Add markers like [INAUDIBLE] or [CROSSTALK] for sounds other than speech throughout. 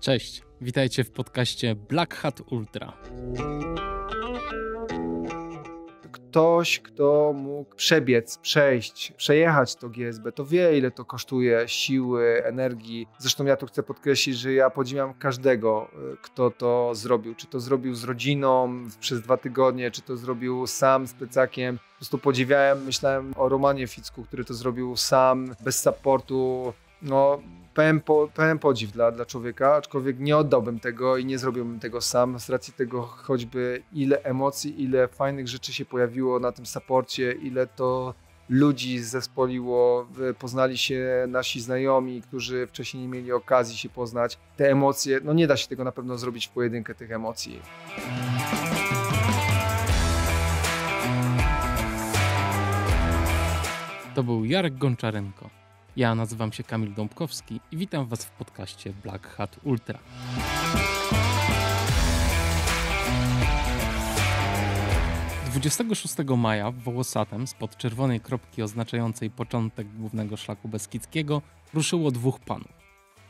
Cześć, witajcie w podcaście Black Hat Ultra. Ktoś, kto mógł przebiec, przejść, przejechać to GSB, to wie, ile to kosztuje siły, energii. Zresztą ja tu chcę podkreślić, że ja podziwiam każdego, y, kto to zrobił. Czy to zrobił z rodziną przez dwa tygodnie, czy to zrobił sam z plecakiem. Po prostu podziwiałem, myślałem o Romanie Ficku, który to zrobił sam, bez supportu. No, pełen, po, pełen podziw dla, dla człowieka, aczkolwiek nie oddałbym tego i nie zrobiłbym tego sam, z racji tego choćby ile emocji, ile fajnych rzeczy się pojawiło na tym saporcie, ile to ludzi zespoliło, poznali się nasi znajomi, którzy wcześniej nie mieli okazji się poznać. Te emocje, no nie da się tego na pewno zrobić w pojedynkę tych emocji. To był Jarek Gonczarenko. Ja nazywam się Kamil Dąbkowski i witam Was w podcaście Black Hat Ultra. Dwudziestego 26 maja w Wołosatem spod czerwonej kropki oznaczającej początek głównego szlaku beskidzkiego ruszyło dwóch panów.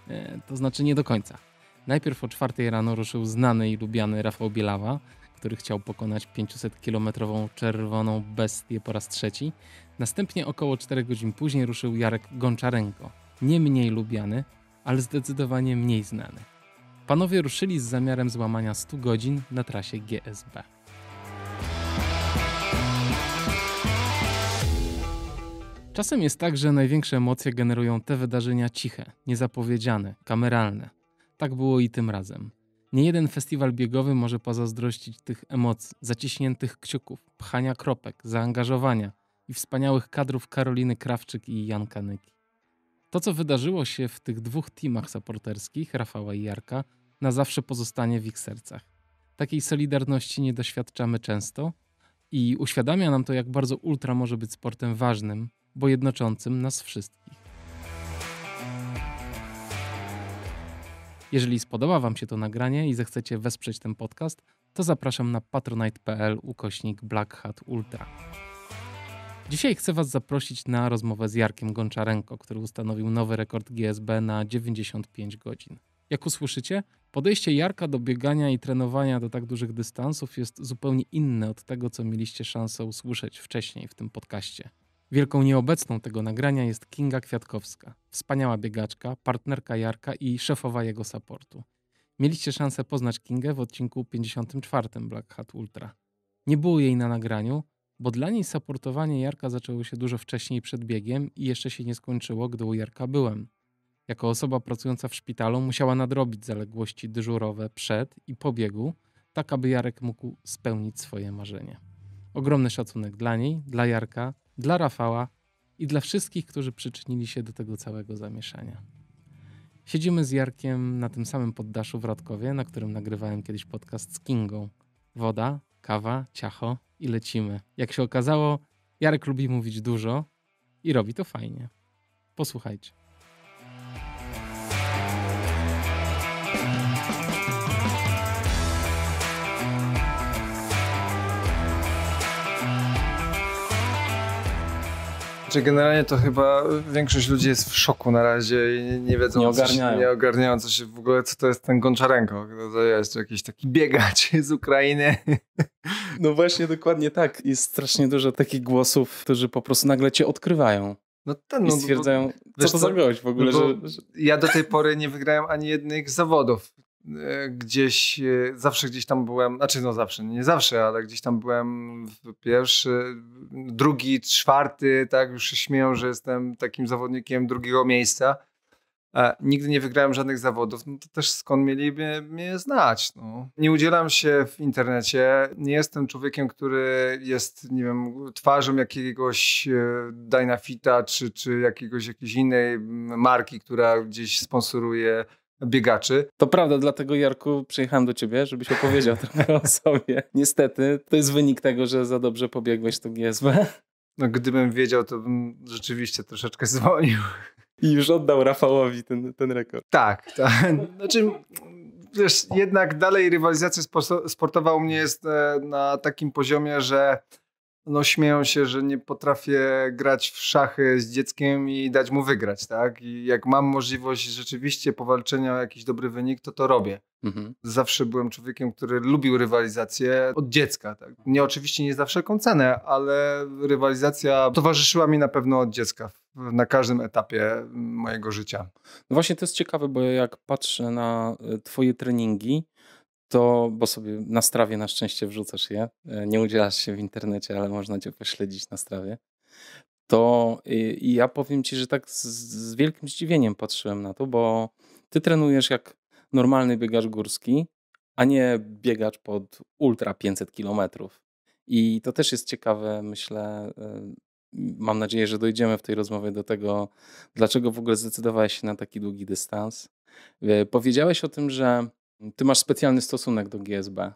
E, to znaczy nie do końca. Najpierw o czwartej rano ruszył znany i lubiany Rafał Bielawa, który chciał pokonać 500-kilometrową czerwoną bestię po raz trzeci. Następnie około 4 godzin później ruszył Jarek Gonczarenko, nie mniej lubiany, ale zdecydowanie mniej znany. Panowie ruszyli z zamiarem złamania 100 godzin na trasie GSB. Czasem jest tak, że największe emocje generują te wydarzenia ciche, niezapowiedziane, kameralne. Tak było i tym razem. Nie jeden festiwal biegowy może pozazdrościć tych emocji, zaciśniętych kciuków, pchania kropek, zaangażowania i wspaniałych kadrów Karoliny Krawczyk i Janka Nyki. To, co wydarzyło się w tych dwóch teamach supporterskich, Rafała i Jarka, na zawsze pozostanie w ich sercach. Takiej solidarności nie doświadczamy często i uświadamia nam to, jak bardzo ultra może być sportem ważnym, bo jednoczącym nas wszystkich. Jeżeli spodoba Wam się to nagranie i zechcecie wesprzeć ten podcast, to zapraszam na patronite.pl ukośnik Black Hat Ultra. Dzisiaj chcę Was zaprosić na rozmowę z Jarkiem Gonczarenko, który ustanowił nowy rekord GSB na 95 godzin. Jak usłyszycie, podejście Jarka do biegania i trenowania do tak dużych dystansów jest zupełnie inne od tego, co mieliście szansę usłyszeć wcześniej w tym podcaście. Wielką nieobecną tego nagrania jest Kinga Kwiatkowska, wspaniała biegaczka, partnerka Jarka i szefowa jego supportu. Mieliście szansę poznać Kingę w odcinku 54 Black Hat Ultra. Nie było jej na nagraniu, bo dla niej supportowanie Jarka zaczęło się dużo wcześniej przed biegiem i jeszcze się nie skończyło, gdy u Jarka byłem. Jako osoba pracująca w szpitalu musiała nadrobić zaległości dyżurowe przed i po biegu, tak aby Jarek mógł spełnić swoje marzenie. Ogromny szacunek dla niej, dla Jarka, dla Rafała i dla wszystkich, którzy przyczynili się do tego całego zamieszania. Siedzimy z Jarkiem na tym samym poddaszu w Radkowie, na którym nagrywałem kiedyś podcast z Kingą. Woda, kawa, ciacho i lecimy. Jak się okazało, Jarek lubi mówić dużo i robi to fajnie. Posłuchajcie. Czy generalnie to chyba większość ludzi jest w szoku na razie i nie, wiedzą, nie ogarniają. Co się, nie ogarniają, co się w ogóle, co to jest ten Gonczarenko. To jest? Jakiś taki biegacz [LAUGHS] z Ukrainy? No właśnie, dokładnie tak. Jest strasznie dużo takich głosów, którzy po prostu nagle cię odkrywają. No ten, no, I stwierdzają, bo, co to za gość w ogóle. No że, że... Ja do tej pory nie wygrałem ani jednych zawodów. E, gdzieś, e, zawsze gdzieś tam byłem, znaczy no zawsze, nie zawsze, ale gdzieś tam byłem pierwszy, drugi, czwarty, tak, już się śmieją, że jestem takim zawodnikiem drugiego miejsca. E, nigdy nie wygrałem żadnych zawodów, no to też skąd mieliby mnie znać. No. Nie udzielam się w internecie, nie jestem człowiekiem, który jest, nie wiem, twarzą jakiegoś Dynafita czy, czy jakiegoś, jakiejś innej marki, która gdzieś sponsoruje biegaczy. To prawda, dlatego Jarku przyjechałem do ciebie, żebyś opowiedział [LAUGHS] trochę o sobie. Niestety, to jest wynik tego, że za dobrze pobiegłeś to GSB. No gdybym wiedział, to bym rzeczywiście troszeczkę zwolnił. I już oddał Rafałowi ten, ten rekord. Tak, tak. Znaczy, wiesz, jednak dalej rywalizacja sportowa u mnie jest e, na takim poziomie, że no śmieją się, że nie potrafię grać w szachy z dzieckiem i dać mu wygrać, tak? I jak mam możliwość rzeczywiście powalczenia o jakiś dobry wynik, to to robię. Mhm. Zawsze byłem człowiekiem, który lubił rywalizację od dziecka. Tak? Nie oczywiście nie za wszelką cenę, ale rywalizacja towarzyszyła mi na pewno od dziecka na każdym etapie mojego życia. No właśnie to jest ciekawe, bo jak patrzę na e, twoje treningi, to, bo sobie na strawie na szczęście wrzucasz je, e, nie udzielasz się w internecie, ale można cię pośledzić na strawie, to i ja powiem ci, że tak z, z wielkim zdziwieniem patrzyłem na to, bo ty trenujesz jak normalny biegacz górski, a nie biegacz pod ultra 500 kilometrów. I to też jest ciekawe, myślę. E, mam nadzieję, że dojdziemy w tej rozmowie do tego, dlaczego w ogóle zdecydowałeś się na taki długi dystans. E, powiedziałeś o tym, że ty masz specjalny stosunek do GSB.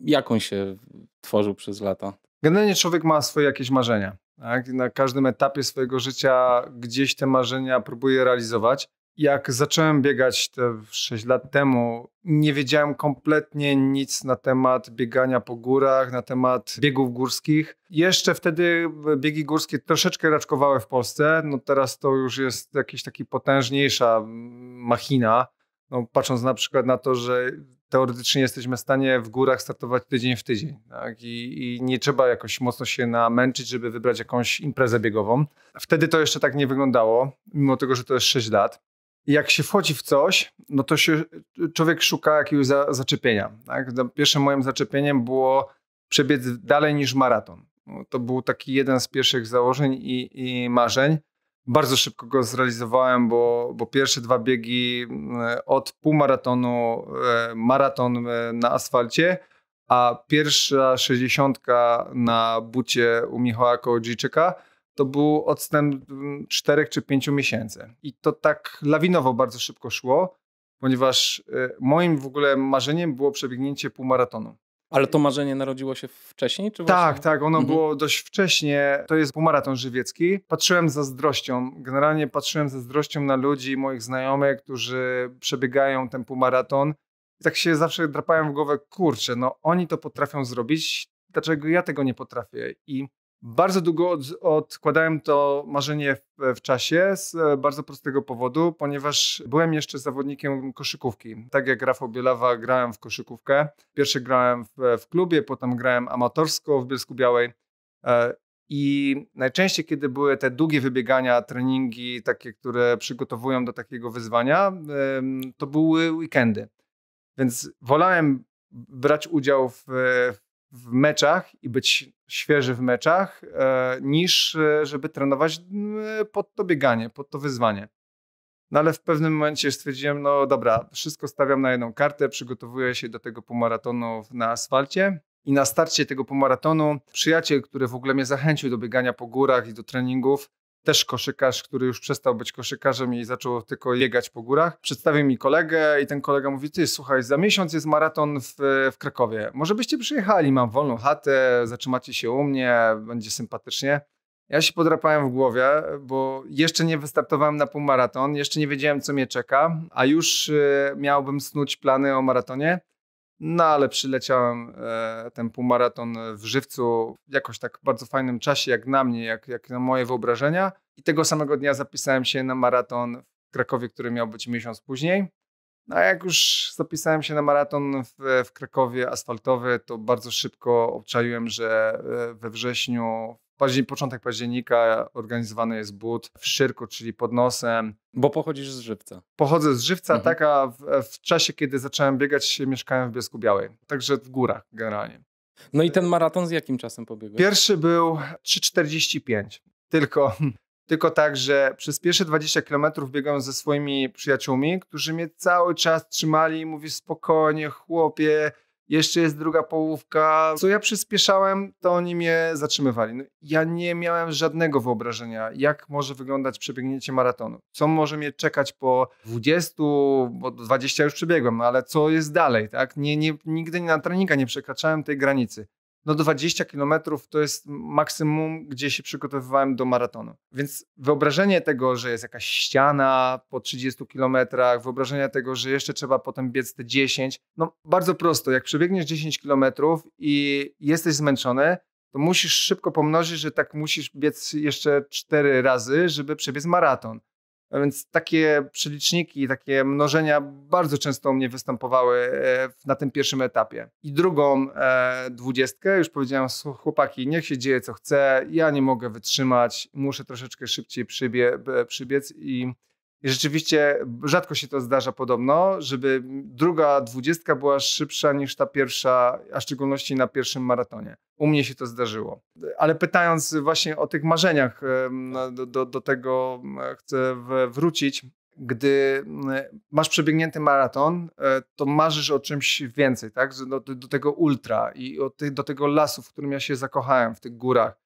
Jak on się tworzył przez lata? Generalnie człowiek ma swoje jakieś marzenia. Tak? Na każdym etapie swojego życia gdzieś te marzenia próbuje realizować. Jak zacząłem biegać te 6 lat temu, nie wiedziałem kompletnie nic na temat biegania po górach, na temat biegów górskich. Jeszcze wtedy biegi górskie troszeczkę raczkowały w Polsce. No teraz to już jest jakaś taka potężniejsza machina. No, patrząc na przykład na to, że teoretycznie jesteśmy w stanie w górach startować tydzień w tydzień. Tak? I, I, nie trzeba jakoś mocno się namęczyć, żeby wybrać jakąś imprezę biegową. Wtedy to jeszcze tak nie wyglądało, mimo tego, że to jest 6 lat. Jak się wchodzi w coś, no to się człowiek szuka jakiegoś za, zaczepienia. Tak? Pierwszym moim zaczepieniem było przebiec dalej niż maraton. No, to był taki jeden z pierwszych założeń i, i marzeń. Bardzo szybko go zrealizowałem, bo, bo pierwsze dwa biegi e, od półmaratonu, e, maraton e, na asfalcie, a pierwsza sześćdziesiątka na bucie u Michała Kołodziejczyka to był odstęp czterech czy pięciu miesięcy. I to tak lawinowo bardzo szybko szło, ponieważ moim w ogóle marzeniem było przebiegnięcie półmaratonu. Ale to marzenie narodziło się wcześniej? Czy tak, właśnie? tak, ono mhm. było dość wcześnie. To jest półmaraton żywiecki. Patrzyłem z zazdrością, generalnie patrzyłem z zazdrością na ludzi, moich znajomych, którzy przebiegają ten półmaraton. I tak się zawsze drapałem w głowę, kurczę, no oni to potrafią zrobić, dlaczego ja tego nie potrafię? I bardzo długo od, odkładałem to marzenie w, w, czasie z e, bardzo prostego powodu, ponieważ byłem jeszcze zawodnikiem koszykówki. Tak jak Rafał Bielawa grałem w koszykówkę. Pierwszy grałem w, w klubie, potem grałem amatorsko w Bielsku Białej. E, I najczęściej, kiedy były te długie wybiegania, treningi, takie, które przygotowują do takiego wyzwania, to były weekendy. Więc wolałem brać udział w, w meczach i być świeży w meczach, e, niż e, żeby trenować pod to bieganie, pod to wyzwanie. No ale w pewnym momencie stwierdziłem, no dobra, wszystko stawiam na jedną kartę, przygotowuję się do tego półmaratonu na asfalcie. I na starcie tego półmaratonu przyjaciel, który w ogóle mnie zachęcił do biegania po górach i do treningów, też koszykarz, który już przestał być koszykarzem i zaczął tylko biegać po górach. Przedstawił mi kolegę i ten kolega mówi, ty słuchaj, za miesiąc jest maraton w, w Krakowie. Może byście przyjechali, mam wolną chatę, zatrzymacie się u mnie, będzie sympatycznie. Ja się podrapałem w głowie, bo jeszcze nie wystartowałem na półmaraton, jeszcze nie wiedziałem, co mnie czeka, a już y, miałbym snuć plany o maratonie. No ale przyleciałem e, ten półmaraton w żywcu w jakoś tak bardzo fajnym czasie, jak na mnie, jak, jak na moje wyobrażenia. I tego samego dnia zapisałem się na maraton w Krakowie, który miał być miesiąc później. No a jak już zapisałem się na maraton w, w Krakowie asfaltowy, to bardzo szybko obczaiłem, że e, we wrześniu Początek października organizowany jest but w Szyrku, czyli pod nosem. Bo pochodzisz z Żywca. Pochodzę z Żywca, mhm. tak, a w, w, czasie, kiedy zacząłem biegać, mieszkałem w Biesku Białej. Także w górach generalnie. No i ten maraton z jakim czasem pobiegłeś? Pierwszy był 3,45. Tylko, [LAUGHS] tylko tak, że przez pierwsze 20 kilometrów biegałem ze swoimi przyjaciółmi, którzy mnie cały czas trzymali i mówi spokojnie, chłopie, jeszcze jest druga połówka. Co ja przyspieszałem, to oni mnie zatrzymywali. No, ja nie miałem żadnego wyobrażenia, jak może wyglądać przebiegnięcie maratonu. Co może mnie czekać po 20, bo 20 już przebiegłem, ale co jest dalej, tak? Nie, nie, nigdy na treninga nie przekraczałem tej granicy no 20 kilometrów to jest maksimum, gdzie się przygotowywałem do maratonu. Więc wyobrażenie tego, że jest jakaś ściana po 30 kilometrach, wyobrażenie tego, że jeszcze trzeba potem biec te 10, no bardzo prosto, jak przebiegniesz 10 kilometrów i jesteś zmęczony, to musisz szybko pomnożyć, że tak musisz biec jeszcze cztery razy, żeby przebiec maraton. A więc takie przeliczniki, takie mnożenia bardzo często u mnie występowały e, na tym pierwszym etapie. I drugą e, dwudziestkę już powiedziałem, chłopaki, niech się dzieje co chce, ja nie mogę wytrzymać, muszę troszeczkę szybciej przybie, przybiec i i rzeczywiście rzadko się to zdarza podobno, żeby druga dwudziestka była szybsza niż ta pierwsza, a w szczególności na pierwszym maratonie. U mnie się to zdarzyło. Ale pytając właśnie o tych marzeniach, do, do, do tego chcę wrócić. Gdy masz przebiegnięty maraton, e, to marzysz o czymś więcej, tak? Do, do tego ultra i do tego lasu, w którym ja się zakochałem, w tych górach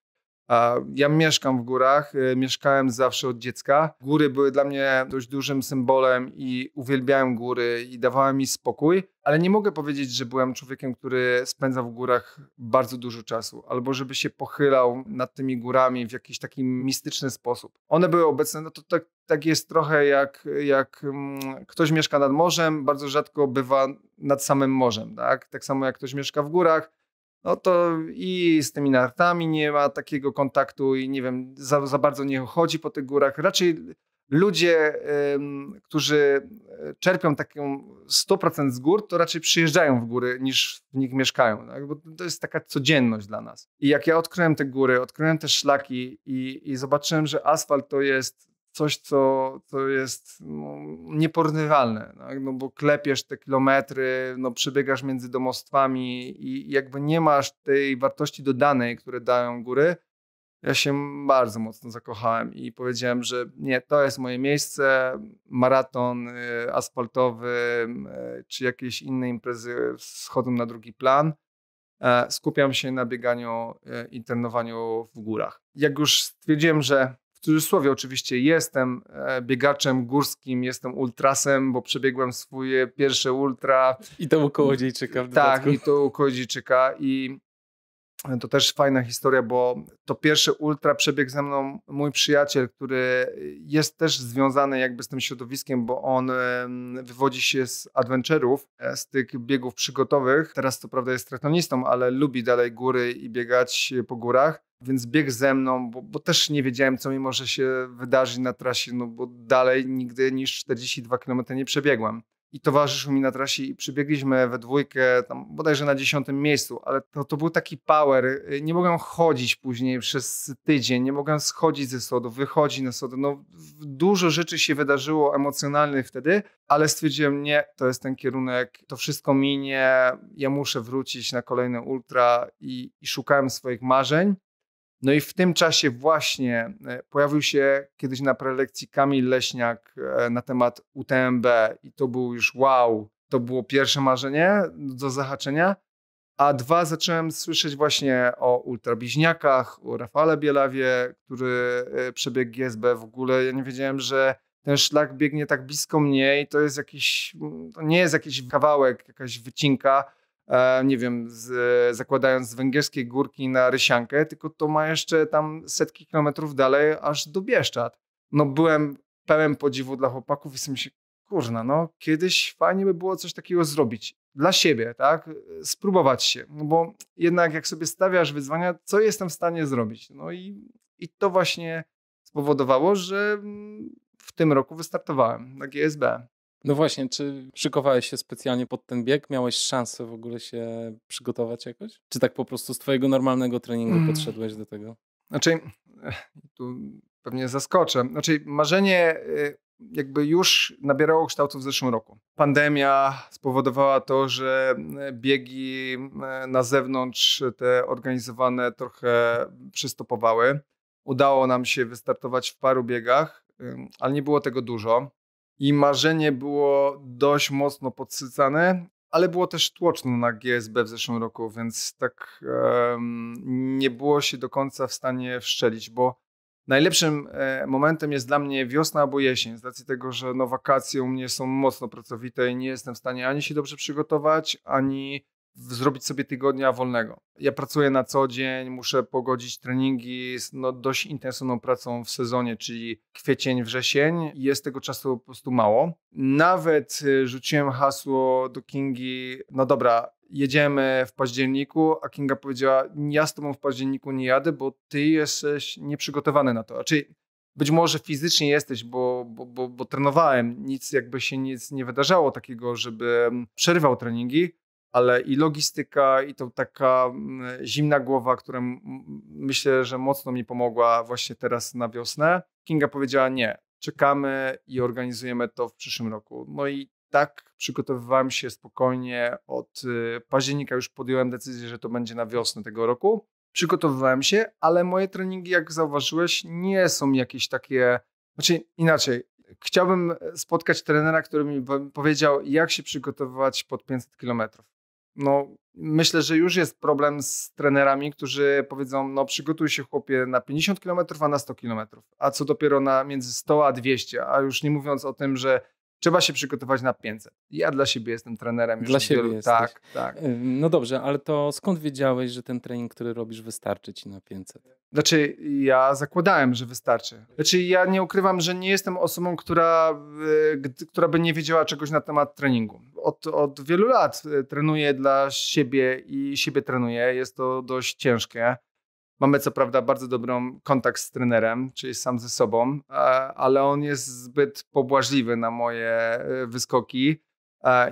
ja mieszkam w górach, y, mieszkałem zawsze od dziecka. Góry były dla mnie dość dużym symbolem i uwielbiałem góry i dawały mi spokój, ale nie mogę powiedzieć, że byłem człowiekiem, który spędza w górach bardzo dużo czasu, albo żeby się pochylał nad tymi górami w jakiś taki mistyczny sposób. One były obecne, no to tak, tak jest trochę jak, jak mm, ktoś mieszka nad morzem, bardzo rzadko bywa nad samym morzem, tak? Tak samo jak ktoś mieszka w górach, no to i z tymi nartami nie ma takiego kontaktu i nie wiem, za, za bardzo nie chodzi po tych górach. Raczej ludzie, którzy e, czerpią taką 100% z gór, to raczej przyjeżdżają w góry niż w nich mieszkają, tak? bo to jest taka codzienność dla nas. I jak ja odkryłem te góry, odkryłem te szlaki i, i zobaczyłem, że asfalt to jest coś, co, co jest no, nieporównywalne, tak? no bo klepiesz te kilometry, no, przebiegasz między domostwami i jakby nie masz tej wartości dodanej, które dają góry, ja się bardzo mocno zakochałem i powiedziałem, że nie, to jest moje miejsce, maraton y, asfaltowy y, czy jakieś inne imprezy schodzą na drugi plan. E, skupiam się na bieganiu y, i trenowaniu w górach. Jak już stwierdziłem, że w cudzysłowie oczywiście jestem e, biegaczem górskim, jestem ultrasem, bo przebiegłem swoje pierwsze ultra. I to u Kołodziejczyka w Tak, i to u Kołodziejczyka i to też fajna historia, bo to pierwsze ultra przebiegł ze mną mój przyjaciel, który jest też związany jakby z tym środowiskiem, bo on wywodzi się z adventure'ów, e, z tych biegów przygotowych. Teraz to prawda jest triatlonistą, ale lubi dalej góry i biegać po górach. Więc biegł ze mną, bo, bo, też nie wiedziałem, co mi może się wydarzyć na trasie, no bo dalej nigdy niż 42 km nie przebiegłem i towarzyszył mi na trasie i przybiegliśmy we dwójkę, tam bodajże na dziesiątym miejscu, ale to, to był taki power. Nie mogłem chodzić później przez tydzień, nie mogłem schodzić ze sodu, wychodzić na sodu. No, dużo rzeczy się wydarzyło emocjonalnych wtedy, ale stwierdziłem, nie, to jest ten kierunek, to wszystko minie, ja muszę wrócić na kolejne ultra i, i szukałem swoich marzeń. No i w tym czasie właśnie e, pojawił się kiedyś na prelekcji Kamil Leśniak e, na temat UTMB i to był już wow, to było pierwsze marzenie do zahaczenia, a dwa zacząłem słyszeć właśnie o ultrabliźniakach, o Rafale Bielawie, który e, przebiegł GSB w ogóle. Ja nie wiedziałem, że ten szlak biegnie tak blisko mnie i to jest jakiś, to nie jest jakiś kawałek, jakaś wycinka, nie wiem, z, zakładając z węgierskiej górki na Rysiankę, tylko to ma jeszcze tam setki kilometrów dalej, aż do Bieszczad. No byłem pełen podziwu dla chłopaków i sobie myślę, kurna, no kiedyś fajnie by było coś takiego zrobić dla siebie, tak? Spróbować się, no bo jednak jak sobie stawiasz wyzwania, co jestem w stanie zrobić? No i, i to właśnie spowodowało, że w tym roku wystartowałem na GSB. No właśnie, czy szykowałeś się specjalnie pod ten bieg? Miałeś szansę w ogóle się przygotować jakoś? Czy tak po prostu z twojego normalnego treningu mm. podszedłeś do tego? Znaczy, tu pewnie zaskoczę. Znaczy, marzenie y, jakby już nabierało kształtu w zeszłym roku. Pandemia spowodowała to, że y, biegi y, na zewnątrz, te organizowane, trochę przystopowały. Udało nam się wystartować w paru biegach, ale nie było tego dużo i marzenie było dość mocno podsycane, ale było też tłoczno na GSB w zeszłym roku, więc tak um, nie było się do końca w stanie wszczelić, bo najlepszym e, momentem jest dla mnie wiosna albo jesień, z racji tego, że no, wakacje u mnie są mocno pracowite i nie jestem w stanie ani się dobrze przygotować, ani zrobić sobie tygodnia wolnego. Ja pracuję na co dzień, muszę pogodzić treningi z no, dość intensywną pracą w sezonie, czyli kwiecień, wrzesień jest tego czasu po prostu mało. Nawet y, rzuciłem hasło do Kingi, no dobra, jedziemy w październiku, a Kinga powiedziała, ja z tobą w październiku nie jadę, bo ty jesteś nieprzygotowany na to. Znaczy, być może fizycznie jesteś, bo, bo, bo, bo trenowałem, nic jakby się nic nie wydarzało takiego, żeby przerywał treningi, ale i logistyka, i to taka mm, zimna głowa, która myślę, że mocno mi pomogła właśnie teraz na wiosnę. Kinga powiedziała nie, czekamy i organizujemy to w przyszłym roku. No i tak przygotowywałem się spokojnie od y, października, już podjąłem decyzję, że to będzie na wiosnę tego roku. Przygotowywałem się, ale moje treningi, jak zauważyłeś, nie są jakieś takie, znaczy inaczej. Chciałbym spotkać trenera, który mi powiedział, jak się przygotowywać pod 500 kilometrów no, myślę, że już jest problem z trenerami, którzy powiedzą, no przygotuj się chłopie na 50 km, a na 100 km, a co dopiero na między 100 a 200, a już nie mówiąc o tym, że trzeba się przygotować na 500. Ja dla siebie jestem trenerem. Dla siebie wielu... jesteś. Tak, tak. No dobrze, ale to skąd wiedziałeś, że ten trening, który robisz, wystarczy ci na 500? Znaczy, ja zakładałem, że wystarczy. Znaczy, ja nie ukrywam, że nie jestem osobą, która, y, która by nie wiedziała czegoś na temat treningu. Od, od wielu lat y, trenuję dla siebie i siebie trenuję. Jest to dość ciężkie. Mamy co prawda bardzo dobrą kontakt z trenerem, czyli sam ze sobą, ale on jest zbyt pobłażliwy na moje y, wyskoki.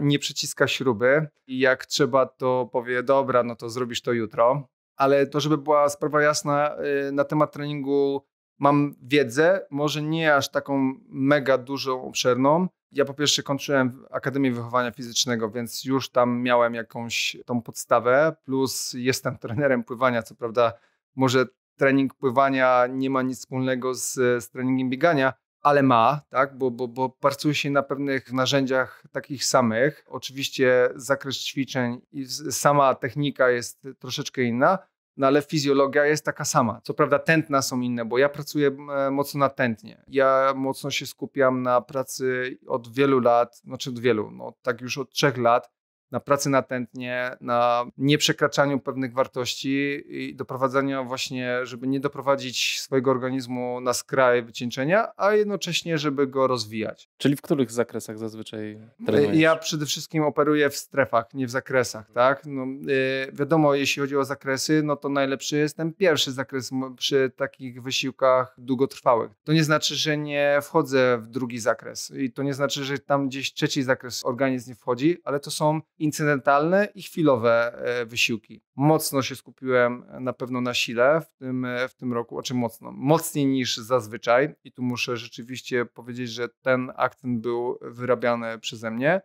Nie przyciska śruby i jak trzeba, to powie: Dobra, no to zrobisz to jutro ale to, żeby była sprawa jasna, na temat treningu mam wiedzę, może nie aż taką mega dużą, obszerną. Ja po pierwsze kończyłem Akademię Wychowania Fizycznego, więc już tam miałem jakąś tą podstawę, plus jestem [LAUGHS] trenerem pływania, co prawda może trening pływania nie ma nic wspólnego z, z treningiem biegania, ale ma, tak, bo, bo, bo pracuje się na pewnych narzędziach takich samych. Oczywiście zakres ćwiczeń i sama technika jest troszeczkę inna, no ale fizjologia jest taka sama. Co prawda tętna są inne, bo ja pracuję mocno na tętnie. Ja mocno się skupiam na pracy od wielu lat, znaczy od wielu, no tak już od trzech lat, na pracy natętnie, na nieprzekraczaniu pewnych wartości i doprowadzania właśnie, żeby nie doprowadzić swojego organizmu na skraj wycieńczenia, a jednocześnie, żeby go rozwijać. Czyli w których zakresach zazwyczaj trenujesz? Ja przede wszystkim operuję w strefach, nie w zakresach, tak? No, yy, wiadomo, jeśli chodzi o zakresy, no to najlepszy jest ten pierwszy zakres przy takich wysiłkach długotrwałych. To nie znaczy, że nie wchodzę w drugi zakres i to nie znaczy, że tam gdzieś trzeci zakres organizm nie wchodzi, ale to są incydentalne i chwilowe e, wysiłki. Mocno się skupiłem na pewno na sile w tym, e, w tym roku, czy znaczy mocno, mocniej niż zazwyczaj i tu muszę rzeczywiście powiedzieć, że ten akcent był wyrabiany przeze mnie.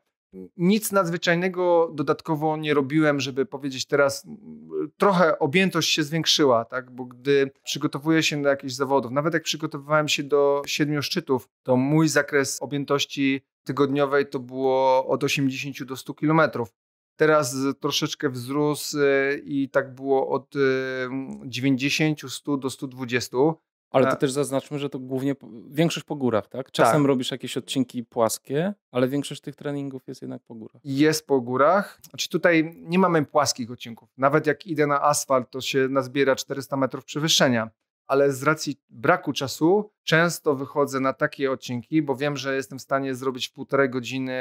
Nic nadzwyczajnego dodatkowo nie robiłem, żeby powiedzieć teraz, trochę objętość się zwiększyła, tak? bo gdy przygotowuję się do jakichś zawodów, nawet jak przygotowywałem się do siedmiu szczytów, to mój zakres objętości tygodniowej to było od 80 do 100 kilometrów. Teraz troszeczkę wzrósł y, i tak było od 90, y, 100 do 120. Ale to też zaznaczmy, że to głównie większość po górach, tak? Czasem tak. robisz jakieś odcinki płaskie, ale większość tych treningów jest jednak po górach. Jest po górach. Znaczy tutaj nie mamy płaskich odcinków. Nawet jak idę na asfalt, to się nazbiera 400 metrów przewyższenia ale z racji braku czasu często wychodzę na takie odcinki, bo wiem, że jestem w stanie zrobić w półtorej godziny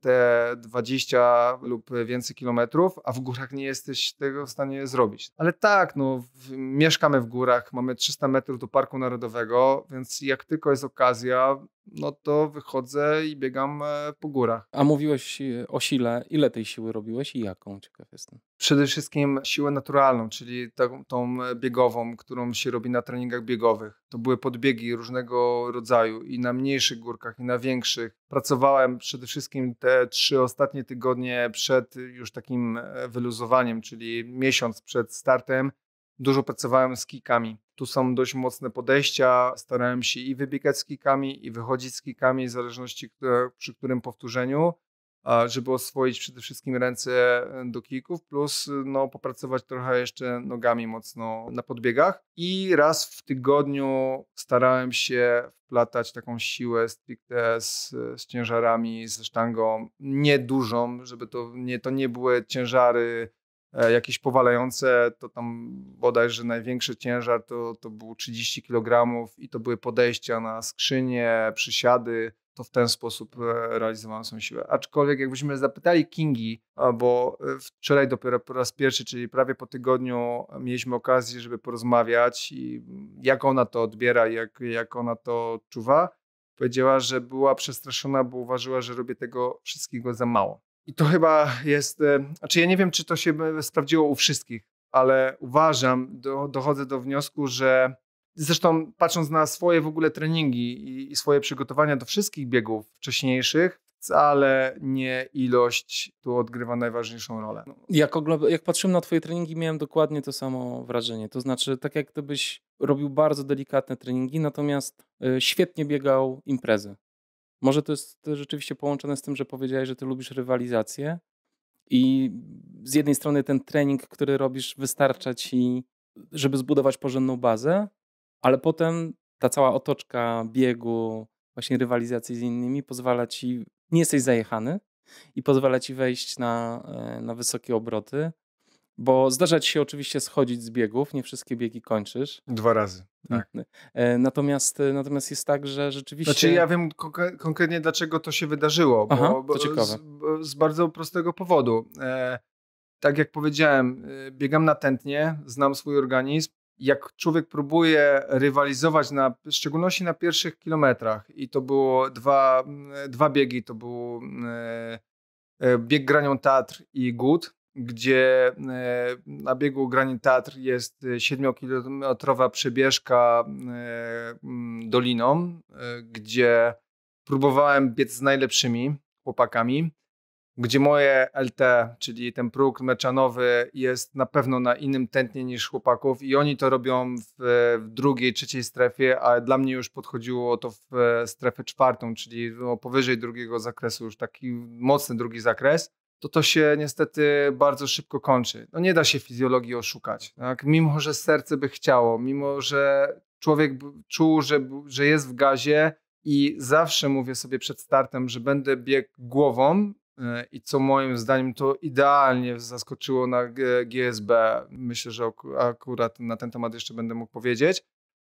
te 20 lub więcej kilometrów, a w górach nie jesteś tego w stanie zrobić. Ale tak, no, w, mieszkamy w górach, mamy 300 metrów do Parku Narodowego, więc jak tylko jest okazja, no to wychodzę i biegam e, po górach. A mówiłeś e, o sile. Ile tej siły robiłeś i jaką? Ciekaw jestem. Przede wszystkim siłę naturalną, czyli tą, tą biegową, którą się robi na treningach biegowych. To były podbiegi różnego rodzaju i na mniejszych górkach, i na większych. Pracowałem przede wszystkim te trzy ostatnie tygodnie przed już takim e, wyluzowaniem, czyli miesiąc przed startem. Dużo pracowałem z kikami tu są dość mocne podejścia. Starałem się i wybiegać z kikami, i wychodzić z kikami, w zależności przy którym powtórzeniu, żeby oswoić przede wszystkim ręce do kików, plus no, popracować trochę jeszcze nogami mocno na podbiegach. I raz w tygodniu starałem się wplatać taką siłę stricte z, z ciężarami, ze sztangą, nie dużą, żeby to nie, to nie były ciężary E, jakieś powalające, to tam bodajże największy ciężar to, to był 30 kg i to były podejścia na skrzynie, przysiady. To w ten sposób e, realizowałem swoją siłę. Aczkolwiek jakbyśmy zapytali Kingi, bo e, wczoraj dopiero po raz pierwszy, czyli prawie po tygodniu mieliśmy okazję, żeby porozmawiać i jak ona to odbiera, jak, jak ona to czuwa, powiedziała, że była przestraszona, bo uważała, że robię tego wszystkiego za mało. I to chyba jest, e, znaczy ja nie wiem, czy to się sprawdziło u wszystkich, ale uważam, do, dochodzę do wniosku, że Zresztą patrząc na swoje w ogóle treningi i, swoje przygotowania do wszystkich biegów wcześniejszych, wcale nie ilość tu odgrywa najważniejszą rolę. Jak, jak patrzyłem na twoje treningi, miałem dokładnie to samo wrażenie. To znaczy, tak jak gdybyś robił bardzo delikatne treningi, natomiast y, świetnie biegał imprezy. Może to jest rzeczywiście połączone z tym, że powiedziałeś, że ty lubisz rywalizację i z jednej strony ten trening, który robisz, wystarcza ci, żeby zbudować porządną bazę, ale potem ta cała otoczka biegu, właśnie rywalizacji z innymi pozwala ci, nie jesteś zajechany i pozwala ci wejść na, e, na wysokie obroty, bo zdarza ci się oczywiście schodzić z biegów, nie wszystkie biegi kończysz. Dwa razy. Tak. E, natomiast, e, natomiast jest tak, że rzeczywiście. Znaczy, ja wiem konkretnie, dlaczego to się wydarzyło. Bo, Aha, to ciekawe. Z, z, bardzo prostego powodu. E, tak jak powiedziałem, biegam natętnie, znam swój organizm jak człowiek próbuje rywalizować, na, w szczególności na pierwszych kilometrach, i to było dwa, dwa biegi, to był e, e, bieg Granią Tatr i Gut, gdzie e, na biegu Granią Tatr jest 7-kilometrowa przebieżka doliną, gdzie próbowałem biec z najlepszymi chłopakami gdzie moje LT, czyli ten próg meczanowy jest na pewno na innym tętnie niż chłopaków i oni to robią w, w drugiej, trzeciej strefie, a dla mnie już podchodziło to w strefę czwartą, czyli no, powyżej drugiego zakresu, już taki mocny drugi zakres, to to się niestety bardzo szybko kończy. No nie da się fizjologii oszukać. Tak? Mimo, że serce by chciało, mimo, że człowiek czuł, że, że jest w gazie, i zawsze mówię sobie przed startem, że będę biegł głową E, i co moim zdaniem to idealnie zaskoczyło na GSB, myślę, że akurat na ten temat jeszcze będę mógł powiedzieć,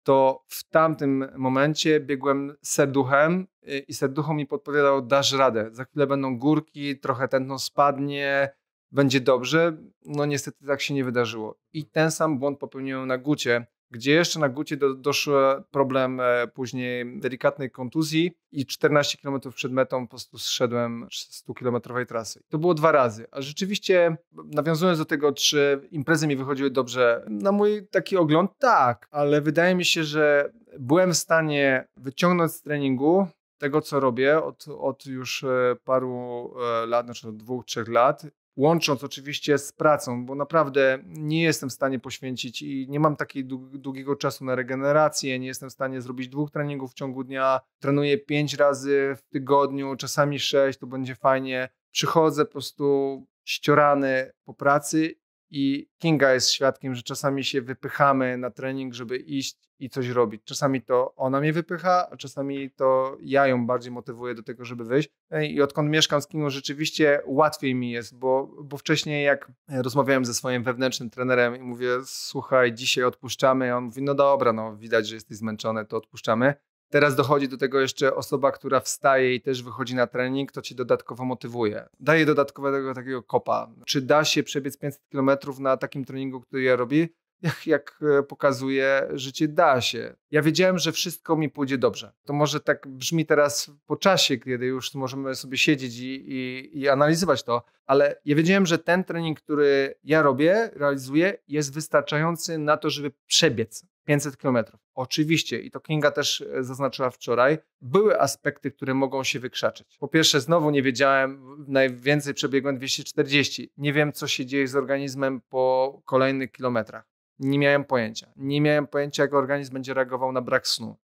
to w tamtym momencie biegłem serduchem e, i serducho mi podpowiadał, dasz radę, za chwilę będą górki, trochę tętno spadnie, będzie dobrze. No niestety tak się nie wydarzyło. I ten sam błąd popełniłem na Gucie, gdzie jeszcze na Gucie do, doszł problem później delikatnej kontuzji i 14 km przed metą po prostu zszedłem 100-kilometrowej trasy. To było dwa razy, a rzeczywiście nawiązując do tego, czy imprezy mi wychodziły dobrze, na mój taki ogląd tak, ale wydaje mi się, że byłem w stanie wyciągnąć z treningu tego, co robię od, od już e, paru e, lat, znaczy od dwóch, trzech lat łącząc oczywiście z pracą, bo naprawdę nie jestem w stanie poświęcić i nie mam takiego długiego czasu na regenerację, nie jestem w stanie zrobić dwóch treningów w ciągu dnia, trenuję pięć razy w tygodniu, czasami sześć, to będzie fajnie. Przychodzę po prostu ściorany po pracy i Kinga jest świadkiem, że czasami się wypychamy na trening, żeby iść i coś robić. Czasami to ona mnie wypycha, a czasami to ja ją bardziej motywuję do tego, żeby wyjść. I odkąd mieszkam z Kingą, rzeczywiście łatwiej mi jest, bo, bo wcześniej jak rozmawiałem ze swoim wewnętrznym trenerem i mówię, słuchaj, dzisiaj odpuszczamy, a on mówi, no dobra, no widać, że jesteś zmęczony, to odpuszczamy. Teraz dochodzi do tego jeszcze osoba, która wstaje i też wychodzi na trening, to ci dodatkowo motywuje. Daje dodatkowego takiego kopa. Czy da się przebiec 500 km na takim treningu, który ja robię? Jak, jak e, pokazuje życie, da się. Ja wiedziałem, że wszystko mi pójdzie dobrze. To może tak brzmi teraz po czasie, kiedy już możemy sobie siedzieć i, i, i analizować to, ale ja wiedziałem, że ten trening, który ja robię, realizuję, jest wystarczający na to, żeby przebiec 500 km. Oczywiście, i to Kinga też e, zaznaczyła wczoraj, były aspekty, które mogą się wykrzaczyć. Po pierwsze, znowu nie wiedziałem, najwięcej przebiegłem 240. Nie wiem, co się dzieje z organizmem po kolejnych kilometrach. Nie miałem pojęcia. Nie miałem pojęcia, jak organizm będzie reagował na brak snu.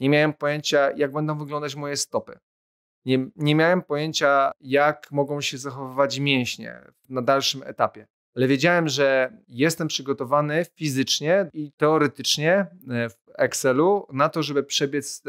Nie miałem pojęcia, jak będą wyglądać moje stopy. Nie, nie miałem pojęcia, jak mogą się zachowywać mięśnie na dalszym etapie ale wiedziałem, że jestem przygotowany fizycznie i teoretycznie e, w Excelu na to, żeby przebiec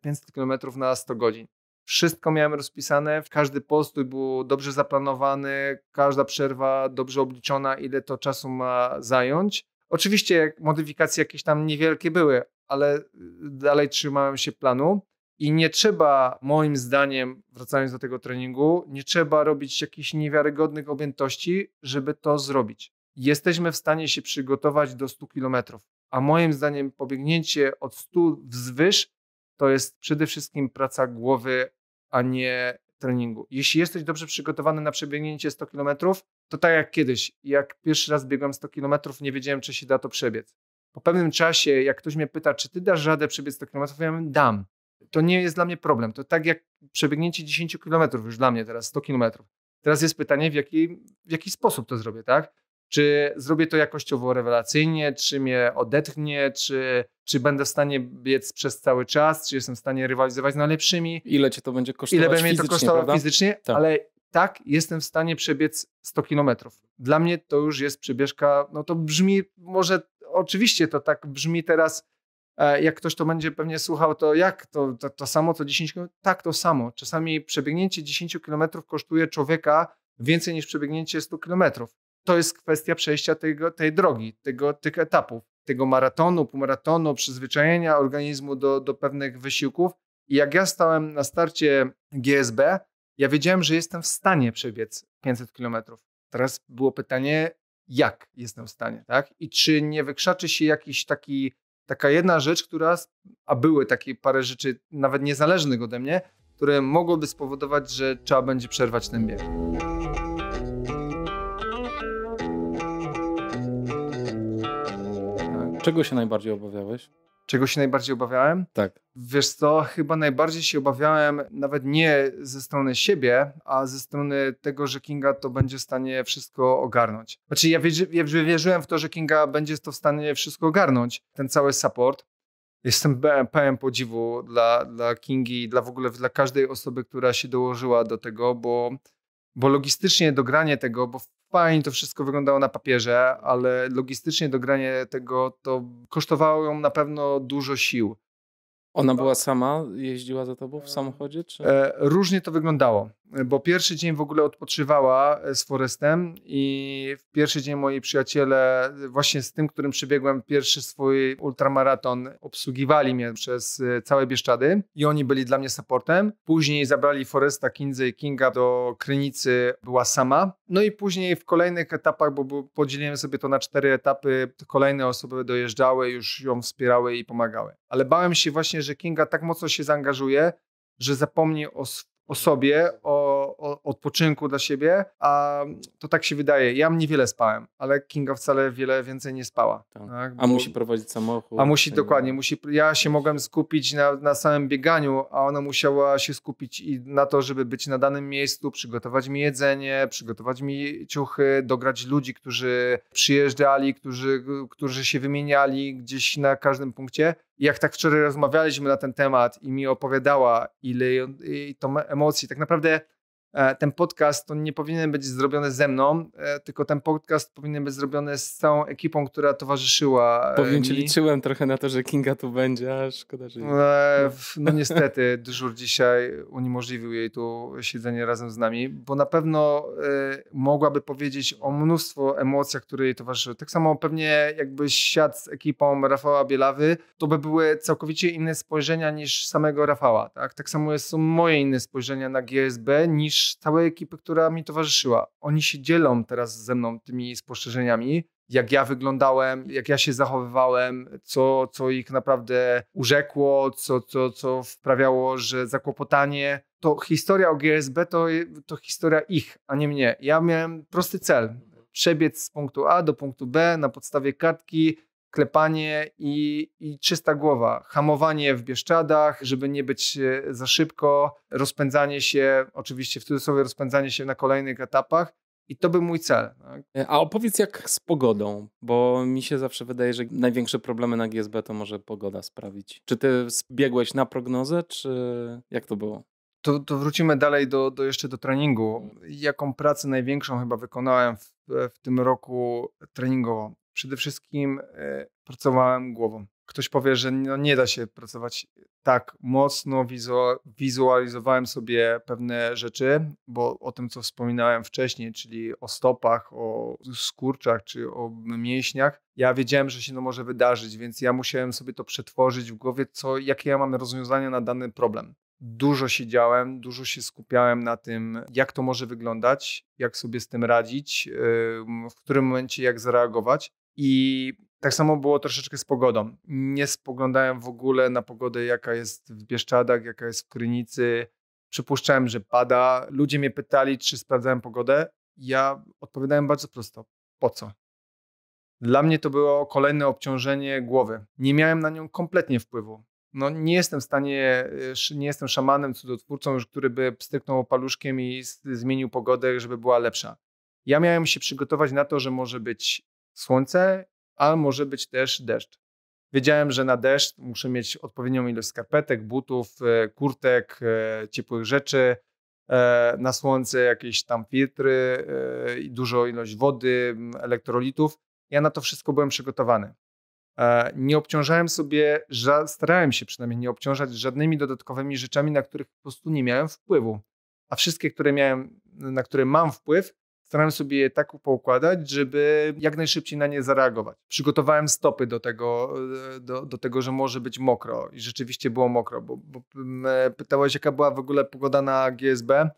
500 km na 100 godzin. Wszystko miałem rozpisane, każdy postój był dobrze zaplanowany, każda przerwa dobrze obliczona, ile to czasu ma zająć. Oczywiście modyfikacje jakieś tam niewielkie były, ale dalej trzymałem się planu. I nie trzeba, moim zdaniem, wracając do tego treningu, nie trzeba robić jakichś niewiarygodnych objętości, żeby to zrobić. Jesteśmy w stanie się przygotować do 100 km, a moim zdaniem pobiegnięcie od 100 wzwyż to jest przede wszystkim praca głowy, a nie treningu. Jeśli jesteś dobrze przygotowany na przebiegnięcie 100 km, to tak jak kiedyś, jak pierwszy raz biegłem 100 km, nie wiedziałem, czy się da to przebiec. Po pewnym czasie, jak ktoś mnie pyta, czy ty dasz radę przebiec 100 km, ja mówię, dam. To nie jest dla mnie problem. To tak jak przebiegnięcie 10 km już dla mnie teraz, 100 km. Teraz jest pytanie, w jaki, w jaki sposób to zrobię, tak? Czy zrobię to jakościowo rewelacyjnie, czy mnie odetchnie, czy, czy będę w stanie biec przez cały czas, czy jestem w stanie rywalizować z najlepszymi. Ile cię to będzie kosztować Ile będzie to kosztowało prawda? fizycznie, Tak. ale tak, jestem w stanie przebiec 100 kilometrów. Dla mnie to już jest przebieżka, no to brzmi, może oczywiście to tak brzmi teraz, jak ktoś to będzie pewnie słuchał, to jak to, to, to samo co 10 km? Tak, to samo. Czasami przebiegnięcie 10 km kosztuje człowieka więcej niż przebiegnięcie 100 km. To jest kwestia przejścia tego, tej drogi, tego, tych etapów, tego maratonu, półmaratonu, przyzwyczajenia organizmu do, do pewnych wysiłków. I jak ja stałem na starcie GSB, ja wiedziałem, że jestem w stanie przebiec 500 km. Teraz było pytanie, jak jestem w stanie, tak? I czy nie wykrzaczy się jakiś taki, taka jedna rzecz, która, a były takie parę rzeczy nawet niezależnych ode mnie, które mogłyby spowodować, że trzeba będzie przerwać ten bieg. Czego się najbardziej obawiałeś? Czego się najbardziej obawiałem? Tak. Wiesz co, chyba najbardziej się obawiałem nawet nie ze strony siebie, a ze strony tego, że Kinga to będzie w stanie wszystko ogarnąć. Znaczy ja, wierzy, ja wierzyłem w to, że Kinga będzie to w stanie wszystko ogarnąć, ten cały support. Jestem pełen podziwu dla, dla Kingi i dla w ogóle dla każdej osoby, która się dołożyła do tego, bo, bo logistycznie dogranie tego, bo fajnie to wszystko wyglądało na papierze, ale logistycznie dogranie tego to kosztowało ją na pewno dużo sił. Ona była sama, jeździła za tobą w samochodzie? Czy? E, różnie to wyglądało, bo pierwszy dzień w ogóle odpoczywała z Forestem i w pierwszy dzień moi przyjaciele, właśnie z tym, którym przebiegłem pierwszy swój ultramaraton, obsługiwali mnie przez e, całe Bieszczady i oni byli dla mnie supportem. Później zabrali Foresta, Kinzy i Kinga do Krynicy, była sama. No i później w kolejnych etapach, bo podzieliłem sobie to na cztery etapy, kolejne osoby dojeżdżały, już ją wspierały i pomagały. Ale bałem się właśnie, że Kinga tak mocno się zaangażuje, że zapomni o, o sobie, o, o odpoczynku dla siebie, a to tak się wydaje. Ja niewiele spałem, ale Kinga wcale wiele więcej nie spała. Tak. tak? A Bo- musi prowadzić samochód? a musi dokładnie, musi, ja się mogłem skupić na, na samym bieganiu, a ona musiała się skupić i na to, żeby być na danym miejscu, przygotować mi jedzenie, przygotować mi ciuchy, dograć ludzi, którzy przyjeżdżali, którzy, którzy się wymieniali gdzieś na każdym punkcie. Jak tak wczoraj rozmawialiśmy na ten temat i mi opowiadała, ile i to emocji, tak naprawdę ten podcast to nie powinien być zrobiony ze mną, e, tylko ten podcast powinien być zrobiony z całą ekipą, która towarzyszyła e, Powiem ci, liczyłem trochę na to, że Kinga tu będzie, a szkoda, że nie. E, w- No niestety [LAUGHS] dyżur dzisiaj uniemożliwił jej tu siedzenie razem z nami, bo na pewno e, mogłaby powiedzieć o mnóstwo emocjach, które jej towarzyszyły. Tak samo pewnie jakbyś siadł z ekipą Rafała Bielawy, to by były całkowicie inne spojrzenia niż samego Rafała. Tak, tak samo są moje inne spojrzenia na GSB niż całej ekipy, która mi towarzyszyła. Oni się dzielą teraz ze mną tymi spostrzeżeniami, jak ja wyglądałem, jak ja się zachowywałem, co, co ich naprawdę urzekło, co, co, co wprawiało, że zakłopotanie. To historia o GSB to, to historia ich, a nie mnie. Ja miałem prosty cel. Przebiec z punktu A do punktu B na podstawie kartki, klepanie i, i czysta głowa. Hamowanie w Bieszczadach, żeby nie być e, za szybko, rozpędzanie się, oczywiście w cudzysłowie rozpędzanie się na kolejnych etapach. I to był mój cel. Tak? A opowiedz jak z pogodą, bo mi się zawsze wydaje, że największe problemy na GSB to może pogoda sprawić. Czy ty biegłeś na prognozę, czy jak to było? To, to wrócimy dalej do, do jeszcze do treningu. Jaką pracę największą chyba wykonałem w, w tym roku treningowo? Przede wszystkim e, pracowałem głową. ktoś powie, że no nie da się pracować tak mocno, wizualizowałem sobie pewne rzeczy, bo o tym, co wspominałem wcześniej, czyli o stopach, o skurczach czy o mięśniach, ja wiedziałem, że się to może wydarzyć, więc ja musiałem sobie to przetworzyć w głowie, co, jakie ja mam rozwiązania na dany problem. Dużo siedziałem, dużo się skupiałem na tym, jak to może wyglądać, jak sobie z tym radzić, w którym momencie jak zareagować. I tak samo było troszeczkę z pogodą. Nie spoglądałem w ogóle na pogodę, jaka jest w Bieszczadach, jaka jest w Krynicy. Przypuszczałem, że pada. Ludzie mnie pytali, czy sprawdzałem pogodę. Ja odpowiadałem bardzo prosto. Po co? Dla mnie to było kolejne obciążenie głowy. Nie miałem na nią kompletnie wpływu. No, nie jestem w stanie, nie jestem szamanem, cudotwórcą, który by stryknął paluszkiem i zmienił pogodę, żeby była lepsza. Ja miałem się przygotować na to, że może być słońce a może być też deszcz. Wiedziałem, że na deszcz muszę mieć odpowiednią ilość skarpetek, butów, e, kurtek, e, ciepłych rzeczy. E, na słońce jakieś tam filtry i dużą ilość wody, elektrolitów. Ja na to wszystko byłem przygotowany. Nie obciążałem sobie, starałem się przynajmniej nie obciążać żadnymi dodatkowymi rzeczami, na których po prostu nie miałem wpływu. A wszystkie, które miałem, na które mam wpływ, starałem sobie je tak poukładać, żeby jak najszybciej na nie zareagować. Przygotowałem stopy do tego, e, do, do tego że może być mokro i rzeczywiście było mokro, bo, bo pytałeś, jaka była w ogóle pogoda na GSB.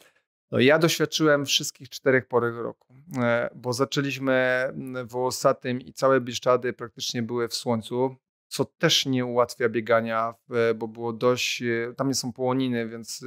No ja doświadczyłem wszystkich czterech porek roku, e, bo zaczęliśmy w Osatym i całe Bieszczady praktycznie były w słońcu, co też nie ułatwia biegania, bo było dość, e, tam nie są połoniny, więc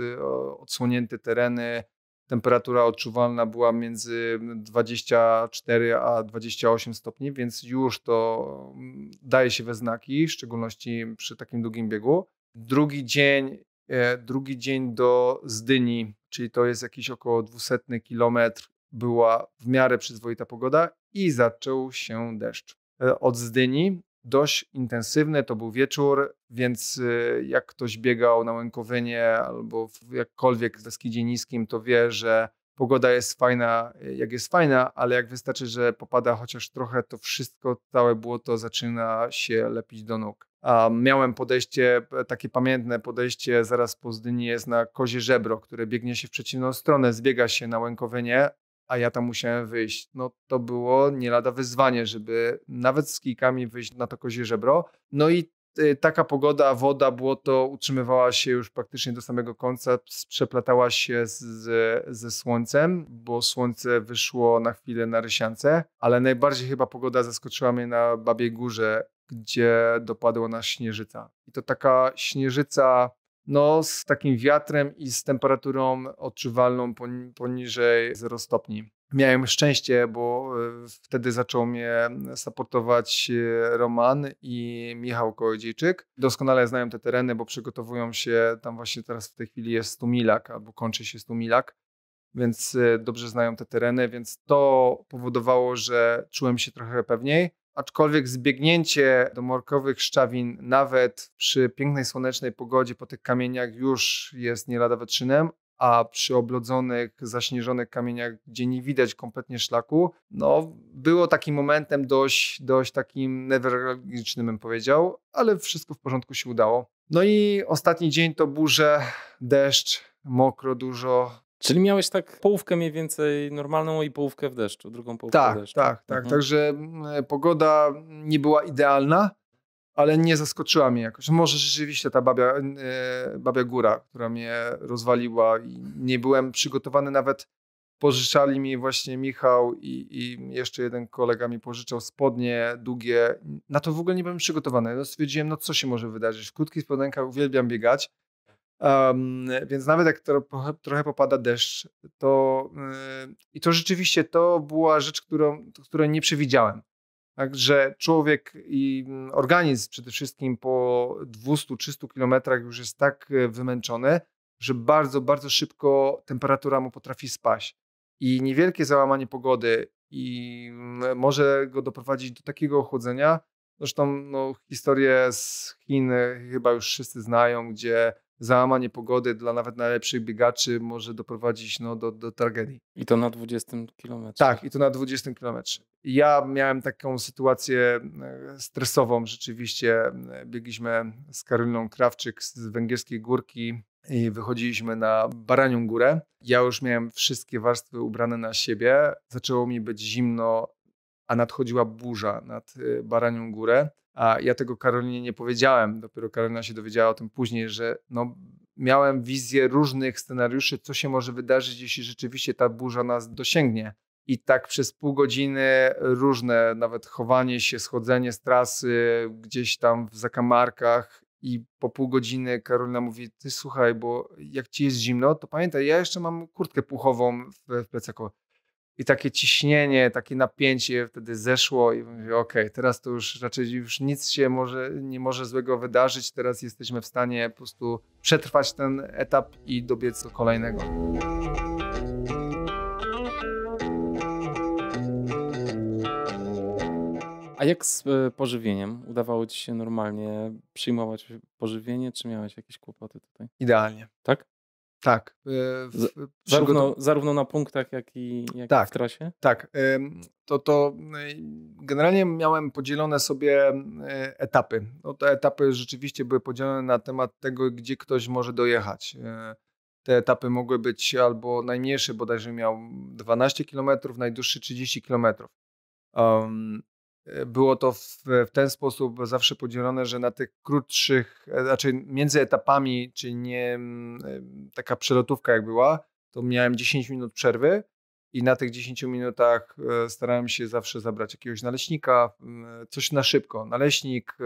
odsłonięte tereny, temperatura odczuwalna była między 24 a 28 stopni, więc już to mm, daje się we znaki, w szczególności przy takim długim biegu. Drugi dzień, e, drugi dzień do Zdyni, czyli to jest jakiś około 200 kilometr, była w miarę przyzwoita pogoda i zaczął się deszcz. E, od Zdyni dość intensywny, to był wieczór, więc y, jak ktoś biegał na Łękowynie albo jakkolwiek w Beskidzie Niskim, to wie, że pogoda jest fajna, jak jest fajna, ale jak wystarczy, że popada chociaż trochę, to wszystko, całe błoto zaczyna się lepić do nóg. A miałem podejście, takie pamiętne podejście zaraz po Zdyni jest na kozie żebro, które biegnie się w przeciwną stronę, zbiega się na Łękowynie, a ja tam musiałem wyjść. No to było nie lada wyzwanie, żeby nawet z kijkami wyjść na to kozie żebro. No i y, taka pogoda, woda, błoto utrzymywała się już praktycznie do samego końca, przeplatała się z, ze słońcem, bo słońce wyszło na chwilę na Rysiance, ale najbardziej chyba pogoda zaskoczyła mnie na Babiej Górze, gdzie dopadła nas śnieżyca. I to taka śnieżyca no, z takim wiatrem i z temperaturą odczuwalną poniżej 0 stopni. Miałem szczęście, bo e, wtedy zaczął mnie supportować e, Roman i Michał Kołodziejczyk. Doskonale znają te tereny, bo przygotowują się, tam właśnie teraz w tej chwili jest Stumilak albo kończy się Stumilak, więc e, dobrze znają te tereny, więc to powodowało, że czułem się trochę pewniej aczkolwiek zbiegnięcie do morkowych szczawin nawet przy pięknej słonecznej pogodzie po tych kamieniach już jest nie lada wyczynem, a przy oblodzonych, zaśnieżonych kamieniach, gdzie nie widać kompletnie szlaku, no było takim momentem dość, dość takim newralgicznym bym powiedział, ale wszystko w porządku się udało. No i ostatni dzień to burze, deszcz, mokro dużo, Czyli miałeś tak połówkę mniej więcej normalną i połówkę w deszczu, drugą połówkę tak, w deszczu. Tak, tak, mhm. Także mm, pogoda nie była idealna, ale nie zaskoczyła mnie jakoś. Może rzeczywiście ta babia, e, babia góra, która mnie rozwaliła i nie byłem przygotowany nawet. Pożyczali mi właśnie Michał i, i jeszcze jeden kolega mi pożyczał spodnie długie. Na to w ogóle nie byłem przygotowany. No stwierdziłem, no co się może wydarzyć. W krótkich spodenkach uwielbiam biegać Um, więc nawet jak trochę popada deszcz, to yy, i to rzeczywiście to była rzecz, którą, której nie przewidziałem. Także człowiek i mm, organizm przede wszystkim po 200-300 kilometrach już jest tak e, wymęczony, że bardzo, bardzo szybko temperatura mu potrafi spaść. I niewielkie załamanie pogody i mm, może go doprowadzić do takiego ochłodzenia. Zresztą no, historię z Chin chyba już wszyscy znają, gdzie załamanie pogody dla nawet najlepszych biegaczy może doprowadzić no, do, do tragedii. I to na 20 km. Tak, i to na 20 km. Ja miałem taką sytuację e, stresową rzeczywiście. Biegliśmy z Karoliną Krawczyk z węgierskiej górki i wychodziliśmy na Baranią Górę. Ja już miałem wszystkie warstwy ubrane na siebie. Zaczęło mi być zimno, a nadchodziła burza nad e, Baranią Górę. A ja tego Karolinie nie powiedziałem. Dopiero Karolina się dowiedziała o tym później, że no, miałem wizję różnych scenariuszy, co się może wydarzyć, jeśli rzeczywiście ta burza nas dosięgnie. I tak przez pół godziny różne, nawet chowanie się, schodzenie z trasy, gdzieś tam w zakamarkach. I po pół godziny Karolina mówi: Ty słuchaj, bo jak ci jest zimno, to pamiętaj, ja jeszcze mam kurtkę puchową w, w plecaku. I takie ciśnienie, takie napięcie wtedy zeszło i mówię, okej, okay, teraz to już raczej już nic się może, nie może złego wydarzyć. Teraz jesteśmy w stanie po prostu przetrwać ten etap i dobiec do kolejnego. A jak z e, pożywieniem? Udawało ci się normalnie przyjmować pożywienie, czy miałeś jakieś kłopoty tutaj? Idealnie. Tak? Tak. E, w, zarówno, zarówno na punktach, jak i, jak tak, w trasie? Tak. To, to generalnie miałem podzielone sobie etapy. No, te etapy rzeczywiście były podzielone na temat tego, gdzie ktoś może dojechać. Te etapy mogły być albo najmniejsze, bodajże miał 12 km, najdłuższy 30 km. Um, było to w, w, ten sposób zawsze podzielone, że na tych krótszych, e, znaczy między etapami, czyli nie mm, e, taka przelotówka jak była, to miałem 10 minut przerwy i na tych 10 minutach e, starałem się zawsze zabrać jakiegoś naleśnika, coś na szybko, naleśnik,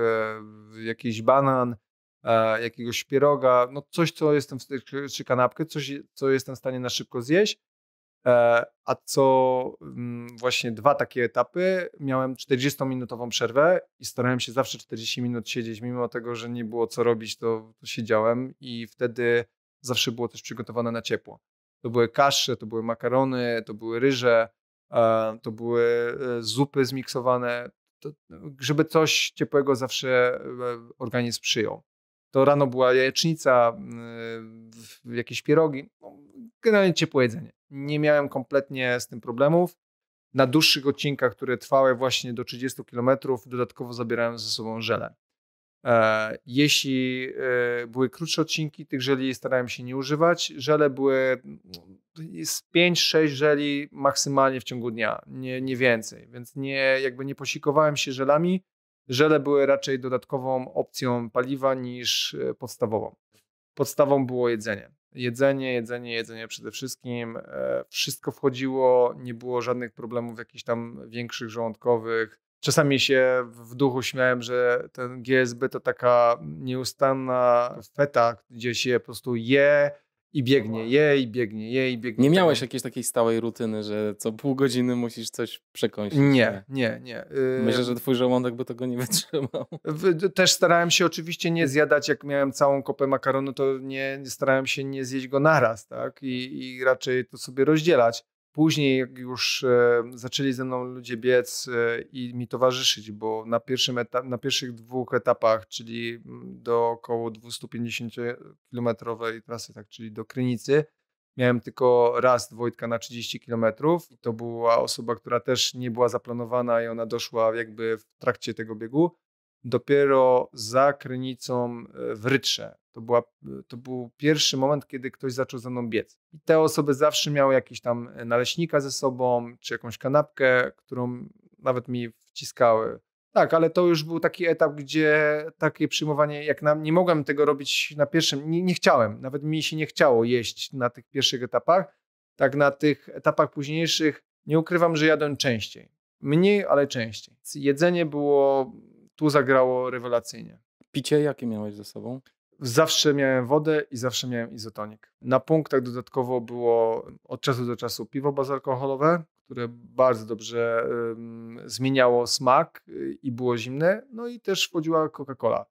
jakiś banan, jakiegoś pieroga, no coś, co jestem w czy kanapkę, coś, co jestem w stanie na szybko zjeść E, a co mm, właśnie dwa takie etapy miałem 40-minutową przerwę i starałem się zawsze 40 minut siedzieć, mimo tego, że nie było co robić, to, to siedziałem i wtedy zawsze było też przygotowane na ciepło. To były kasze, to były makarony, to były ryże, e, to były e, zupy zmiksowane, to, żeby coś ciepłego zawsze organizm przyjął. To rano była jajecznica, jakieś pierogi, no, generalnie ciepłe jedzenie nie miałem kompletnie z tym problemów. Na dłuższych odcinkach, które trwały właśnie do 30 km, dodatkowo zabierałem ze sobą żele. E, jeśli e, były krótsze odcinki, tych żeli starałem się nie używać. Żele były z 5-6 żeli maksymalnie w ciągu dnia, nie, nie więcej, więc nie, jakby nie posikowałem się żelami. Żele były raczej dodatkową opcją paliwa niż e, podstawową. Podstawą było jedzenie. Jedzenie, jedzenie, jedzenie przede wszystkim. E, wszystko wchodziło, nie było żadnych problemów jakichś tam większych żołądkowych. Czasami się w duchu śmiałem, że ten GSB to taka nieustanna feta, gdzie się po prostu je, i biegnie, je i biegnie, je i biegnie. Nie miałeś jakiejś takiej stałej rutyny, że co pół godziny musisz coś przekąsić? Nie, nie, nie. Myślę, że twój żołądek by tego nie wytrzymał. Też starałem się oczywiście nie zjadać, jak miałem całą kopę makaronu, to nie starałem się nie zjeść go naraz, tak? I, i raczej to sobie rozdzielać. Później, jak już e, zaczęli ze mną ludzie biec e, i mi towarzyszyć, bo na, pierwszym etap, na pierwszych dwóch etapach, czyli mm, do około 250-kilometrowej trasy, tak, czyli do Krynicy, miałem tylko raz Wojtka na 30 kilometrów. To była osoba, która też nie była zaplanowana i ona doszła jakby w trakcie tego biegu. Dopiero za Krynicą e, w Rytrze to, była, to był pierwszy moment, kiedy ktoś zaczął ze mną biec. I te osoby zawsze miały jakiś tam naleśnika ze sobą, czy jakąś kanapkę, którą nawet mi wciskały. Tak, ale to już był taki etap, gdzie takie przyjmowanie, jak na, nie mogłem tego robić na pierwszym, nie, nie chciałem, nawet mi się nie chciało jeść na tych pierwszych etapach. Tak na tych etapach późniejszych nie ukrywam, że jadłem częściej. Mniej, ale częściej. Jedzenie było, tu zagrało rewelacyjnie. Picie jakie miałeś ze sobą? Zawsze miałem wodę i zawsze miałem izotonik. Na punktach dodatkowo było od czasu do czasu piwo bezalkoholowe, które bardzo dobrze um, zmieniało smak y, i było zimne. No i też wchodziła Coca-Cola.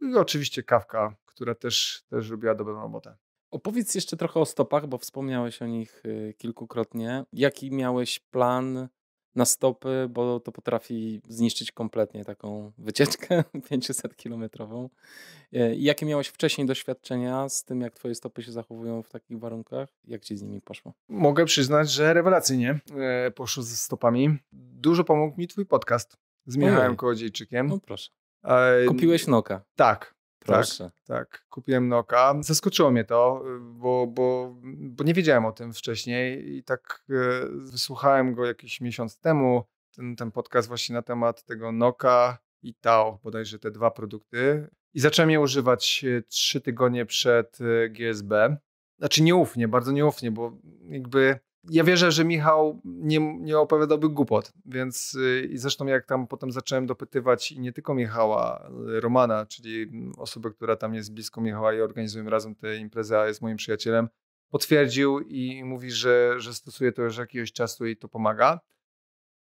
I oczywiście kawka, która też, też robiła dobrą robotę. Opowiedz jeszcze trochę o stopach, bo wspomniałeś o nich y, kilkukrotnie. Jaki miałeś plan na stopy, bo to potrafi zniszczyć kompletnie taką wycieczkę [LAUGHS] 500-kilometrową. E, jakie miałeś wcześniej doświadczenia z tym, jak twoje stopy się zachowują w takich warunkach? Jak ci z nimi poszło? Mogę przyznać, że rewelacyjnie e, poszło ze stopami. Dużo pomógł mi twój podcast z Michałem. Kołodziejczykiem. No proszę. E, Kupiłeś Noka. Tak, Proszę. tak. Kupiłem Noka. Zaskoczyło mnie to, bo, bo, bo nie wiedziałem o tym wcześniej i tak e, wysłuchałem go jakiś miesiąc temu. Ten, ten podcast właśnie na temat tego Noka i Tao, bodajże te dwa produkty. I zacząłem je używać e, trzy tygodnie przed GSB. Znaczy nieufnie, bardzo nieufnie, bo jakby ja wierzę, że Michał nie, nie opowiadałby głupot, więc y, i zresztą jak tam potem zacząłem dopytywać i nie tylko Michała, ale Romana, czyli osobę, która tam jest blisko Michała i organizujemy razem tę imprezę, a jest moim przyjacielem, potwierdził i mówi, że, że stosuje to już jakiegoś czasu i to pomaga.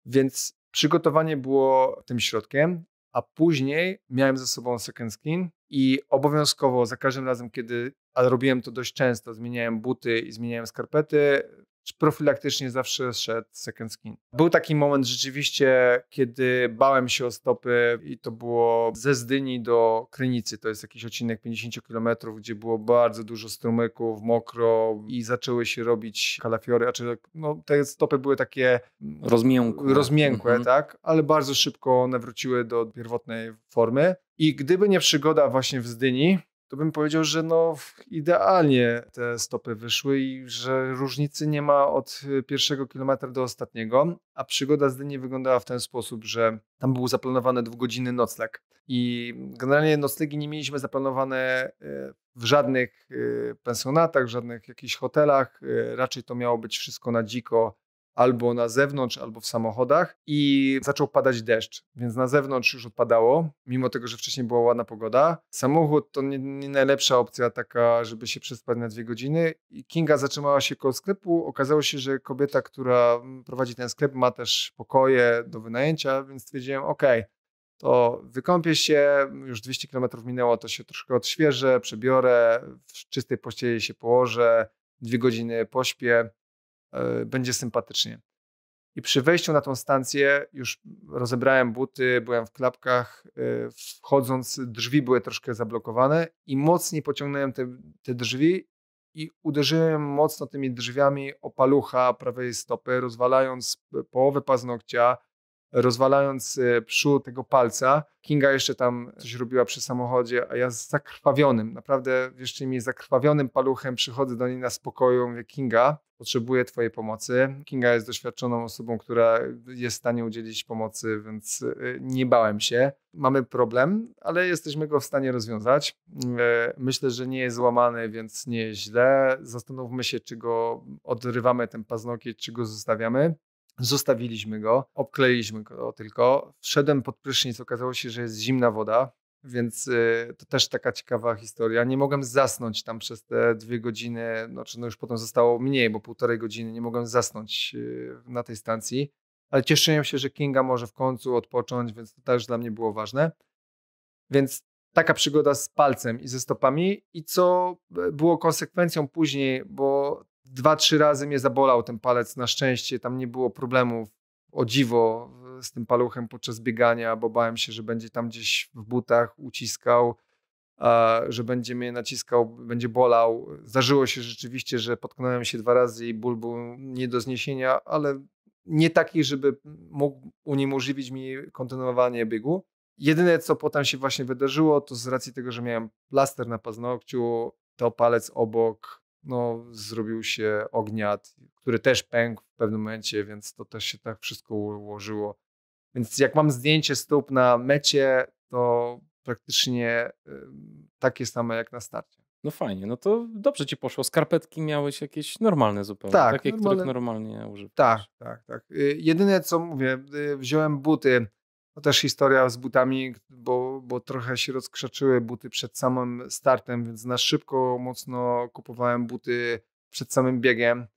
Więc przygotowanie było tym środkiem, a później miałem ze sobą second skin i obowiązkowo za każdym razem, kiedy, ale robiłem to dość często, zmieniałem buty i zmieniałem skarpety, profilaktycznie zawsze szedł second skin. Był taki moment rzeczywiście, kiedy bałem się o stopy i to było ze Zdyni do Krynicy, to jest jakiś odcinek 50 km, gdzie było bardzo dużo strumyków, mokro i zaczęły się robić kalafiory, znaczy no, te stopy były takie Rozmiękłe. rozmiękłe Mhm. tak, ale bardzo szybko one wróciły do pierwotnej formy i gdyby nie przygoda właśnie w Zdyni, to bym powiedział, że no idealnie te stopy wyszły i że różnicy nie ma od y, pierwszego kilometra do ostatniego, a przygoda z Dyni wyglądała w ten sposób, że tam był zaplanowany dwugodzinny nocleg. I generalnie noclegi nie mieliśmy zaplanowane y, w żadnych y, pensjonatach, w żadnych jakichś hotelach, raczej to miało być wszystko na dziko, albo na zewnątrz, albo w samochodach i zaczął padać deszcz, więc na zewnątrz już odpadało, mimo tego, że wcześniej była ładna pogoda. Samochód to nie, nie najlepsza opcja taka, żeby się przespać na dwie godziny i Kinga zatrzymała się koło sklepu. Okazało się, że kobieta, która prowadzi ten sklep ma też pokoje do wynajęcia, więc stwierdziłem, okej, to wykąpię się, już 200 km minęło, to się troszkę odświeżę, przebiorę, w czystej pościeli się położę, dwie godziny pośpię, będzie sympatycznie. I przy wejściu na tą stację już rozebrałem buty, byłem w klapkach, e, wchodząc drzwi były troszkę zablokowane i mocniej pociągnąłem te, te drzwi i uderzyłem mocno tymi drzwiami o palucha prawej stopy, rozwalając połowę paznokcia, rozwalając e, przód tego palca. Kinga jeszcze tam coś robiła przy samochodzie, a ja z zakrwawionym, naprawdę jeszcze mi zakrwawionym paluchem przychodzę do niej na spokoju, mówię Kinga, potrzebuję twojej pomocy. Kinga jest doświadczoną osobą, która jest w stanie udzielić pomocy, więc e, nie bałem się. Mamy problem, ale jesteśmy go w stanie rozwiązać. E, Myślę, że nie jest złamany, więc nie jest źle. Zastanówmy się, czy go odrywamy ten paznokieć, czy go zostawiamy. Zostawiliśmy go, obkleiliśmy go tylko. Wszedłem pod prysznic, okazało się, że jest zimna woda, więc y, to też taka ciekawa historia. Nie mogłem zasnąć tam przez te dwie godziny, znaczy no już potem zostało mniej, bo półtorej godziny nie mogłem zasnąć y, na tej stacji, ale cieszyłem się, że Kinga może w końcu odpocząć, więc to też dla mnie było ważne. Więc taka przygoda z palcem i ze stopami i co było konsekwencją później, bo dwa, trzy razy mnie zabolał ten palec. Na szczęście tam nie było problemów o dziwo z tym paluchem podczas biegania, bo bałem się, że będzie tam gdzieś w butach uciskał, że będzie mnie naciskał, będzie bolał. Zdarzyło się rzeczywiście, że potknąłem się dwa razy i ból był nie do zniesienia, ale nie taki, żeby mógł uniemożliwić mi kontynuowanie biegu. Jedyne, co potem się właśnie wydarzyło, to z racji tego, że miałem plaster na paznokciu, to palec obok no, zrobił się ogniat, który też pękł w pewnym momencie, więc to też się tak wszystko ułożyło. Więc jak mam zdjęcie stóp na mecie, to praktycznie y, takie same jak na starcie. No fajnie, no to dobrze ci poszło. Skarpetki miałeś jakieś normalne zupełnie, Tak, takie, normalne. których normalnie używałeś. Tak, tak, tak. Y, Jedyne co mówię, y, wziąłem buty. To też historia z butami, bo, bo trochę się rozkrzaczyły buty przed samym startem, więc na szybko mocno kupowałem buty przed samym biegiem.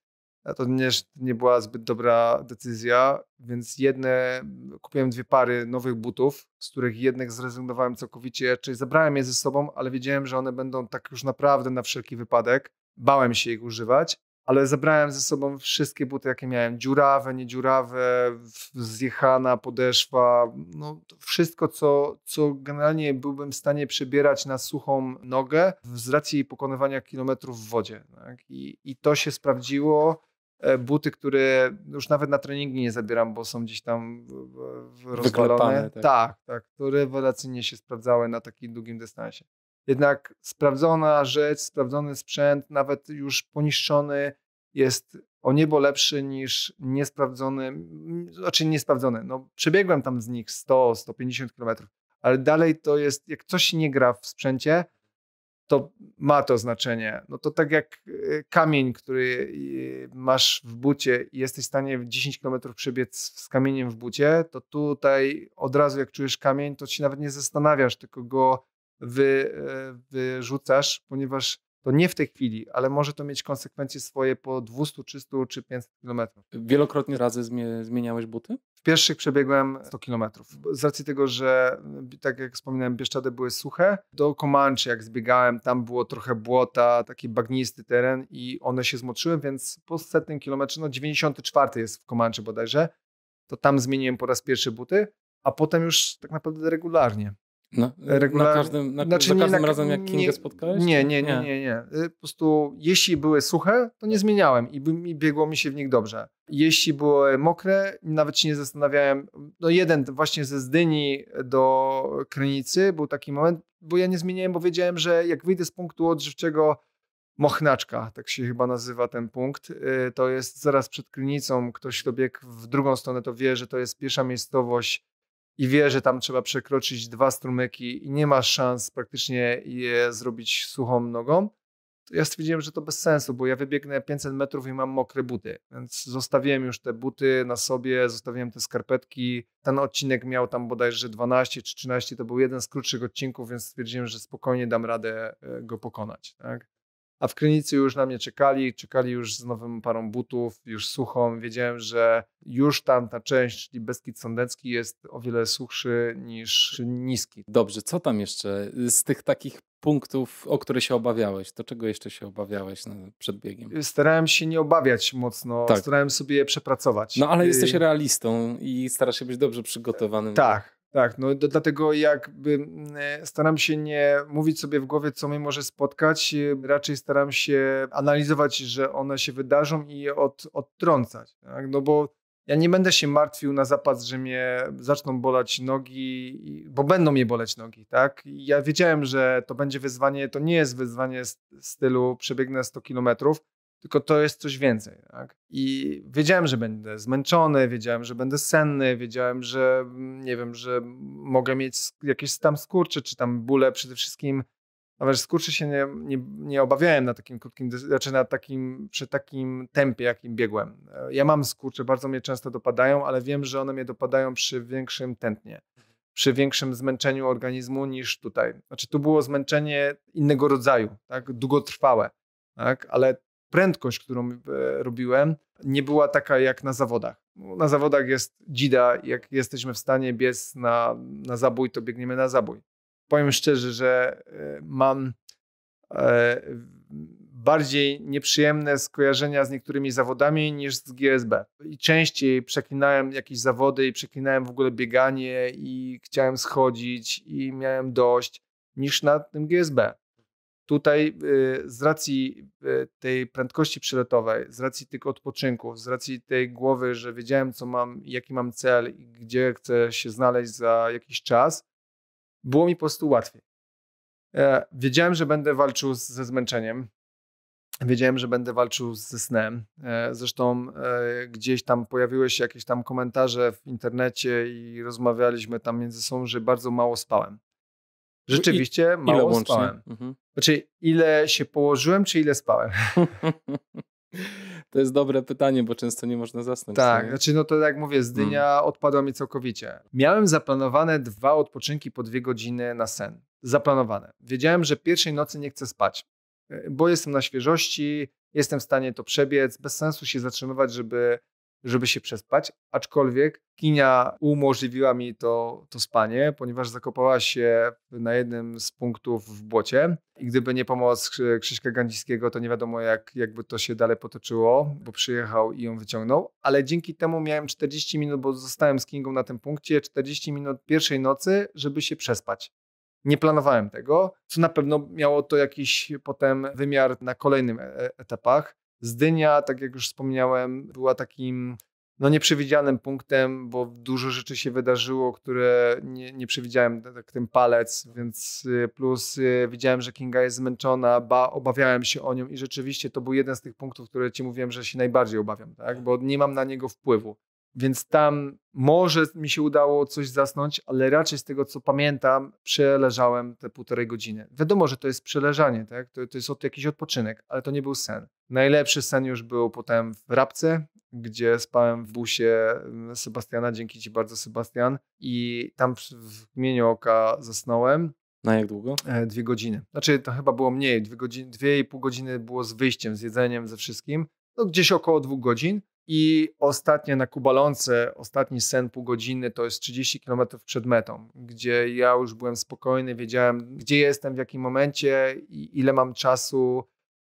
To nie, nie była zbyt dobra decyzja, więc jedne, kupiłem dwie pary nowych butów, z których jednych zrezygnowałem całkowicie, czyli zabrałem je ze sobą, ale wiedziałem, że one będą tak już naprawdę na wszelki wypadek. Bałem się ich używać, ale zabrałem ze sobą wszystkie buty, jakie miałem. Dziurawe, niedziurawe, zjechana podeszwa, no wszystko, co, co generalnie byłbym w stanie przebierać na suchą nogę z racji pokonywania kilometrów w wodzie. Tak? I, I to się sprawdziło. E, buty, które już nawet na treningi nie zabieram, bo są gdzieś tam rozwalone. Tak. tak, tak, to rewelacyjnie się sprawdzały na takim długim dystansie. Jednak sprawdzona rzecz, sprawdzony sprzęt, nawet już poniszczony, jest o niebo lepszy niż niesprawdzony, znaczy niesprawdzony. No, przebiegłem tam z nich 100-150 km, ale dalej to jest, jak coś nie gra w sprzęcie, to ma to znaczenie. No to tak jak e, kamień, który e, masz w bucie i jesteś w stanie 10 km przebiec z kamieniem w bucie, to tutaj od razu jak czujesz kamień, to się nawet nie zastanawiasz, tylko go wy, e, wyrzucasz, ponieważ to nie w tej chwili, ale może to mieć konsekwencje swoje po 200, 300 czy 500 kilometrów. Wielokrotnie razy zmieniałeś buty? W pierwszych przebiegłem 100 kilometrów. Z racji tego, że tak jak wspominałem, Bieszczady były suche, do Comanche jak zbiegałem, tam było trochę błota, taki bagnisty teren i one się zmoczyły, więc po setnym kilometrze, no 94 jest w Comanche bodajże, to tam zmieniłem po raz pierwszy buty, a potem już tak naprawdę regularnie. No, Regular... Na każdym, na, znaczy, za każdym na, razem jak Kingę nie, spotkałeś? Nie, nie, nie, nie, nie. Y, po prostu jeśli były suche, to nie zmieniałem i, i biegło mi się w nich dobrze. Jeśli były mokre, nawet się nie zastanawiałem. No jeden właśnie ze Zdyni do Krynicy był taki moment, bo ja nie zmieniałem, bo wiedziałem, że jak wyjdę z punktu odżywczego Mochnaczka, tak się chyba nazywa ten punkt. Y, to jest zaraz przed Krynicą. Ktoś, kto biegł w drugą stronę, to wie, że to jest pierwsza miejscowość i wie, że tam trzeba przekroczyć dwa strumyki i nie ma szans praktycznie je zrobić suchą nogą, to ja stwierdziłem, że to bez sensu, bo ja wybiegnę 500 metrów i mam mokre buty. Więc zostawiłem już te buty na sobie, zostawiłem te skarpetki. Ten odcinek miał tam bodajże 12 czy 13, to był jeden z krótszych odcinków, więc stwierdziłem, że spokojnie dam radę e, go pokonać. Tak? A w Krynicy już na mnie czekali, czekali już z nową parą butów, już suchą. Wiedziałem, że już tam ta część, czyli Beskid Sądecki jest o wiele suchszy niż niski. Dobrze, co tam jeszcze z tych takich punktów, o które się obawiałeś? To czego jeszcze się obawiałeś przed biegiem? Starałem się nie obawiać mocno, tak. starałem sobie je przepracować. No ale jesteś realistą i starasz się być dobrze przygotowanym. Tak, tak, no do, dlatego jakby mm, e, staram się nie mówić sobie w głowie, co mnie może spotkać, e, raczej staram się analizować, że one się wydarzą i je od, odtrącać, tak? no bo ja nie będę się martwił na zapas, że mnie zaczną bolać nogi, bo będą mnie boleć nogi, tak? Ja wiedziałem, że to będzie wyzwanie, to nie jest wyzwanie stylu przebiegnę 100 kilometrów, tylko to jest coś więcej. Tak? I wiedziałem, że będę zmęczony, wiedziałem, że będę senny, wiedziałem, że nie wiem, że mogę mieć jakieś tam skurcze, czy tam bóle przede wszystkim. Nawet skurczy się nie, nie, nie, obawiałem na takim krótkim, znaczy na takim, przy takim tempie, jakim biegłem. Ja mam skurcze, bardzo mnie często dopadają, ale wiem, że one mnie dopadają przy większym tętnie, przy większym zmęczeniu organizmu niż tutaj. Znaczy tu było zmęczenie innego rodzaju, tak, długotrwałe, tak, ale prędkość, którą e, robiłem, nie była taka jak na zawodach. Na zawodach jest dzida, jak jesteśmy w stanie biec na, na zabój, to biegniemy na zabój. Powiem szczerze, że e, mam e, bardziej nieprzyjemne skojarzenia z niektórymi zawodami niż z GSB. I częściej przeklinałem jakieś zawody i przeklinałem w ogóle bieganie i chciałem schodzić i miałem dość niż na tym GSB. Tutaj y, z racji y, tej prędkości przelotowej, z racji tych odpoczynków, z racji tej głowy, że wiedziałem, co mam, jaki mam cel i gdzie chcę się znaleźć za jakiś czas, było mi po prostu łatwiej. E, wiedziałem, że będę walczył ze zmęczeniem. Wiedziałem, że będę walczył ze snem. E, zresztą e, gdzieś tam pojawiły się jakieś tam komentarze w internecie i rozmawialiśmy tam między sobą, że bardzo mało spałem. Rzeczywiście I, mało ile spałem. Mhm. Znaczy, ile się położyłem, czy ile spałem? [LAUGHS] To jest dobre pytanie, bo często nie można zasnąć. Tak, znaczy no to jak mówię, z dnia hmm. odpadła mi całkowicie. Miałem zaplanowane dwa odpoczynki po dwie godziny na sen. Zaplanowane. Wiedziałem, że pierwszej nocy nie chcę spać, e, bo jestem na świeżości, jestem w stanie to przebiec, bez sensu się zatrzymywać, żeby żeby się przespać, aczkolwiek kinia umożliwiła mi to, to spanie, ponieważ zakopała się na jednym z punktów w błocie i gdyby nie pomoc Krzyśka Gandziskiego, to nie wiadomo jak, jakby to się dalej potoczyło, bo przyjechał i ją wyciągnął, ale dzięki temu miałem 40 minut, bo zostałem z Kingą na tym punkcie, 40 minut pierwszej nocy, żeby się przespać. Nie planowałem tego, co na pewno miało to jakiś potem wymiar na kolejnym e, etapach. Zdynia, tak jak już wspomniałem, była takim no nieprzewidzianym punktem, bo dużo rzeczy się wydarzyło, które nie, nie przewidziałem, tak ten palec, więc y, plus y, widziałem, że Kinga jest zmęczona, ba, obawiałem się o nią i rzeczywiście to był jeden z tych punktów, które ci mówiłem, że się najbardziej obawiam, tak? bo nie mam na niego wpływu. Więc tam może mi się udało coś zasnąć, ale raczej z tego, co pamiętam, przeleżałem te półtorej godziny. Wiadomo, że to jest przeleżanie, tak? to, to jest od, jakiś odpoczynek, ale to nie był sen. Najlepszy sen już był potem w Rabce, gdzie spałem w busie mm, Sebastiana, dzięki Ci bardzo Sebastian i tam w imieniu oka zasnąłem. Na jak długo? E, dwie godziny. Znaczy to chyba było mniej, dwie, godziny, dwie i pół godziny było z wyjściem, z jedzeniem, ze wszystkim. No gdzieś około dwóch godzin. I ostatnie na Kubalonce, ostatni sen pół godziny to jest 30 km przed metą, gdzie ja już byłem spokojny, wiedziałem gdzie jestem, w jakim momencie i ile mam czasu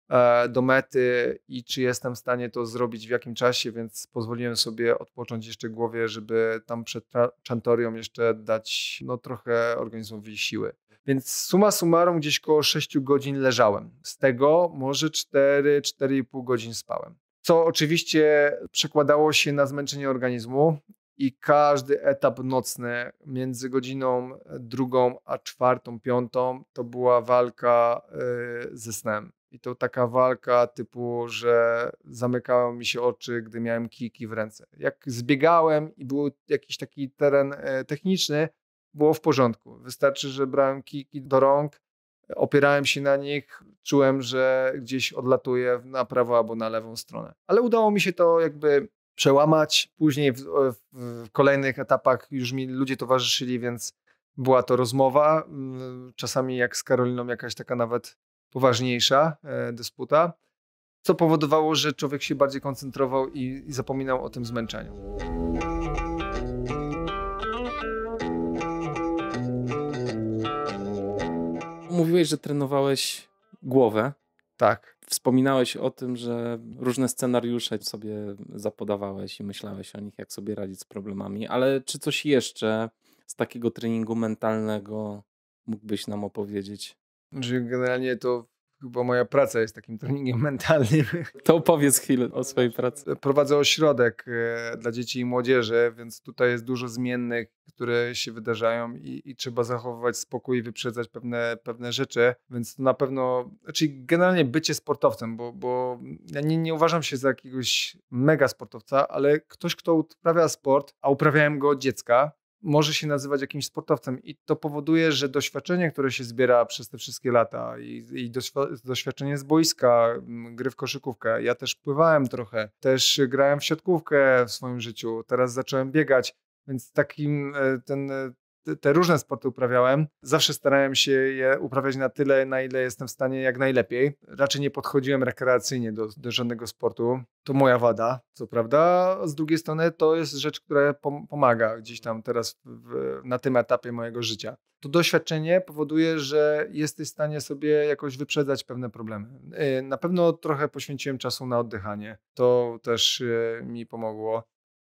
e, do mety i czy jestem w stanie to zrobić w jakim czasie, więc pozwoliłem sobie odpocząć jeszcze głowie, żeby tam przed Chantorią jeszcze dać no, trochę organizmowi siły. Więc suma summarum gdzieś koło 6 godzin leżałem. Z tego może 4-4,5 godzin spałem co oczywiście przekładało się na zmęczenie organizmu i każdy etap nocny między godziną drugą a czwartą, piątą to była walka y, ze snem. I to taka walka typu, że zamykały mi się oczy, gdy miałem kijki w ręce. Jak zbiegałem i był jakiś taki teren e, techniczny, było w porządku. Wystarczy, że brałem kijki do rąk, opierałem się na nich, czułem, że gdzieś odlatuję na prawo albo na lewą stronę. Ale udało mi się to jakby przełamać. Później w, w kolejnych etapach już mi ludzie towarzyszyli, więc była to rozmowa. Mm, czasami jak z Karoliną jakaś taka nawet poważniejsza e, dysputa, co powodowało, że człowiek się bardziej koncentrował i, i zapominał o tym zmęczeniu. Mówiłeś, że trenowałeś głowę. Tak. Wspominałeś o tym, że różne scenariusze sobie zapodawałeś i myślałeś o nich, jak sobie radzić z problemami, ale czy coś jeszcze z takiego treningu mentalnego mógłbyś nam opowiedzieć? Że generalnie to Chyba moja praca jest takim treningiem [LAUGHS] mentalnym. To opowiedz chwilę o swojej pracy. Prowadzę ośrodek e, dla dzieci i młodzieży, więc tutaj jest dużo zmiennych, które się wydarzają i, i trzeba zachowywać spokój i wyprzedzać pewne, pewne rzeczy, więc to na pewno, znaczy generalnie bycie sportowcem, bo, bo ja nie, nie uważam się za jakiegoś mega sportowca, ale ktoś, kto uprawia sport, a uprawiałem go od dziecka, może się nazywać jakimś sportowcem i to powoduje, że doświadczenie, które się zbiera przez te wszystkie lata i, i doświadczenie z boiska, gry w koszykówkę, ja też pływałem trochę, też grałem w siatkówkę w swoim życiu, teraz zacząłem biegać, więc takim e, ten e, te różne sporty uprawiałem, zawsze starałem się je uprawiać na tyle, na ile jestem w stanie jak najlepiej. Raczej nie podchodziłem rekreacyjnie do, do żadnego sportu. To moja wada, co prawda. Z drugiej strony to jest rzecz, która pomaga gdzieś tam teraz w, na tym etapie mojego życia. To doświadczenie powoduje, że jesteś w stanie sobie jakoś wyprzedzać pewne problemy. Y, na pewno trochę poświęciłem czasu na oddychanie. To też y, mi pomogło.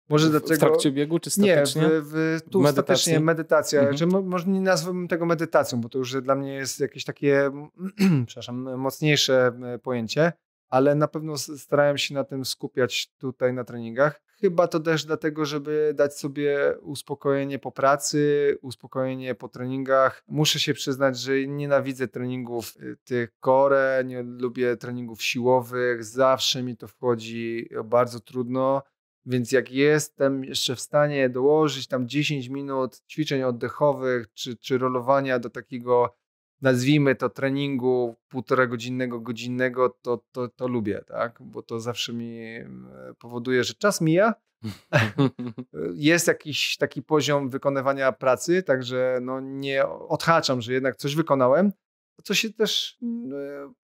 Może dlaczego... W trakcie biegu czy statycznie? Nie, w, w, tu Medytacji? statycznie medytacja. Mhm. Że może nie nazwałbym tego medytacją, bo to już dla mnie jest jakieś takie, [CLEARS THROAT] przepraszam, mocniejsze e, pojęcie, ale na pewno starałem się na tym skupiać tutaj na treningach. Chyba to też dlatego, żeby dać sobie uspokojenie po pracy, uspokojenie po treningach. Muszę się przyznać, że nienawidzę treningów e, tych core, nie lubię treningów siłowych, zawsze mi to wchodzi bardzo trudno. Więc jak jestem jeszcze w stanie dołożyć tam 10 minut ćwiczeń oddechowych czy, czy rolowania do takiego, nazwijmy to treningu półtora godzinnego, godzinnego, to, to, to lubię, tak? Bo to zawsze mi powoduje, że czas mija. [LAUGHS] Jest jakiś taki poziom wykonywania pracy, także no nie odhaczam, że jednak coś wykonałem, co się też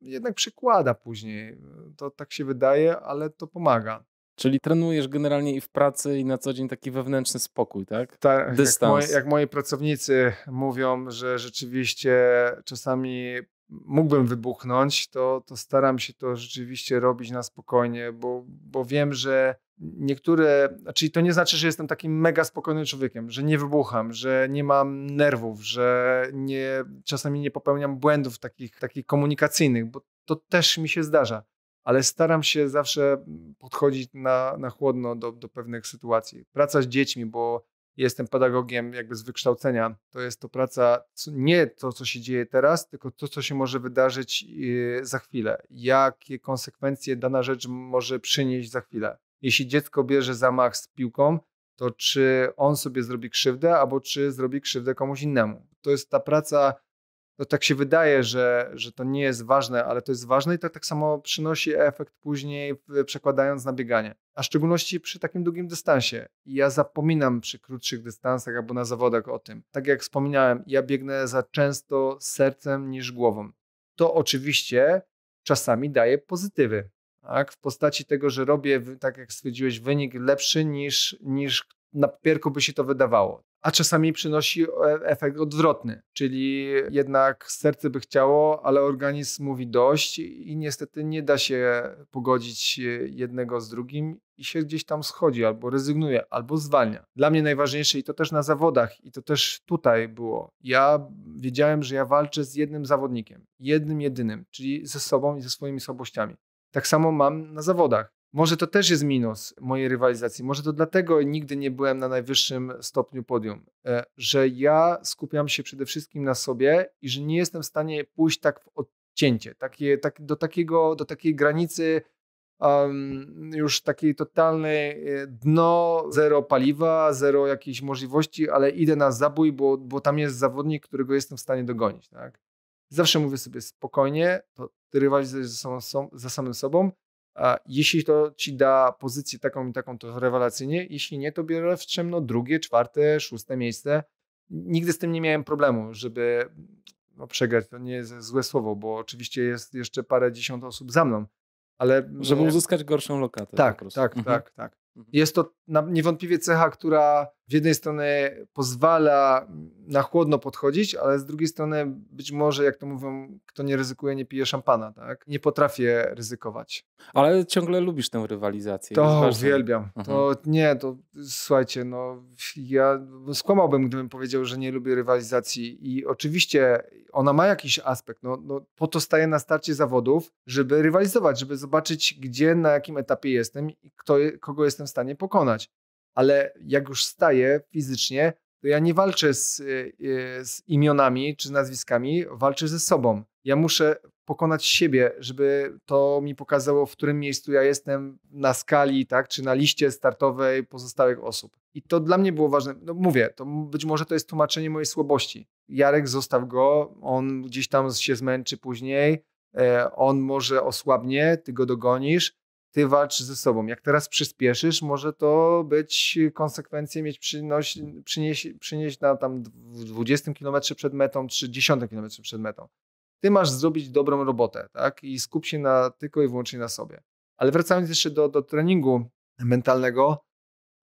jednak przekłada później. To tak się wydaje, ale to pomaga. Czyli trenujesz generalnie i w pracy, i na co dzień taki wewnętrzny spokój, tak? Tak, jak, Dystans. moi, jak moi pracownicy mówią, że rzeczywiście czasami mógłbym wybuchnąć, to, to staram się to rzeczywiście robić na spokojnie, bo, bo wiem, że niektóre, czyli to nie znaczy, że jestem takim mega spokojnym człowiekiem, że nie wybucham, że nie mam nerwów, że nie, czasami nie popełniam błędów takich, takich komunikacyjnych, bo to też mi się zdarza, ale staram się zawsze podchodzić na, na chłodno do, do pewnych sytuacji. Praca z dziećmi, bo jestem pedagogiem jakby z wykształcenia. To jest to praca, nie to, co się dzieje teraz, tylko to, co się może wydarzyć y, za chwilę. Jakie konsekwencje dana rzecz może przynieść za chwilę. Jeśli dziecko bierze zamach z piłką, to czy on sobie zrobi krzywdę, albo czy zrobi krzywdę komuś innemu. To jest ta praca to tak się wydaje, że, że to nie jest ważne, ale to jest ważne i to tak samo przynosi efekt później, przekładając na bieganie. A w szczególności przy takim długim dystansie. Ja zapominam przy krótszych dystansach albo na zawodach o tym. Tak jak wspominałem, ja biegnę za często sercem niż głową. To oczywiście czasami daje pozytywy. Tak? W postaci tego, że robię, tak jak stwierdziłeś, wynik lepszy niż, niż na papierku by się to wydawało a czasami przynosi e, efekt odwrotny, czyli jednak serce by chciało, ale organizm mówi dość i niestety nie da się pogodzić jednego z drugim i się gdzieś tam schodzi, albo rezygnuje, albo zwalnia. Dla mnie najważniejsze i to też na zawodach, i to też tutaj było. Ja wiedziałem, że ja walczę z jednym zawodnikiem, jednym, jedynym, czyli ze sobą i ze swoimi słabościami. Tak samo mam na zawodach. Może to też jest minus mojej rywalizacji. Może to dlatego nigdy nie byłem na najwyższym stopniu podium, e, że ja skupiam się przede wszystkim na sobie i że nie jestem w stanie pójść tak w odcięcie, takie, tak, do, takiego, do takiej granicy um, już takiej totalnej e, dno, zero paliwa, zero jakiejś możliwości, ale idę na zabój, bo, bo tam jest zawodnik, którego jestem w stanie dogonić. Tak? Zawsze mówię sobie spokojnie, to ty rywalizujesz ze, sobą, ze samym sobą, jeśli to ci da pozycję taką i taką, to rewelacyjnie. Jeśli nie, to biorę w czemno drugie, czwarte, szóste miejsce. Nigdy z tym nie miałem problemu, żeby no, przegrać. To nie jest złe słowo, bo oczywiście jest jeszcze parę dziesiąt osób za mną. Ale, żeby uzyskać gorszą lokatę. Tak, tak, mhm. tak, tak. Mhm. Jest to niewątpliwie cecha, która z jednej strony pozwala na chłodno podchodzić, ale z drugiej strony być może, jak to mówią, kto nie ryzykuje, nie pije szampana, tak? Nie potrafię ryzykować. Ale ciągle lubisz tę rywalizację. To uwielbiam. Mhm. To nie, to słuchajcie, no ja skłamałbym, gdybym powiedział, że nie lubię rywalizacji i oczywiście ona ma jakiś aspekt, no, no po to staję na starcie zawodów, żeby rywalizować, żeby zobaczyć, gdzie, na jakim etapie jestem i kto, kogo jestem w stanie pokonać ale jak już staję fizycznie, to ja nie walczę z, y, y, z imionami czy z nazwiskami, walczę ze sobą. Ja muszę pokonać siebie, żeby to mi pokazało, w którym miejscu ja jestem na skali, tak, czy na liście startowej pozostałych osób. I to dla mnie było ważne. No mówię, to być może to jest tłumaczenie mojej słabości. Jarek, zostaw go, on gdzieś tam się zmęczy później, e, on może osłabnie, ty go dogonisz, ty walcz ze sobą. Jak teraz przyspieszysz, może to być konsekwencje mieć przynoś, przynieść, przynieść na tam 20 km przed metą, czy 10 km przed metą. Ty masz zrobić dobrą robotę, tak? I skup się na, tylko i wyłącznie na sobie. Ale wracając jeszcze do, do treningu mentalnego,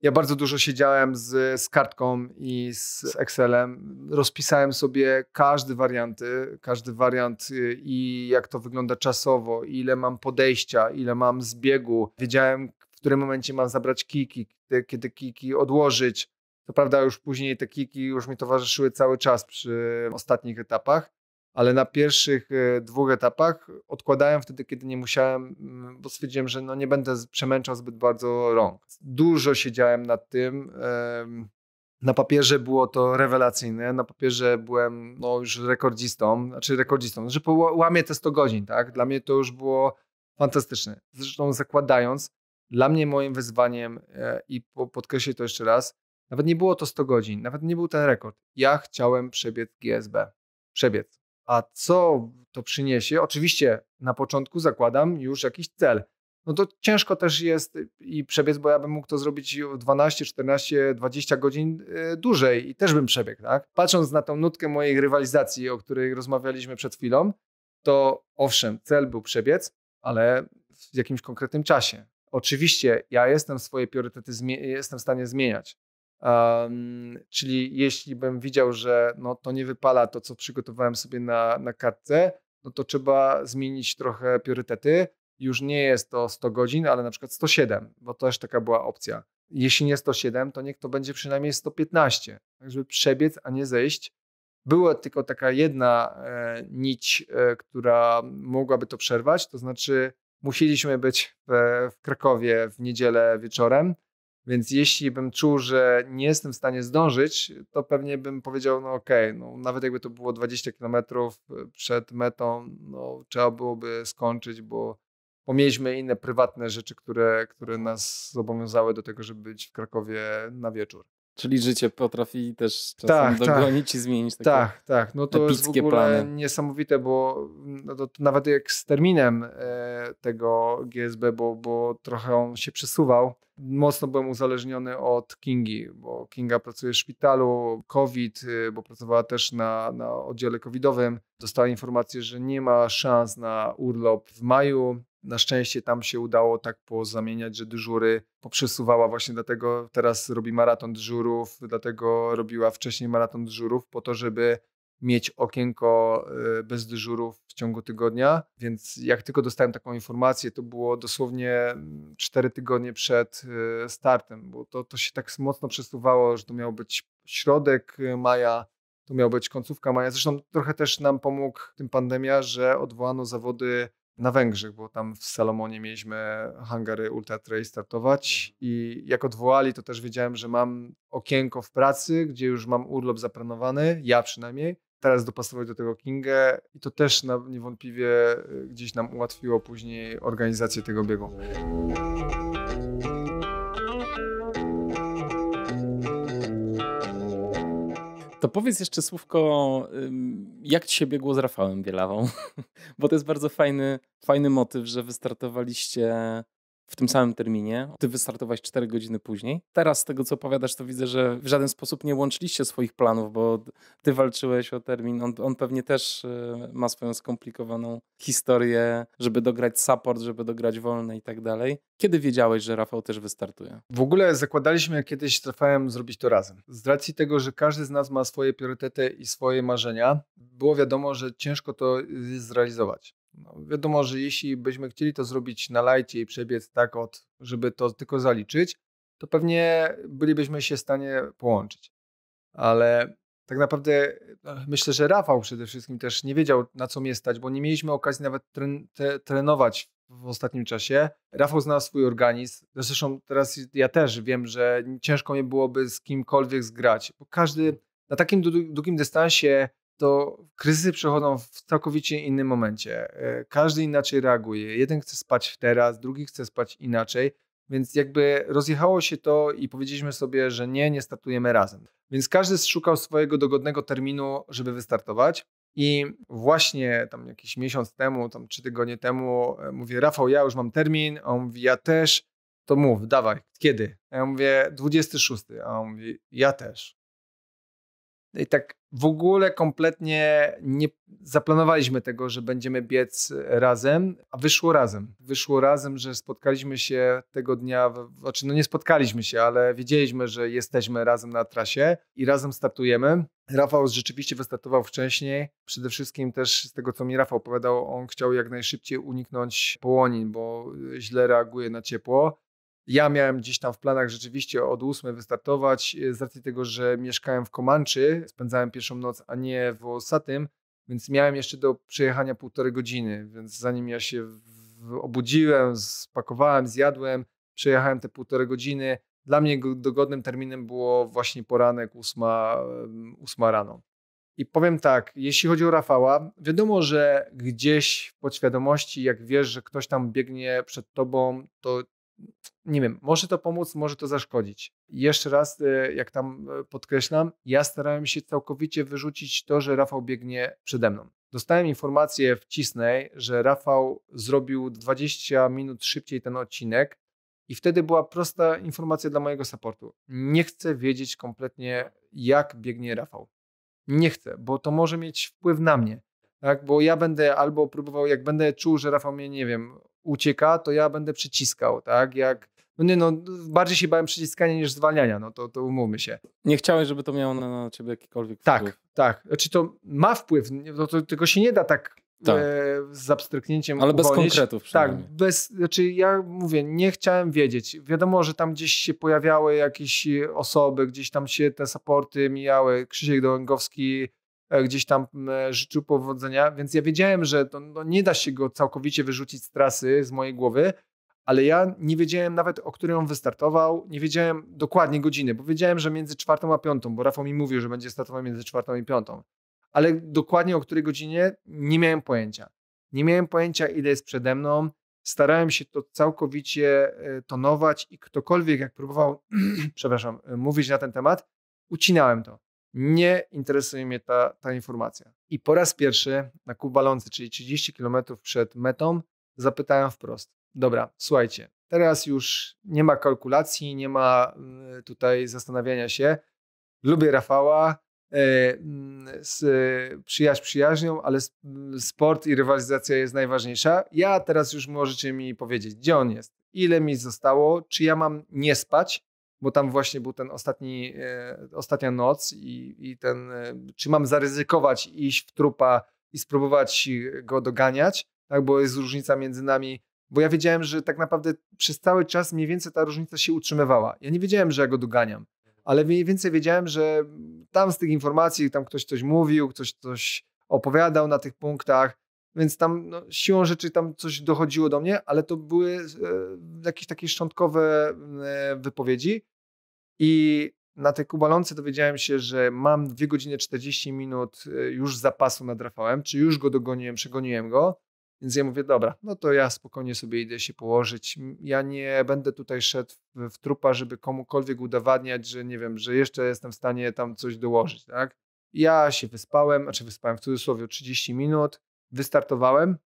ja bardzo dużo siedziałem z, z kartką i z Excelem. Rozpisałem sobie każdy warianty, każdy wariant y, i jak to wygląda czasowo, ile mam podejścia, ile mam zbiegu. Wiedziałem, w którym momencie mam zabrać kiki, kiedy, kiki odłożyć. To prawda, już później te kiki już mi towarzyszyły cały czas przy ostatnich etapach ale na pierwszych e, dwóch etapach odkładałem wtedy, kiedy nie musiałem, mm, bo stwierdziłem, że no nie będę przemęczał zbyt bardzo rąk. Dużo siedziałem nad tym. Na papierze było to rewelacyjne, na papierze byłem no, już rekordzistą, znaczy rekordzistą, że łamię te 100 godzin, tak? Dla mnie to już było fantastyczne. Zresztą zakładając, dla mnie moim wyzwaniem, e, i podkreślę to jeszcze raz, nawet nie było to 100 godzin, nawet nie był ten rekord. Ja chciałem przebiec GSB. Przebiec. A co to przyniesie? Oczywiście na początku zakładam już jakiś cel. No to ciężko też jest i przebiec, bo ja bym mógł to zrobić 12, 14, 20 godzin e, dłużej i też bym przebiegł, tak? Patrząc na tą nutkę mojej rywalizacji, o której rozmawialiśmy przed chwilą, to owszem, cel był przebiec, ale w jakimś konkretnym czasie. Oczywiście ja jestem swoje priorytety, jestem w stanie zmieniać. Um, czyli jeśli bym widział, że no, to nie wypala to, co przygotowałem sobie na, na kartce, no to trzeba zmienić trochę priorytety. Już nie jest to 100 godzin, ale na przykład 107, bo to też taka była opcja. Jeśli nie 107, to niech to będzie przynajmniej 115, tak żeby przebiec, a nie zejść. Była tylko taka jedna e, nić, e, która mogłaby to przerwać, to znaczy musieliśmy być w, w Krakowie w niedzielę wieczorem, więc jeśli bym czuł, że nie jestem w stanie zdążyć, to pewnie bym powiedział, no okej, okay, no nawet jakby to było 20 kilometrów przed metą, no trzeba byłoby skończyć, bo, bo mieliśmy inne prywatne rzeczy, które, które nas zobowiązały do tego, żeby być w Krakowie na wieczór. Czyli życie potrafi też czasem tak, tak. dogonić tak. i zmienić takie Tak, tak. No to jest w ogóle plany. niesamowite, bo no to, to nawet jak z terminem e, tego GSB, bo, bo trochę on się przesuwał, mocno byłem uzależniony od Kingi, bo Kinga pracuje w szpitalu, COVID, y, bo pracowała też na, na oddziale covidowym. Dostała informację, że nie ma szans na urlop w maju. Na szczęście tam się udało tak pozamieniać, że dyżury poprzesuwała właśnie dlatego teraz robi maraton dyżurów, dlatego robiła wcześniej maraton dyżurów po to, żeby mieć okienko y, bez dyżurów w ciągu tygodnia, więc jak tylko dostałem taką informację, to było dosłownie 4 mm, tygodnie przed y, startem, bo to, to się tak mocno przesuwało, że to miał być środek maja, to miał być końcówka maja. Zresztą trochę też nam pomógł tym pandemia, że odwołano zawody na Węgrzech, bo tam w Salomonie mieliśmy hangary Ultra Trail startować i jak odwołali, to też wiedziałem, że mam okienko w pracy, gdzie już mam urlop zaplanowany, ja przynajmniej, teraz dopasować do tego Kingę i to też niewątpliwie y, gdzieś nam ułatwiło później organizację tego biegu. To powiedz jeszcze słówko, jak ci się biegło z Rafałem Bielawą? [LAUGHS] Bo to jest bardzo fajny, fajny motyw, że wystartowaliście w tym samym terminie. Ty wystartowałeś 4 godziny później. Teraz z tego, co opowiadasz, to widzę, że w żaden sposób nie łączyliście swoich planów, bo ty walczyłeś o termin. On, on pewnie też e, ma swoją skomplikowaną historię, żeby dograć support, żeby dograć wolne i tak dalej. Kiedy wiedziałeś, że Rafał też wystartuje? W ogóle zakładaliśmy kiedyś z Rafałem zrobić to razem. Z racji tego, że każdy z nas ma swoje priorytety i swoje marzenia, było wiadomo, że ciężko to zrealizować. No, wiadomo, że jeśli byśmy chcieli to zrobić na lajcie i przebiec tak od, żeby to tylko zaliczyć, to pewnie bylibyśmy się w stanie połączyć. Ale tak naprawdę no, myślę, że Rafał przede wszystkim też nie wiedział, na co mnie stać, bo nie mieliśmy okazji nawet tren te, trenować w ostatnim czasie. Rafał znał swój organizm. Zresztą teraz ja też wiem, że ciężko mi byłoby z kimkolwiek zgrać, bo każdy na takim długim dystansie to kryzysy przechodzą w całkowicie innym momencie. E, każdy inaczej reaguje. Jeden chce spać w teraz, drugi chce spać inaczej, więc jakby rozjechało się to i powiedzieliśmy sobie, że nie, nie startujemy razem. Więc każdy szukał swojego dogodnego terminu, żeby wystartować. I właśnie tam jakiś miesiąc temu, tam trzy tygodnie temu, e, mówię, Rafał, ja już mam termin, a on mówi, ja też, to mów, dawaj, kiedy? A ja mówię, 26, a on mówi, ja też. I tak w ogóle kompletnie nie zaplanowaliśmy tego, że będziemy biec razem, a wyszło razem. Wyszło razem, że spotkaliśmy się tego dnia, znaczy no nie spotkaliśmy się, ale wiedzieliśmy, że jesteśmy razem na trasie i razem startujemy. Rafał rzeczywiście wystartował wcześniej. Przede wszystkim też z tego, co mi Rafał opowiadał, on chciał jak najszybciej uniknąć połonin, bo źle reaguje na ciepło. Ja miałem gdzieś tam w planach rzeczywiście od 8 wystartować, e, z racji tego, że mieszkałem w Komanczy, spędzałem pierwszą noc, a nie w Osatym, więc miałem jeszcze do przejechania półtorej godziny, więc zanim ja się obudziłem, spakowałem, zjadłem, przejechałem te półtorej godziny. Dla mnie dogodnym terminem było właśnie poranek 8, 8 rano. I powiem tak, jeśli chodzi o Rafała, wiadomo, że gdzieś w podświadomości, jak wiesz, że ktoś tam biegnie przed tobą, to nie wiem, może to pomóc, może to zaszkodzić. jeszcze raz, e, jak tam e, podkreślam, ja starałem się całkowicie wyrzucić to, że Rafał biegnie przede mną. Dostałem informację w Cisnej, że Rafał zrobił 20 minut szybciej ten odcinek i wtedy była prosta informacja dla mojego supportu. Nie chcę wiedzieć kompletnie, jak biegnie Rafał. Nie chcę, bo to może mieć wpływ na mnie. Tak? Bo ja będę albo próbował, jak będę czuł, że Rafał mnie, nie wiem, ucieka, to ja będę przyciskał, tak? Jak, no nie no, bardziej się bałem przyciskania niż zwalniania, no to, to umówmy się. Nie chciałeś, żeby to miało na, na ciebie jakikolwiek Tak, wpływ. tak. Znaczy to ma wpływ, nie- to, to, tego się nie da tak, Tak. e, z abstryknięciem Ale bez uwolnić. konkretów Tak, bez, znaczy ja mówię, nie chciałem wiedzieć. Wiadomo, że tam gdzieś się pojawiały jakieś osoby, gdzieś tam się te supporty mijały. Krzysiek Dołęgowski gdzieś tam e, życzył powodzenia, więc ja wiedziałem, że to, no, nie da się go całkowicie wyrzucić z trasy, z mojej głowy, ale ja nie wiedziałem nawet, o której on wystartował, nie wiedziałem dokładnie godziny, bo wiedziałem, że między czwartą a piątą, bo Rafał mi mówił, że będzie startował między czwartą i piątą, ale dokładnie o której godzinie nie miałem pojęcia. Nie miałem pojęcia, ile jest przede mną. Starałem się to całkowicie e, tonować i ktokolwiek, jak próbował, [CLEARS THROAT] przepraszam, e, mówić na ten temat, ucinałem to. Nie interesuje mnie ta, ta informacja. I po raz pierwszy na Kubalący, czyli 30 km przed metą, zapytałem wprost: Dobra, słuchajcie, teraz już nie ma kalkulacji, nie ma mm, tutaj zastanawiania się. Lubię Rafała, e, mm, z, przyjaźń przyjaźnią, ale sport i rywalizacja jest najważniejsza. Ja teraz już możecie mi powiedzieć, gdzie on jest, ile mi zostało, czy ja mam nie spać, bo tam właśnie był ten ostatni, e, ostatnia noc i, i ten, e, czy mam zaryzykować iść w trupa i spróbować go doganiać, tak, bo jest różnica między nami, bo ja wiedziałem, że tak naprawdę przez cały czas mniej więcej ta różnica się utrzymywała. Ja nie wiedziałem, że ja go doganiam, ale mniej więcej wiedziałem, że tam z tych informacji, tam ktoś coś mówił, ktoś coś opowiadał na tych punktach, więc tam no, siłą rzeczy tam coś dochodziło do mnie, ale to były e, jakieś takie szczątkowe e, wypowiedzi i na tej kubalące dowiedziałem się, że mam 2 godziny 40 minut e, już zapasu nad Rafałem, czy już go dogoniłem, przegoniłem go, więc ja mówię, dobra, no to ja spokojnie sobie idę się położyć. Ja nie będę tutaj szedł w, w trupa, żeby komukolwiek udowadniać, że nie wiem, że jeszcze jestem w stanie tam coś dołożyć, tak? Ja się wyspałem, znaczy wyspałem w cudzysłowie 30 minut, wystartowałem,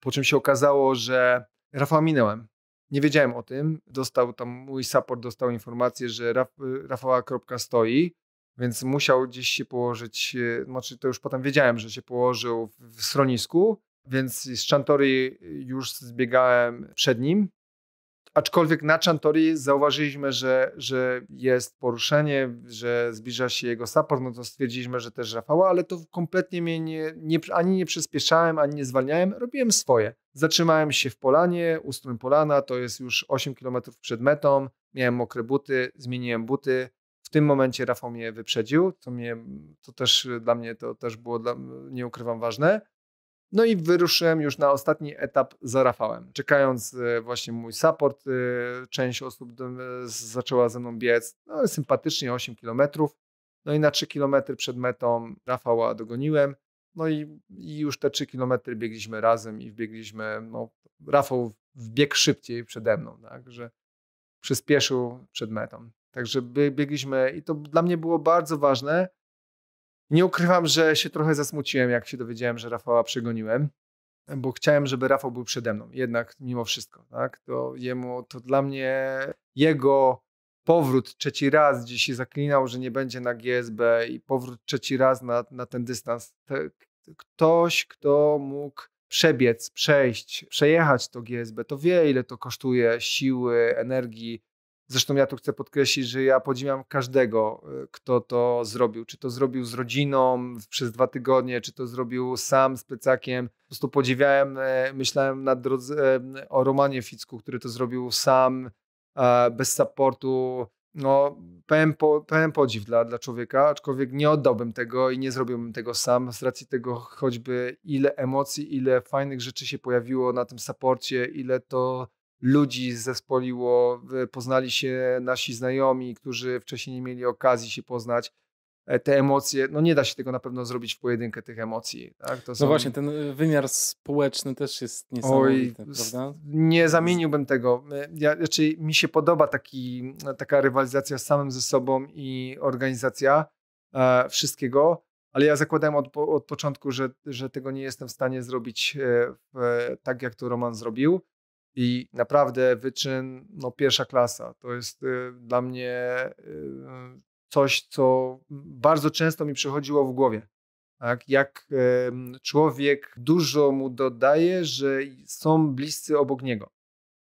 po czym się okazało, że Rafała minęłem. Nie wiedziałem o tym. Dostał tam, mój support dostał informację, że Raf, Rafała kropka stoi, więc musiał gdzieś się położyć, e, znaczy to już potem wiedziałem, że się położył w, schronisku, więc z Chantori już zbiegałem przed nim. Aczkolwiek na Chantori zauważyliśmy, że, że jest poruszenie, że zbliża się jego support, no to stwierdziliśmy, że też Rafała, ale to kompletnie mnie nie, nie, ani nie przyspieszałem, ani nie zwalniałem, robiłem swoje. Zatrzymałem się w Polanie, ustrój Polana, to jest już 8 km przed metą, miałem mokre buty, zmieniłem buty. W tym momencie Rafał mnie wyprzedził, to, mnie, to też dla mnie to też było, dla, nie ukrywam, ważne. No i wyruszyłem już na ostatni etap za Rafałem. Czekając e, właśnie mój support, e, część osób e, zaczęła ze mną biec. No sympatycznie 8 km. No i na 3 km przed metą Rafała dogoniłem. No i, i już te 3 km biegliśmy razem i wbiegliśmy, no Rafał wbiegł szybciej przede mną, tak, że przyspieszył przed metą. Także biegliśmy i to dla mnie było bardzo ważne. Nie ukrywam, że się trochę zasmuciłem, jak się dowiedziałem, że Rafała przegoniłem, bo chciałem, żeby Rafał był przede mną. Jednak mimo wszystko, tak? To jemu, to dla mnie jego powrót trzeci raz, gdzie się zaklinał, że nie będzie na GSB i powrót trzeci raz na, na ten dystans. Ktoś, kto mógł przebiec, przejść, przejechać to GSB, to wie, ile to kosztuje siły, energii. Zresztą ja tu chcę podkreślić, że ja podziwiam każdego, y, kto to zrobił. Czy to zrobił z rodziną przez dwa tygodnie, czy to zrobił sam z plecakiem. Po prostu podziwiałem, e, myślałem na drodze, e, o Romanie Ficku, który to zrobił sam, e, bez supportu. No, pełen, po, pełen podziw dla, dla człowieka, aczkolwiek nie oddałbym tego i nie zrobiłbym tego sam, z racji tego choćby ile emocji, ile fajnych rzeczy się pojawiło na tym saporcie, ile to ludzi zespoliło, poznali się nasi znajomi, którzy wcześniej nie mieli okazji się poznać. E, Te emocje, no nie da się tego na pewno zrobić w pojedynkę tych emocji. Tak? To No właśnie, ten y, wymiar społeczny też jest Oj, niesamowity, s- prawda? nie zamieniłbym tego. Ja, znaczy, mi się podoba taki, taka rywalizacja z samym ze sobą i organizacja e, wszystkiego, ale ja zakładałem od, od początku, że, że tego nie jestem w stanie zrobić e, w, tak, jak to Roman zrobił. I naprawdę wyczyn, no pierwsza klasa. To jest e, dla mnie e, coś, co bardzo często mi przychodziło w głowie. Tak? Jak człowiek dużo mu dodaje, że są bliscy obok niego.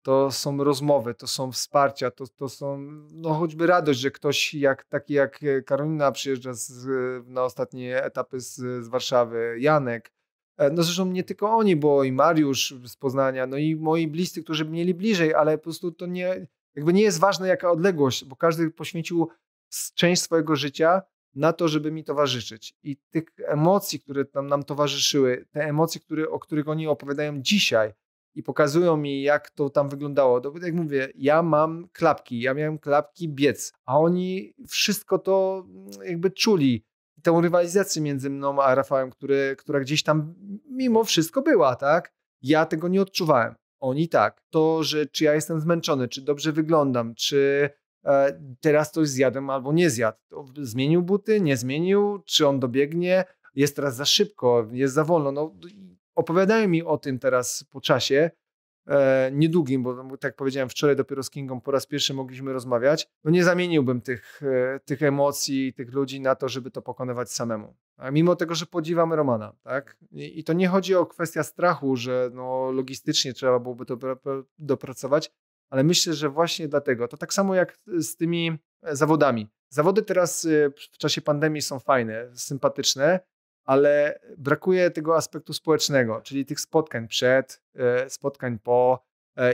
To są rozmowy, to są wsparcia, to, to są no choćby radość, że ktoś jak, taki jak Karolina przyjeżdża z, na ostatnie etapy z, z Warszawy, Janek, no zresztą nie tylko oni, bo i Mariusz z Poznania, no i moi bliscy, którzy mieli bliżej, ale po prostu to nie, jakby nie jest ważne jaka odległość, bo każdy poświęcił część swojego życia na to, żeby mi towarzyszyć. I tych emocji, które tam nam towarzyszyły, te emocje, które, o których oni opowiadają dzisiaj i pokazują mi, jak to tam wyglądało. To jak mówię, ja mam klapki, ja miałem klapki biec, a oni wszystko to jakby czuli. Tę rywalizację między mną a Rafałem, które, która gdzieś tam mimo wszystko była, tak? Ja tego nie odczuwałem. Oni tak. To, że czy ja jestem zmęczony, czy dobrze wyglądam, czy E, teraz coś zjadłem albo nie zjadł. Zmienił buty, nie zmienił, czy on dobiegnie, jest teraz za szybko, jest za wolno. No, opowiadają mi o tym teraz po czasie, niedługim, bo tak powiedziałem, wczoraj dopiero z Kingą po raz pierwszy mogliśmy rozmawiać. No nie zamieniłbym tych, e, tych emocji, tych ludzi na to, żeby to pokonywać samemu. A mimo tego, że podziwiam Romana, tak? I, to nie chodzi o kwestię strachu, że no, logistycznie trzeba byłoby to dopracować, ale myślę, że właśnie dlatego. To tak samo jak z tymi e, zawodami. Zawody teraz e, w czasie pandemii są fajne, sympatyczne, ale brakuje tego aspektu społecznego, czyli tych spotkań przed, e, spotkań po,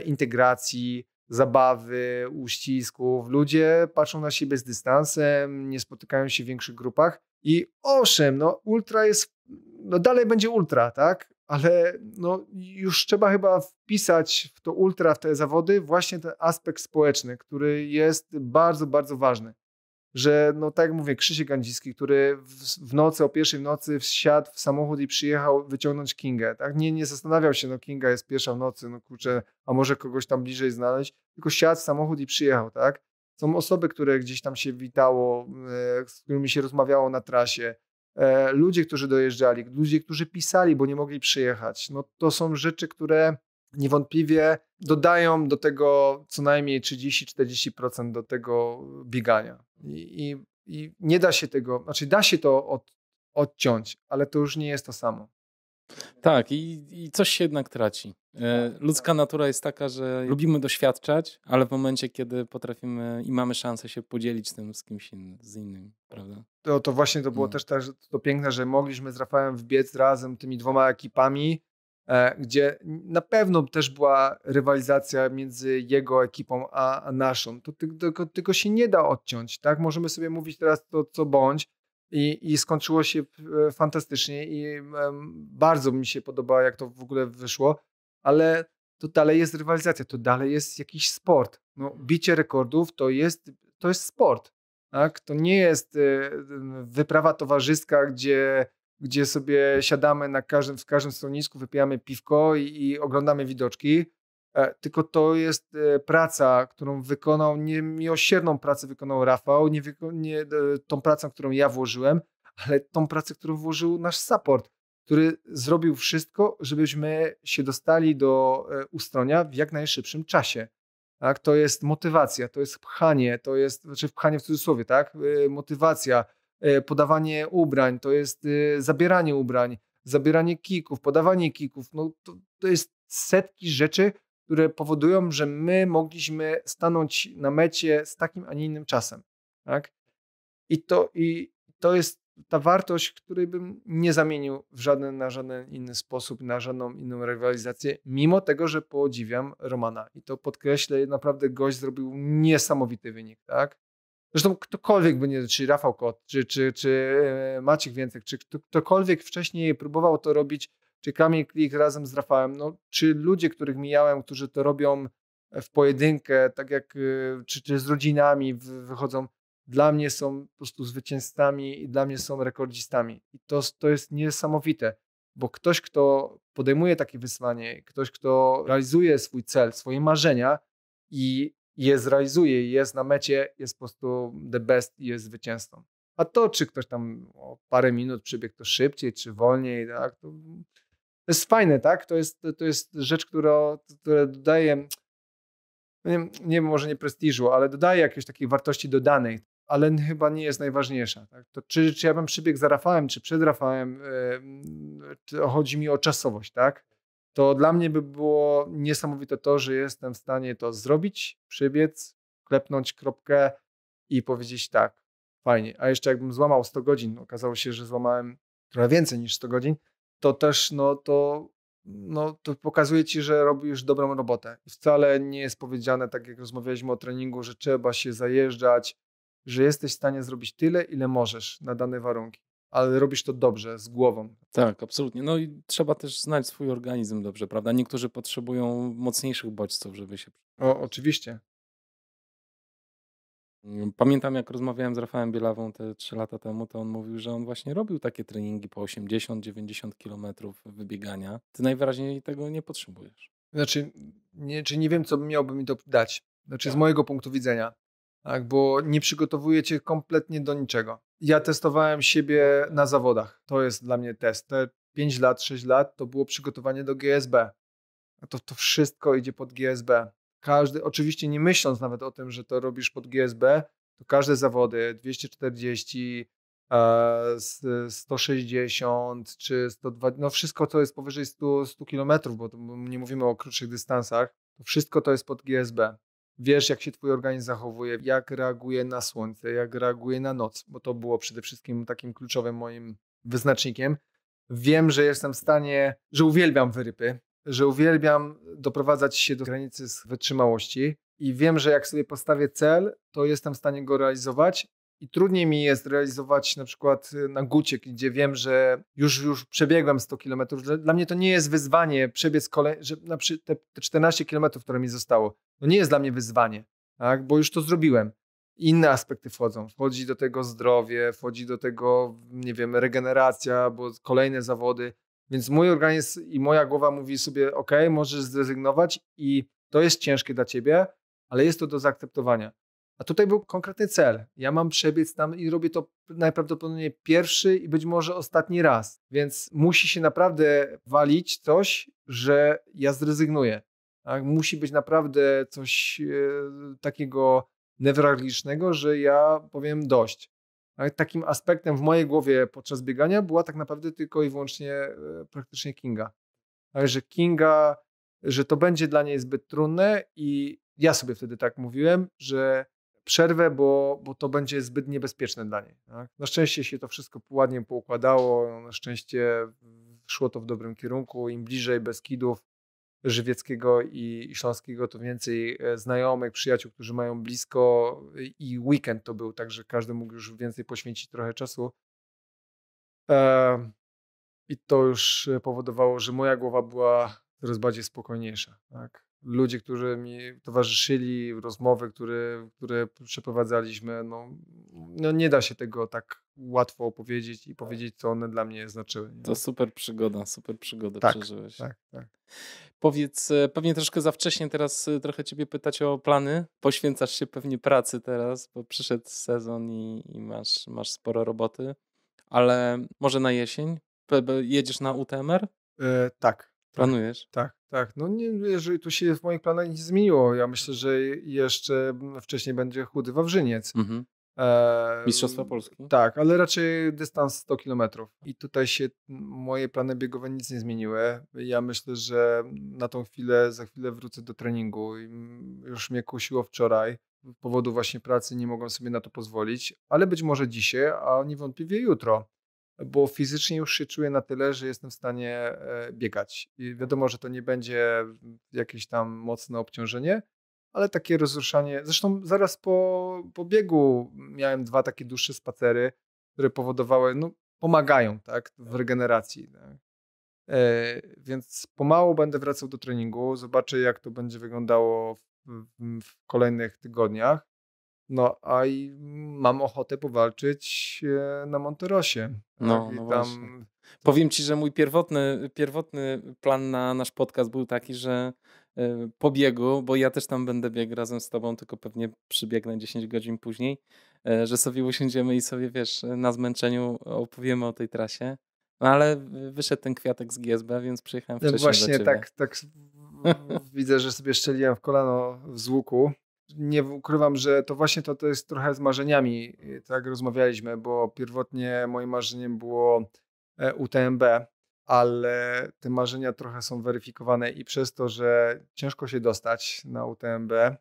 integracji, zabawy, uścisków. Ludzie patrzą na siebie z dystansem, nie spotykają się w większych grupach i owszem, no ultra jest, no dalej będzie ultra, tak? ale no, już trzeba chyba wpisać w to ultra, w te zawody właśnie ten aspekt społeczny, który jest bardzo, bardzo ważny. Że, no tak jak mówię, Krzysiek Gandziski, który w, nocy, o pierwszej nocy wsiadł w samochód i przyjechał wyciągnąć Kingę, tak? Nie, nie zastanawiał się, no Kinga jest pierwsza w nocy, no kurczę, a może kogoś tam bliżej znaleźć, tylko siadł w samochód i przyjechał, tak? Są osoby, które gdzieś tam się witało, e, z którymi się rozmawiało na trasie, E, ludzie, którzy dojeżdżali, ludzie, którzy pisali, bo nie mogli przyjechać. No, to są rzeczy, które niewątpliwie dodają do tego co najmniej 30-40% do tego biegania. I, i, I, nie da się tego, znaczy da się to od, odciąć, ale to już nie jest to samo. Tak, i, i coś się jednak traci. E, ludzka natura jest taka, że lubimy doświadczać, ale w momencie, kiedy potrafimy i mamy szansę się podzielić tym z kimś innym, z innym, prawda? To, to właśnie to było no. też tak, to piękne, że mogliśmy z Rafałem wbiec razem tymi dwoma ekipami, gdzie na pewno też była rywalizacja między jego ekipą a, a naszą. To tylko, tylko się nie da odciąć, tak? Możemy sobie mówić teraz to co bądź, i, i skończyło się e, fantastycznie i bardzo mi się podoba, jak to w ogóle wyszło, ale to dalej jest rywalizacja, to dalej jest jakiś sport. No, bicie rekordów to jest, to jest sport. Tak? To nie jest e, wyprawa towarzyska, gdzie, gdzie sobie siadamy na każdym, w każdym stanowisku, wypijamy piwko i, i oglądamy widoczki, e, tylko to jest praca, którą wykonał, niemiłosierną pracę wykonał Rafał, nie, nie, tą pracę, którą ja włożyłem, ale tą pracę, którą włożył nasz support który zrobił wszystko, żebyśmy się dostali do e, ustronia w jak najszybszym czasie. Tak? To jest motywacja, to jest pchanie, to jest, znaczy pchanie w cudzysłowie, tak? E, motywacja, e, podawanie ubrań, to jest zabieranie ubrań, zabieranie kików, podawanie kików. No, to, to jest setki rzeczy, które powodują, że my mogliśmy stanąć na mecie z takim, a nie innym czasem. Tak? I, to, I to jest ta wartość, której bym nie zamienił w żaden, na żaden inny sposób, na żadną inną rywalizację, mimo tego, że podziwiam Romana. I to podkreślę, naprawdę gość zrobił niesamowity wynik, tak? Zresztą ktokolwiek będzie, czy Rafał Kot, czy, czy, czy e, Maciek Więcek, czy ktokolwiek wcześniej próbował to robić, czy Kamil Klik razem z Rafałem, no, czy ludzie, których mijałem, którzy to robią w pojedynkę, tak jak, e, czy, czy z rodzinami wychodzą, dla mnie są po prostu zwycięzcami i dla mnie są rekordzistami. I to, to jest niesamowite, bo ktoś, kto podejmuje takie wyzwanie, ktoś, kto realizuje swój cel, swoje marzenia i je zrealizuje, jest na mecie, jest po prostu the best i jest zwycięzcą. A to, czy ktoś tam o parę minut przebiegł to szybciej, czy wolniej, tak, to, jest fajne, tak? To jest, to jest rzecz, która, która dodaje, no nie, nie może nie prestiżu, ale dodaje jakiejś takiej wartości dodanej ale chyba nie jest najważniejsza. Tak? To czy, czy ja bym przybiegł za Rafałem, czy przed Rafałem, yy, chodzi mi o czasowość, tak? To dla mnie by było niesamowite to, że jestem w stanie to zrobić, przybiec, klepnąć kropkę i powiedzieć tak, fajnie. A jeszcze jakbym złamał 100 godzin, okazało się, że złamałem trochę więcej niż 100 godzin, to też no to, no, to pokazuje ci, że robisz dobrą robotę. I wcale nie jest powiedziane, tak jak rozmawialiśmy o treningu, że trzeba się zajeżdżać, że jesteś w stanie zrobić tyle, ile możesz na dane warunki. Ale robisz to dobrze, z głową. Tak, absolutnie. No i trzeba też znać swój organizm dobrze, prawda? Niektórzy potrzebują mocniejszych bodźców, żeby się. O, oczywiście. Pamiętam, jak rozmawiałem z Rafałem Bielawą te 3 lata temu, to on mówił, że on właśnie robił takie treningi po 80-90 kilometrów wybiegania. Ty najwyraźniej tego nie potrzebujesz. Znaczy, nie, czy nie wiem, co miałby mi to dać. Znaczy, z mojego punktu widzenia. Tak, bo nie przygotowuje cię kompletnie do niczego. Ja testowałem siebie na zawodach. To jest dla mnie test. Te 5 lat, 6 lat to było przygotowanie do GSB. To, to wszystko idzie pod GSB każdy, oczywiście nie myśląc nawet o tym, że to robisz pod GSB, to każde zawody 240, 160 e, czy 120, no wszystko to jest powyżej 100, 100 km, bo nie mówimy o krótszych dystansach, to wszystko to jest pod GSB. Wiesz, jak się twój organizm zachowuje, jak reaguje na słońce, jak reaguje na noc, bo to było przede wszystkim takim kluczowym moim wyznacznikiem. Wiem, że jestem w stanie, że uwielbiam wyrypy, że uwielbiam doprowadzać się do granicy wytrzymałości i wiem, że jak sobie postawię cel, to jestem w stanie go realizować. I trudniej mi jest realizować na przykład y, na Gucie, gdzie wiem, że już, już przebiegłem 100 km. Dla mnie to nie jest wyzwanie przebiec kolej, że na te, te 14 km, które mi zostało, to nie jest dla mnie wyzwanie, tak? bo już to zrobiłem. Inne aspekty wchodzą. Wchodzi do tego zdrowie, wchodzi do tego, nie wiem, regeneracja, bo kolejne zawody. Więc mój organizm i moja głowa mówi sobie, ok, możesz zrezygnować i to jest ciężkie dla ciebie, ale jest to do zaakceptowania. A tutaj był konkretny cel. Ja mam przebiec tam i robię to najprawdopodobniej pierwszy i być może ostatni raz. Więc musi się naprawdę walić coś, że ja zrezygnuję. Tak? Musi być naprawdę coś e, takiego newralgicznego, że ja powiem dość takim aspektem w mojej głowie podczas biegania była tak naprawdę tylko i wyłącznie e, praktycznie Kinga. Ale że Kinga, że to będzie dla niej zbyt trudne i ja sobie wtedy tak mówiłem, że przerwę, bo, bo to będzie zbyt niebezpieczne dla niej. Tak? Na szczęście się to wszystko ładnie poukładało, na szczęście szło to w dobrym kierunku. Im bliżej Beskidów, Żywieckiego i, Śląskiego, to więcej e, znajomych, przyjaciół, którzy mają blisko i weekend to był, także każdy mógł już więcej poświęcić trochę czasu. E, I to już powodowało, że moja głowa była coraz bardziej spokojniejsza. Tak? Ludzie, którzy mi towarzyszyli, rozmowy, które, które przeprowadzaliśmy, no, no nie da się tego tak łatwo opowiedzieć i powiedzieć, co one dla mnie znaczyły. Nie? To super przygoda, super przygoda tak, przeżyłeś. Tak, tak. Powiedz, e, pewnie troszkę za wcześnie teraz e, trochę ciebie pytać o plany. Poświęcasz się pewnie pracy teraz, bo przyszedł sezon i, i masz, masz sporo roboty, ale może na jesień? Jedziesz na UTMR? E, tak. Planujesz? Tak, tak. No nie, jeżeli tu się w moich planach nic zmieniło, ja myślę, że jeszcze wcześniej będzie chudy Wawrzyniec. Mhm. E, Mistrzostwa Polski. Tak, ale raczej dystans 100 km. I tutaj się moje plany biegowe nic nie zmieniły. Ja myślę, że na tą chwilę, za chwilę wrócę do treningu. Już mnie kusiło wczoraj. Z powodu właśnie pracy nie mogłem sobie na to pozwolić, ale być może dzisiaj, a niewątpliwie jutro, bo fizycznie już się czuję na tyle, że jestem w stanie e, biegać. I wiadomo, że to nie będzie jakieś tam mocne obciążenie, ale takie rozruszanie. Zresztą zaraz po, po biegu miałem dwa takie dłuższe spacery, które powodowały, no, pomagają tak, w regeneracji. Tak. Więc pomału będę wracał do treningu, zobaczę jak to będzie wyglądało w, w, w kolejnych tygodniach. No, a i mam ochotę powalczyć e, na Monterosie. Tak? No, no tam... Powiem ci, że mój pierwotny, pierwotny plan na nasz podcast był taki, że Y, po biegu, bo ja też tam będę biegł razem z tobą, tylko pewnie przybiegnę 10 godzin później, że sobie usiądziemy i sobie, wiesz, na zmęczeniu opowiemy o tej trasie. No ale wyszedł ten kwiatek z GSB, więc przyjechałem no wcześniej Właśnie tak, tak [LAUGHS] widzę, że sobie szczeliłem w kolano z łuku. Nie ukrywam, że to właśnie to, to jest trochę z marzeniami, tak jak rozmawialiśmy, bo pierwotnie moim marzeniem było e, UTMB, ale te marzenia trochę są weryfikowane i przez to, że ciężko się dostać na UTMB, e,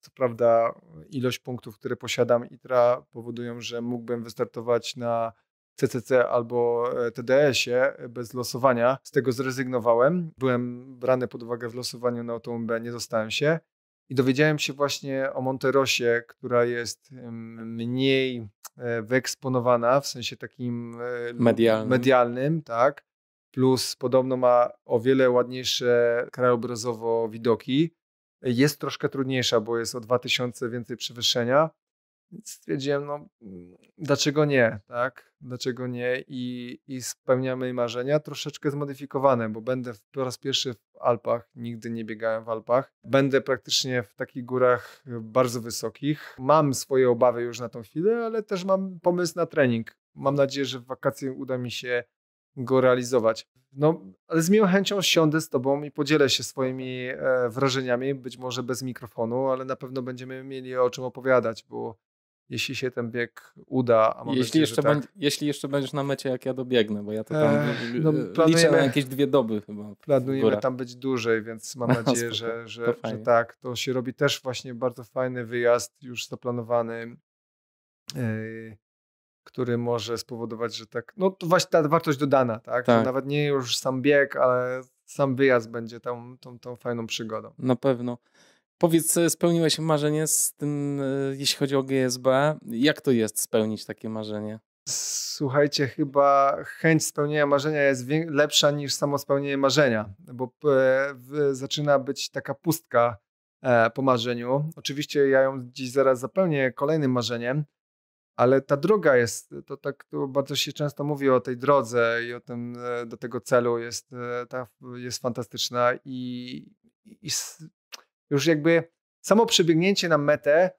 co prawda ilość punktów, które posiadam ITRA powodują, że mógłbym wystartować na CCC albo e, TDS-ie bez losowania. Z tego zrezygnowałem. Byłem brany pod uwagę w losowaniu na UTMB, nie dostałem się. I dowiedziałem się właśnie o Monterosie, która jest mniej e, wyeksponowana, w sensie takim medialnym, medialnym tak plus podobno ma o wiele ładniejsze krajobrazowo widoki. Jest troszkę trudniejsza, bo jest o 2000 więcej przewyższenia. Stwierdziłem, no dlaczego nie, tak? Dlaczego nie? I, i spełniamy marzenia troszeczkę zmodyfikowane, bo będę po raz pierwszy w Alpach, nigdy nie biegałem w Alpach. Będę praktycznie w takich górach bardzo wysokich. Mam swoje obawy już na tą chwilę, ale też mam pomysł na trening. Mam nadzieję, że w wakacje uda mi się go realizować. No, ale z miłą chęcią siądę z Tobą i podzielę się swoimi e, wrażeniami, być może bez mikrofonu, ale na pewno będziemy mieli o czym opowiadać, bo jeśli się ten bieg uda, a mam jeśli, jeszcze tak, będzie, jeśli jeszcze będziesz na mecie, jak ja dobiegnę, bo ja to tam e, no, planujemy, liczę na jakieś dwie doby chyba. Planujemy tam być dłużej, więc mam [LAUGHS] nadzieję, że, że, że tak. To się robi też właśnie bardzo fajny wyjazd, już zaplanowany. Yy, który może spowodować, że tak, no to właśnie ta wartość dodana, tak? tak. Nawet nie już sam bieg, ale sam wyjazd będzie tą, tą, tą fajną przygodą. Na pewno. Powiedz, e, spełniłeś marzenie z tym, e, jeśli chodzi o GSB. Jak to jest spełnić takie marzenie? Słuchajcie, chyba chęć spełnienia marzenia jest lepsza niż samo spełnienie marzenia, bo e, zaczyna być taka pustka po marzeniu. Oczywiście ja ją dziś zaraz zapełnię kolejnym marzeniem, ale ta droga jest, to tak to bardzo się często mówi o tej drodze i o tym do tego celu jest, ta, jest fantastyczna i, i już jakby samo przebiegnięcie na metę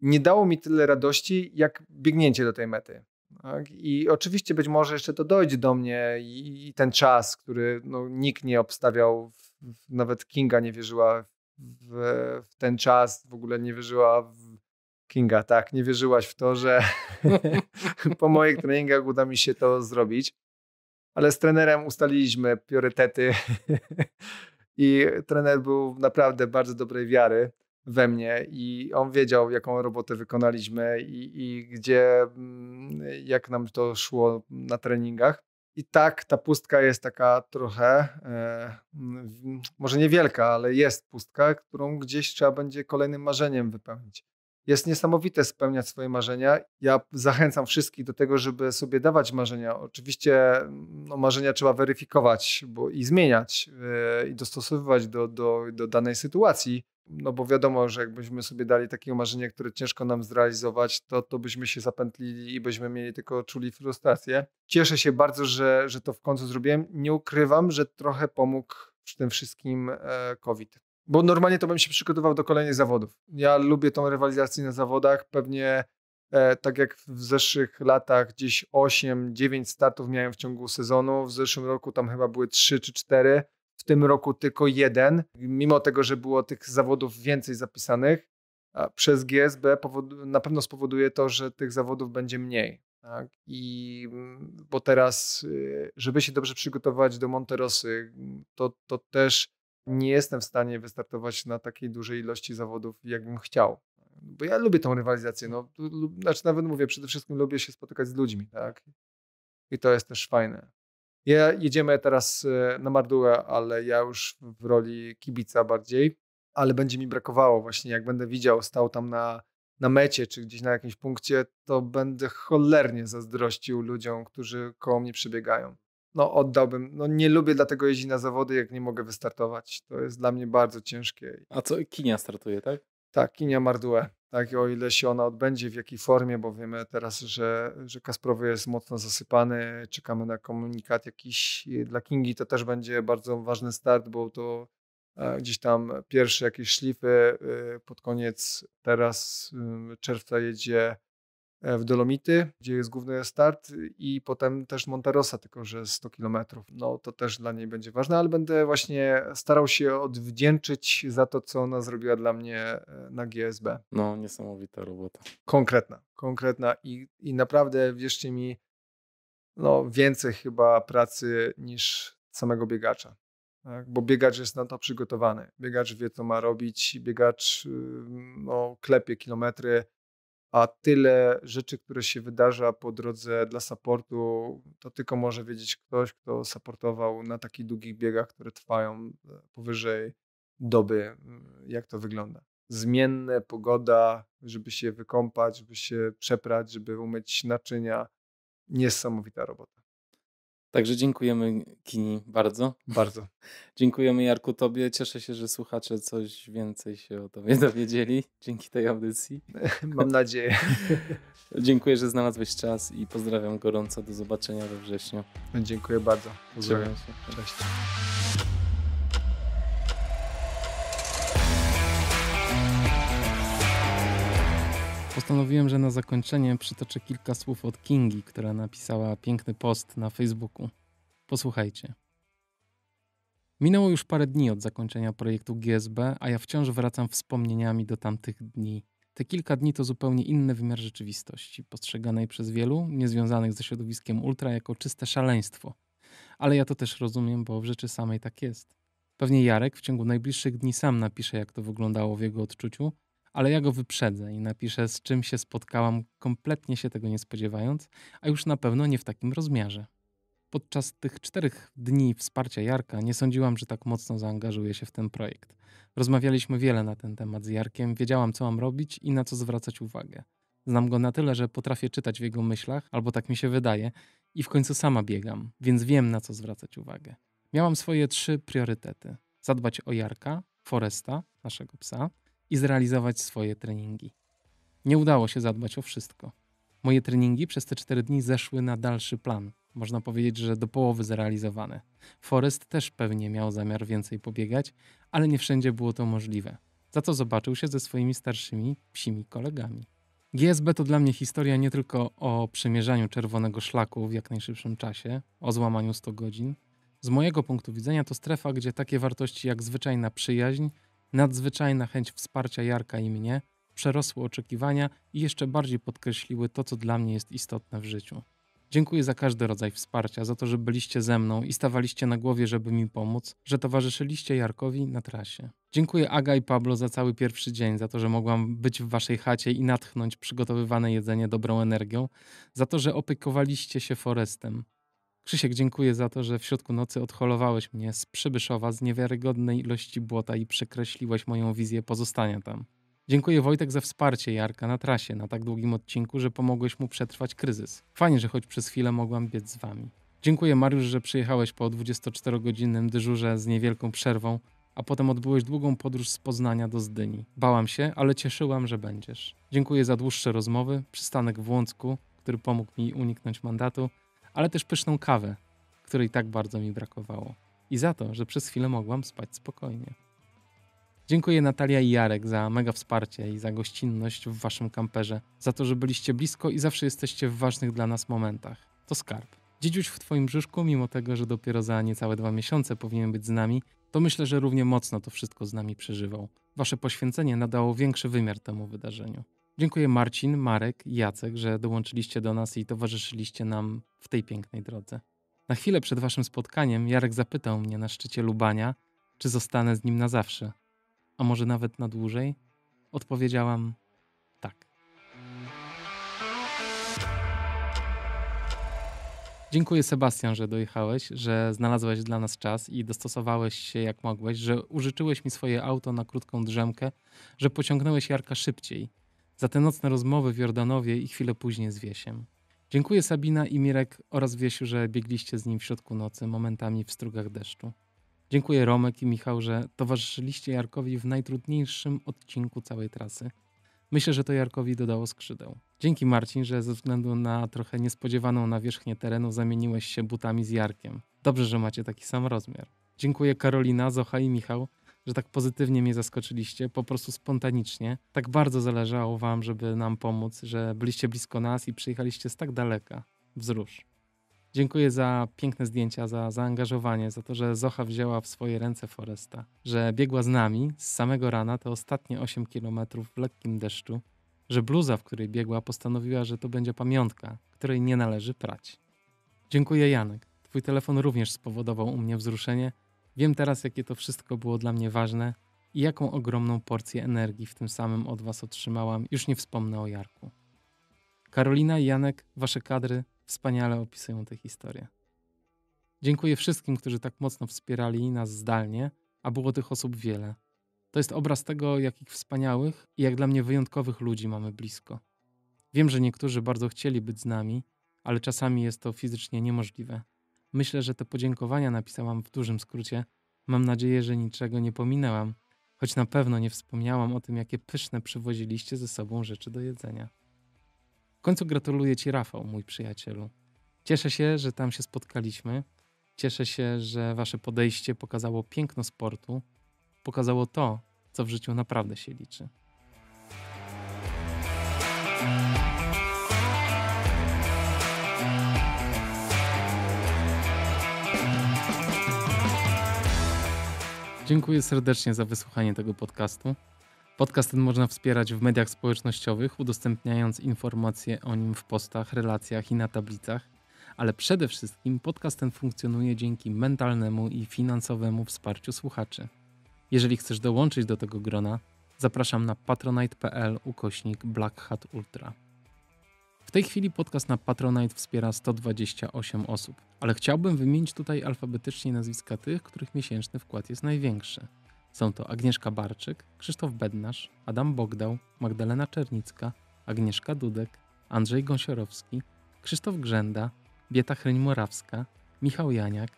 nie dało mi tyle radości, jak biegnięcie do tej mety. Tak? I oczywiście być może jeszcze to dojdzie do mnie i, i ten czas, który no, nikt nie obstawiał, w, w, nawet Kinga nie wierzyła w, w, ten czas, w ogóle nie wierzyła w Kinga, tak, nie wierzyłaś w to, że [LAUGHS] po moich treningach uda mi się to zrobić. Ale z trenerem ustaliliśmy priorytety i trener był naprawdę bardzo dobrej wiary we mnie i on wiedział, jaką robotę wykonaliśmy i, i gdzie, mm, jak nam to szło na treningach. I tak ta pustka jest taka trochę, e, może niewielka, ale jest pustka, którą gdzieś trzeba będzie kolejnym marzeniem wypełnić jest niesamowite spełniać swoje marzenia. Ja zachęcam wszystkich do tego, żeby sobie dawać marzenia. Oczywiście no, marzenia trzeba weryfikować bo, i zmieniać yy, i dostosowywać do, do, do danej sytuacji. No bo wiadomo, że jakbyśmy sobie dali takie marzenie, które ciężko nam zrealizować, to, to byśmy się zapętlili i byśmy mieli tylko czuli frustrację. Cieszę się bardzo, że, że to w końcu zrobiłem. Nie ukrywam, że trochę pomógł w tym wszystkim e, COVID. Bo normalnie to bym się przygotował do kolejnych zawodów. Ja lubię tą rywalizację na zawodach. Pewnie e, tak jak w zeszłych latach gdzieś 8-9 startów miałem w ciągu sezonu. W zeszłym roku tam chyba były 3 czy 4. W tym roku tylko jeden. Mimo tego, że było tych zawodów więcej zapisanych, przez GSB na pewno spowoduje to, że tych zawodów będzie mniej. Tak? I bo teraz, y, żeby się dobrze przygotować do Monterosy, to, to też nie jestem w stanie wystartować na takiej dużej ilości zawodów, jakbym chciał. Bo ja lubię tą rywalizację. No, znaczy nawet mówię, przede wszystkim lubię się spotykać z ludźmi, tak? I to jest też fajne. Ja, jedziemy teraz e, na Mardułę, ale ja już w roli kibica bardziej, ale będzie mi brakowało właśnie, jak będę widział, stał tam na, na mecie, czy gdzieś na jakimś punkcie, to będę cholernie zazdrościł ludziom, którzy koło mnie przebiegają no oddałbym. No nie lubię dlatego jeździć na zawody, jak nie mogę wystartować. To jest dla mnie bardzo ciężkie. A co, Kinia startuje, tak? Tak, Kinia Mardue. Tak, o ile się ona odbędzie, w jakiej formie, bo wiemy teraz, że, że Kasprowy jest mocno zasypany, czekamy na komunikat jakiś. Dla Kingi to też będzie bardzo ważny start, bo to e, gdzieś tam pierwsze jakieś szlify e, pod koniec teraz czerwca jedzie e, w Dolomity, gdzie jest główny start i potem też Monterosa, tylko że 100 kilometrów. No to też dla niej będzie ważne, ale będę właśnie starał się odwdzięczyć za to, co ona zrobiła dla mnie e, na GSB. No, niesamowita robota. Konkretna, konkretna i, i naprawdę, wierzcie mi, no więcej chyba pracy niż samego biegacza. Tak? Bo biegacz jest na to przygotowany. Biegacz wie, co ma robić, biegacz no, klepie kilometry, a tyle rzeczy, które się wydarza po drodze dla supportu, to tylko może wiedzieć ktoś, kto supportował na takich długich biegach, które trwają e, powyżej doby, jak to wygląda. Zmienne, pogoda, żeby się wykąpać, żeby się przeprać, żeby umyć naczynia. Niesamowita robota. Także dziękujemy Kini bardzo. Bardzo. [LAUGHS] Dziękujemy Jarku Tobie. Cieszę się, że słuchacze coś więcej się o Tobie [LAUGHS] dowiedzieli dzięki tej audycji. [LAUGHS] Mam nadzieję. Dziękuję, że znalazłeś czas i pozdrawiam gorąco. Do zobaczenia we wrześniu. Dziękuję bardzo. Pozdrawiam się. Cześć. Postanowiłem, że na zakończenie przytoczę kilka słów od Kingi, która napisała piękny post na Facebooku. Posłuchajcie. Minęło już parę dni od zakończenia projektu GSB, a ja wciąż wracam wspomnieniami do tamtych dni. Te kilka dni to zupełnie inny wymiar rzeczywistości, postrzeganej przez wielu, niezwiązanych ze środowiskiem ultra, jako czyste szaleństwo. Ale ja to też rozumiem, bo w rzeczy samej tak jest. Pewnie Jarek w ciągu najbliższych dni sam napisze, jak to wyglądało w jego odczuciu, ale ja go wyprzedzę i napiszę, z czym się spotkałam, kompletnie się tego nie spodziewając, a już na pewno nie w takim rozmiarze. Podczas tych czterech dni wsparcia Jarka nie sądziłam, że tak mocno zaangażuję się w ten projekt. Rozmawialiśmy wiele na ten temat z Jarkiem, wiedziałam, co mam robić i na co zwracać uwagę. Znam go na tyle, że potrafię czytać w jego myślach, albo tak mi się wydaje, i w końcu sama biegam, więc wiem, na co zwracać uwagę. Miałam swoje trzy priorytety: zadbać o Jarka, Foresta, naszego psa, i zrealizować swoje treningi. Nie udało się zadbać o wszystko. Moje treningi przez te cztery dni zeszły na dalszy plan. Można powiedzieć, że do połowy zrealizowane. Forest też pewnie miał zamiar więcej pobiegać, ale nie wszędzie było to możliwe. Za to zobaczył się ze swoimi starszymi psimi kolegami. GSB to dla mnie historia nie tylko o przemierzaniu czerwonego szlaku w jak najszybszym czasie, o złamaniu 100 godzin. Z mojego punktu widzenia to strefa, gdzie takie wartości jak zwyczajna przyjaźń, Nadzwyczajna chęć wsparcia Jarka i mnie przerosły oczekiwania i jeszcze bardziej podkreśliły to, co dla mnie jest istotne w życiu. Dziękuję za każdy rodzaj wsparcia, za to, że byliście ze mną i stawaliście na głowie, żeby mi pomóc, że towarzyszyliście Jarkowi na trasie. Dziękuję Aga i Pablo za cały pierwszy dzień, za to, że mogłam być w waszej chacie i natchnąć przygotowywane jedzenie dobrą energią, za to, że opiekowaliście się Forestem, Krzysiek, dziękuję za to, że w środku nocy odholowałeś mnie z Przybyszowa z niewiarygodnej ilości błota i przekreśliłeś moją wizję pozostania tam. Dziękuję Wojtek za wsparcie Jarka na trasie na tak długim odcinku, że pomogłeś mu przetrwać kryzys. Fajnie, że choć przez chwilę mogłam biec z wami. Dziękuję Mariusz, że przyjechałeś po 24-godzinnym dyżurze z niewielką przerwą, a potem odbyłeś długą podróż z Poznania do Zdyni. Bałam się, ale cieszyłam, że będziesz. Dziękuję za dłuższe rozmowy, przystanek w Łącku, który pomógł mi uniknąć mandatu ale też pyszną kawę, której tak bardzo mi brakowało. I za to, że przez chwilę mogłam spać spokojnie. Dziękuję Natalia i Jarek za mega wsparcie i za gościnność w waszym kamperze, za to, że byliście blisko i zawsze jesteście w ważnych dla nas momentach. To skarb. Dziedziuś w twoim brzuszku, mimo tego, że dopiero za niecałe dwa miesiące powinien być z nami, to myślę, że równie mocno to wszystko z nami przeżywał. Wasze poświęcenie nadało większy wymiar temu wydarzeniu. Dziękuję Marcin, Marek i Jacek, że dołączyliście do nas i towarzyszyliście nam w tej pięknej drodze. Na chwilę przed waszym spotkaniem Jarek zapytał mnie na szczycie Lubania, czy zostanę z nim na zawsze, a może nawet na dłużej. Odpowiedziałam tak. Dziękuję Sebastian, że dojechałeś, że znalazłeś dla nas czas i dostosowałeś się jak mogłeś, że użyczyłeś mi swoje auto na krótką drzemkę, że pociągnąłeś Jarka szybciej – za te nocne rozmowy w Jordanowie i chwilę później z Wiesiem. Dziękuję Sabina i Mirek oraz Wiesiu, że biegliście z nim w środku nocy, momentami w strugach deszczu. Dziękuję Romek i Michał, że towarzyszyliście Jarkowi w najtrudniejszym odcinku całej trasy. Myślę, że to Jarkowi dodało skrzydeł. Dzięki Marcin, że ze względu na trochę niespodziewaną nawierzchnię terenu zamieniłeś się butami z Jarkiem. Dobrze, że macie taki sam rozmiar. Dziękuję Karolina, Zocha i Michał że tak pozytywnie mnie zaskoczyliście, po prostu spontanicznie. Tak bardzo zależało wam, żeby nam pomóc, że byliście blisko nas i przyjechaliście z tak daleka. Wzrusz. Dziękuję za piękne zdjęcia, za zaangażowanie, za to, że Zocha wzięła w swoje ręce Foresta, że biegła z nami z samego rana te ostatnie 8 kilometrów w lekkim deszczu, że bluza, w której biegła, postanowiła, że to będzie pamiątka, której nie należy prać. Dziękuję Janek. Twój telefon również spowodował u mnie wzruszenie. Wiem teraz, jakie to wszystko było dla mnie ważne i jaką ogromną porcję energii w tym samym od Was otrzymałam. Już nie wspomnę o Jarku. Karolina i Janek, Wasze kadry wspaniale opisują tę historię. Dziękuję wszystkim, którzy tak mocno wspierali nas zdalnie, a było tych osób wiele. To jest obraz tego, jakich wspaniałych i jak dla mnie wyjątkowych ludzi mamy blisko. Wiem, że niektórzy bardzo chcieli być z nami, ale czasami jest to fizycznie niemożliwe. Myślę, że te podziękowania napisałam w dużym skrócie. Mam nadzieję, że niczego nie pominęłam, choć na pewno nie wspomniałam o tym, jakie pyszne przywoziliście ze sobą rzeczy do jedzenia. W końcu gratuluję Ci, Rafał, mój przyjacielu. Cieszę się, że tam się spotkaliśmy. Cieszę się, że Wasze podejście pokazało piękno sportu, pokazało to, co w życiu naprawdę się liczy. Dziękuję serdecznie za wysłuchanie tego podcastu. Podcast ten można wspierać w mediach społecznościowych, udostępniając informacje o nim w postach, relacjach i na tablicach, ale przede wszystkim podcast ten funkcjonuje dzięki mentalnemu i finansowemu wsparciu słuchaczy. Jeżeli chcesz dołączyć do tego grona, zapraszam na patronite.pl ukośnik Black Hat Ultra. Tej chwili podcast na Patronite wspiera 128 osób, ale chciałbym wymienić tutaj alfabetycznie nazwiska tych, których miesięczny wkład jest największy. Są to Agnieszka Barczyk, Krzysztof Bednarz, Adam Bogdał, Magdalena Czernicka, Agnieszka Dudek, Andrzej Gąsiorowski, Krzysztof Grzenda, Bieta Chryń-Morawska, Michał Janiak,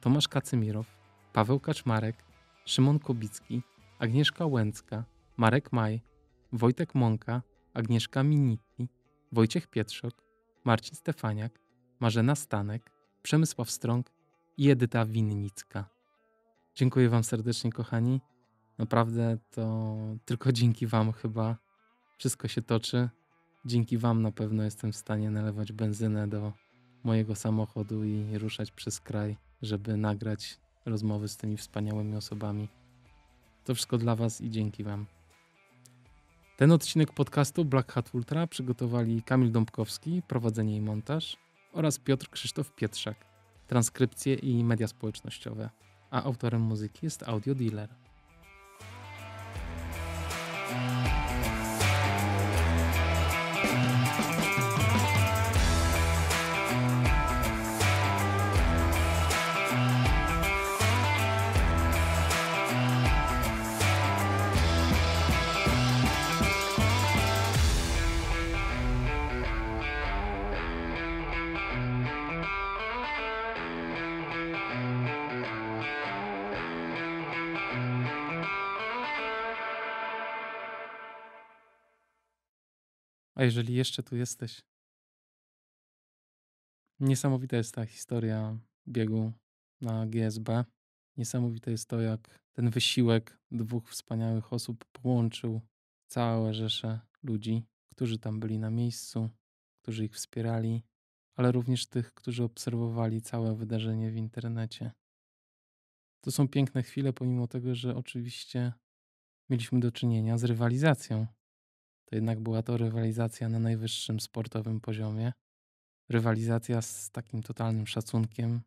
Tomasz Kacymirow, Paweł Kaczmarek, Szymon Kubicki, Agnieszka Łęcka, Marek Maj, Wojtek Mąka, Agnieszka Minitti, Wojciech Pietrzok, Marcin Stefaniak, Marzena Stanek, Przemysław Strąg i Edyta Winnicka. Dziękuję Wam serdecznie, kochani. Naprawdę to tylko dzięki Wam chyba wszystko się toczy. Dzięki Wam na pewno jestem w stanie nalewać benzynę do mojego samochodu i ruszać przez kraj, żeby nagrać rozmowy z tymi wspaniałymi osobami. To wszystko dla Was i dzięki Wam. Ten odcinek podcastu Black Hat Ultra przygotowali Kamil Dąbkowski, prowadzenie i montaż oraz Piotr Krzysztof Pietrzak, transkrypcje i media społecznościowe, a autorem muzyki jest Audio Dealer. Jeżeli jeszcze tu jesteś, niesamowita jest ta historia biegu na GSB. Niesamowite jest to, jak ten wysiłek dwóch wspaniałych osób połączył całe rzesze ludzi, którzy tam byli na miejscu, którzy ich wspierali, ale również tych, którzy obserwowali całe wydarzenie w internecie. To są piękne chwile, pomimo tego, że oczywiście mieliśmy do czynienia z rywalizacją to jednak była to rywalizacja na najwyższym sportowym poziomie. Rywalizacja z takim totalnym szacunkiem,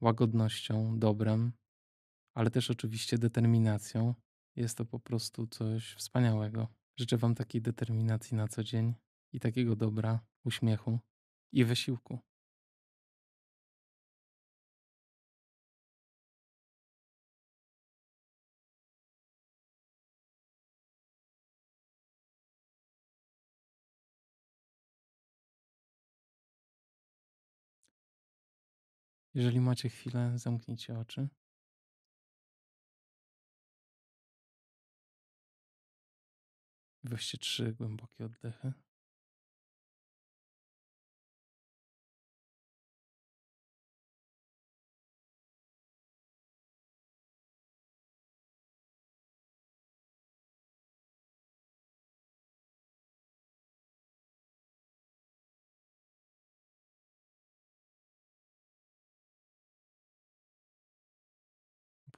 łagodnością, dobrem, ale też oczywiście determinacją. Jest to po prostu coś wspaniałego. Życzę Wam takiej determinacji na co dzień i takiego dobra, uśmiechu i wysiłku. Jeżeli macie chwilę, zamknijcie oczy. Weźcie trzy głębokie oddechy.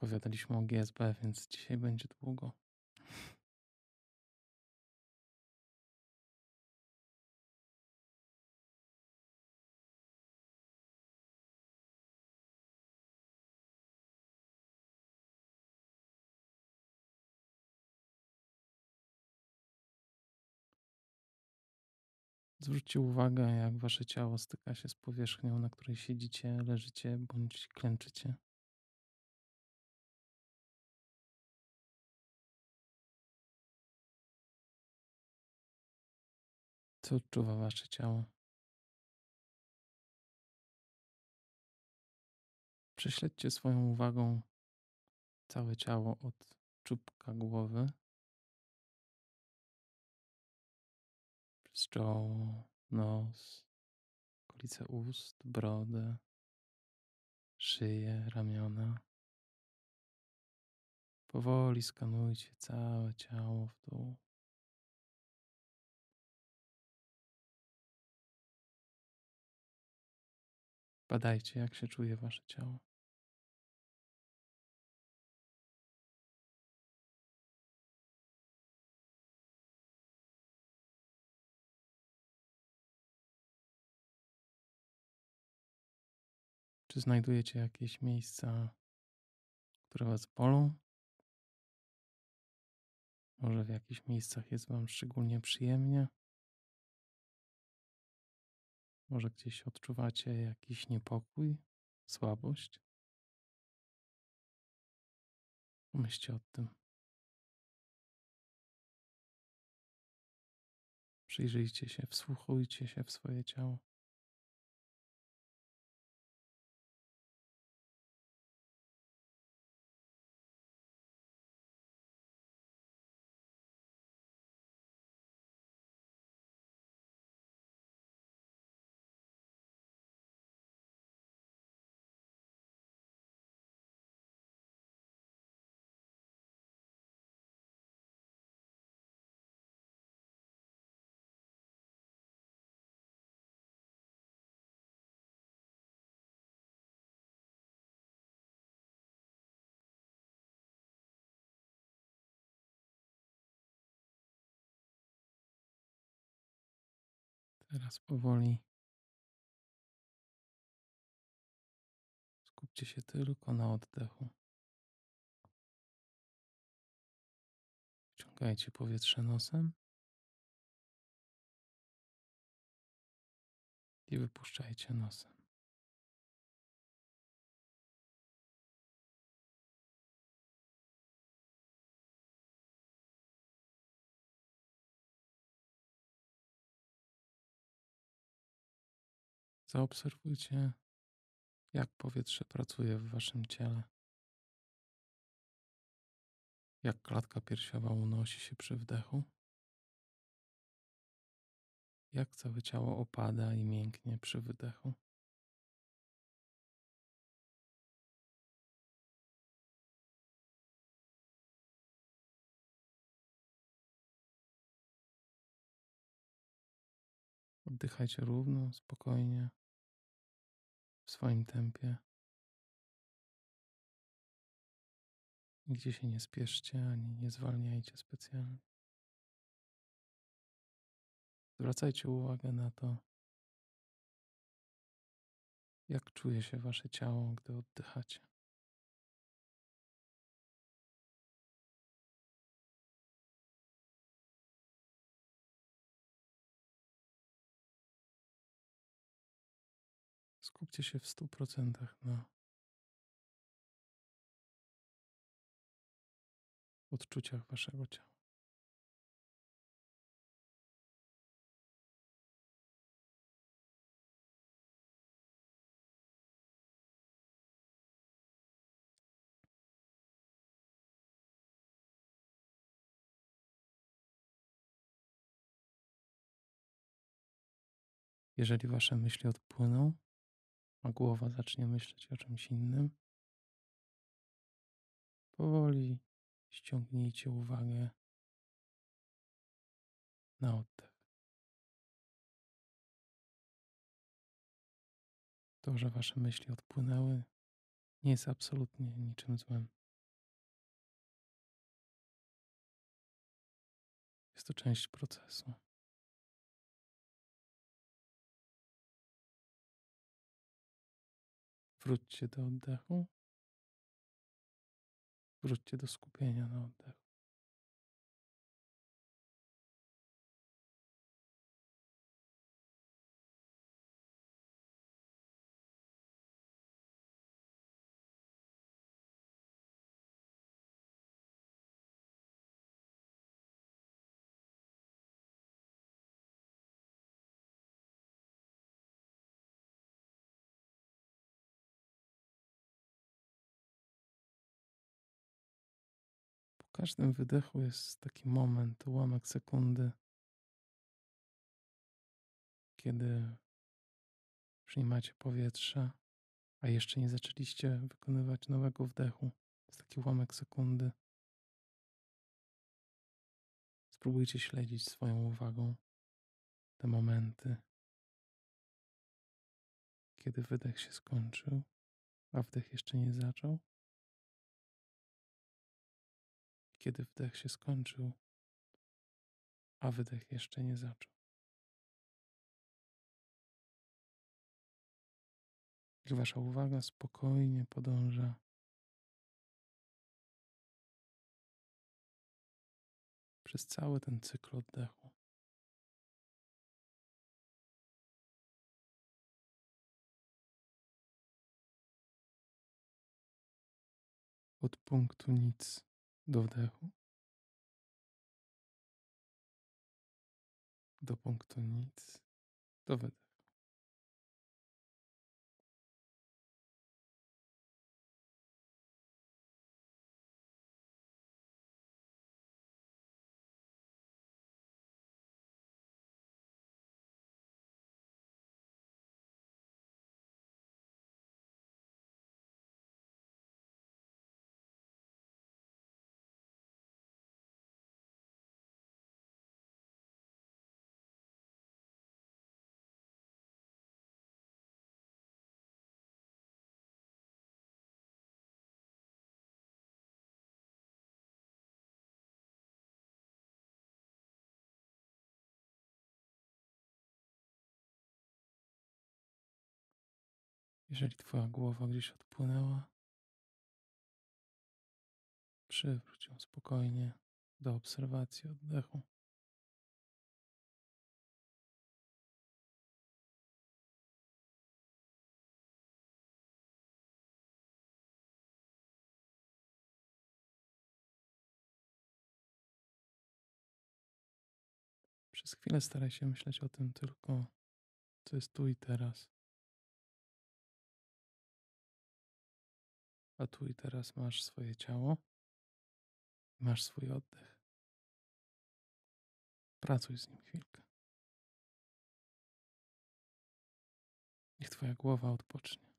Opowiadaliśmy o GSB, więc dzisiaj będzie długo. Zwróćcie uwagę, jak wasze ciało styka się z powierzchnią, na której siedzicie, leżycie bądź klęczycie. Co odczuwa wasze ciało? Prześledźcie swoją uwagą całe ciało od czubka głowy przez czoło, nos, okolice ust, brodę, szyję, ramiona. Powoli skanujcie całe ciało w dół. Badajcie, jak się czuje wasze ciało. Czy znajdujecie jakieś miejsca, które was bolą? Może w jakichś miejscach jest wam szczególnie przyjemnie? Może gdzieś odczuwacie jakiś niepokój, słabość? Pomyślcie o tym. Przyjrzyjcie się, wsłuchujcie się w swoje ciało. Teraz powoli skupcie się tylko na oddechu. Wciągajcie powietrze nosem i wypuszczajcie nosem. Zaobserwujcie, jak powietrze pracuje w waszym ciele. Jak klatka piersiowa unosi się przy wdechu. Jak całe ciało opada i mięknie przy wydechu. Oddychajcie równo, spokojnie, swoim tempie. Nigdzie się nie spieszcie ani nie zwalniajcie specjalnie. Zwracajcie uwagę na to, jak czuje się wasze ciało, gdy oddychacie. Skupcie się w stu procentach na odczuciach waszego ciała. Jeżeli wasze myśli odpłyną, a głowa zacznie myśleć o czymś innym. Powoli ściągnijcie uwagę na oddech. To, że wasze myśli odpłynęły, nie jest absolutnie niczym złym. Jest to część procesu. Wróćcie do oddechu. Wróćcie do skupienia na oddechu. Każdym wydechu jest taki moment, ułamek sekundy, kiedy przyjmacie powietrze, a jeszcze nie zaczęliście wykonywać nowego wdechu. Jest taki ułamek sekundy. Spróbujcie śledzić swoją uwagą te momenty, kiedy wydech się skończył, a wdech jeszcze nie zaczął. Kiedy wdech się skończył, a wydech jeszcze nie zaczął. I wasza uwaga spokojnie podąża przez cały ten cykl oddechu. Od punktu nic do wdechu, do punktu nic do wydechu. Jeżeli Twoja głowa gdzieś odpłynęła, przywróć ją spokojnie do obserwacji oddechu. Przez chwilę staraj się myśleć o tym tylko, co jest tu i teraz. A tu i teraz masz swoje ciało, masz swój oddech. Pracuj z nim chwilkę. Niech Twoja głowa odpocznie.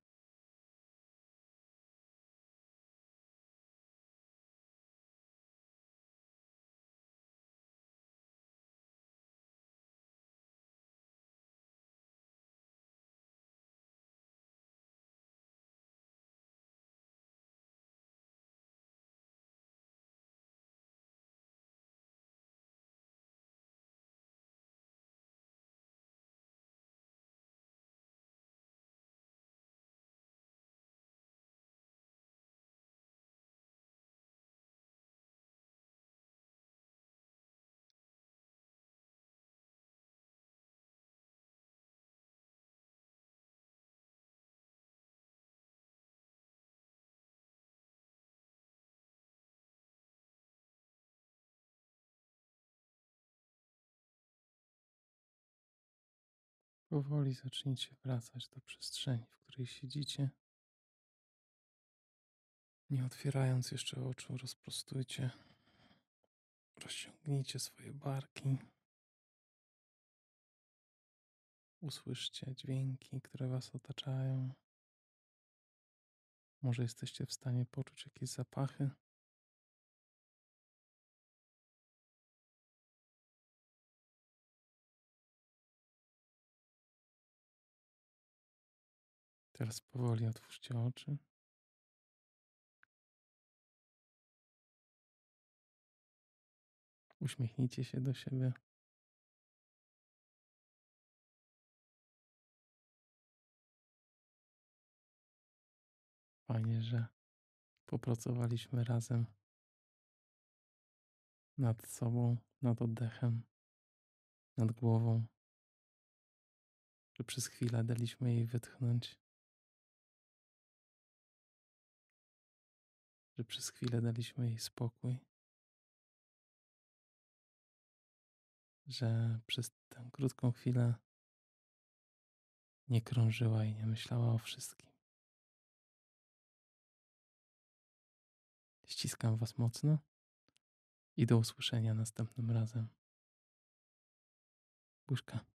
Powoli zacznijcie wracać do przestrzeni, w której siedzicie. Nie otwierając jeszcze oczu, rozprostujcie, rozciągnijcie swoje barki. Usłyszcie dźwięki, które Was otaczają. Może jesteście w stanie poczuć jakieś zapachy. Teraz powoli otwórzcie oczy. Uśmiechnijcie się do siebie. Fajnie, że popracowaliśmy razem nad sobą, nad oddechem, nad głową, że przez chwilę daliśmy jej wytchnąć, że przez chwilę daliśmy jej spokój, że przez tę krótką chwilę nie krążyła i nie myślała o wszystkim. Ściskam Was mocno i do usłyszenia następnym razem. Buźka.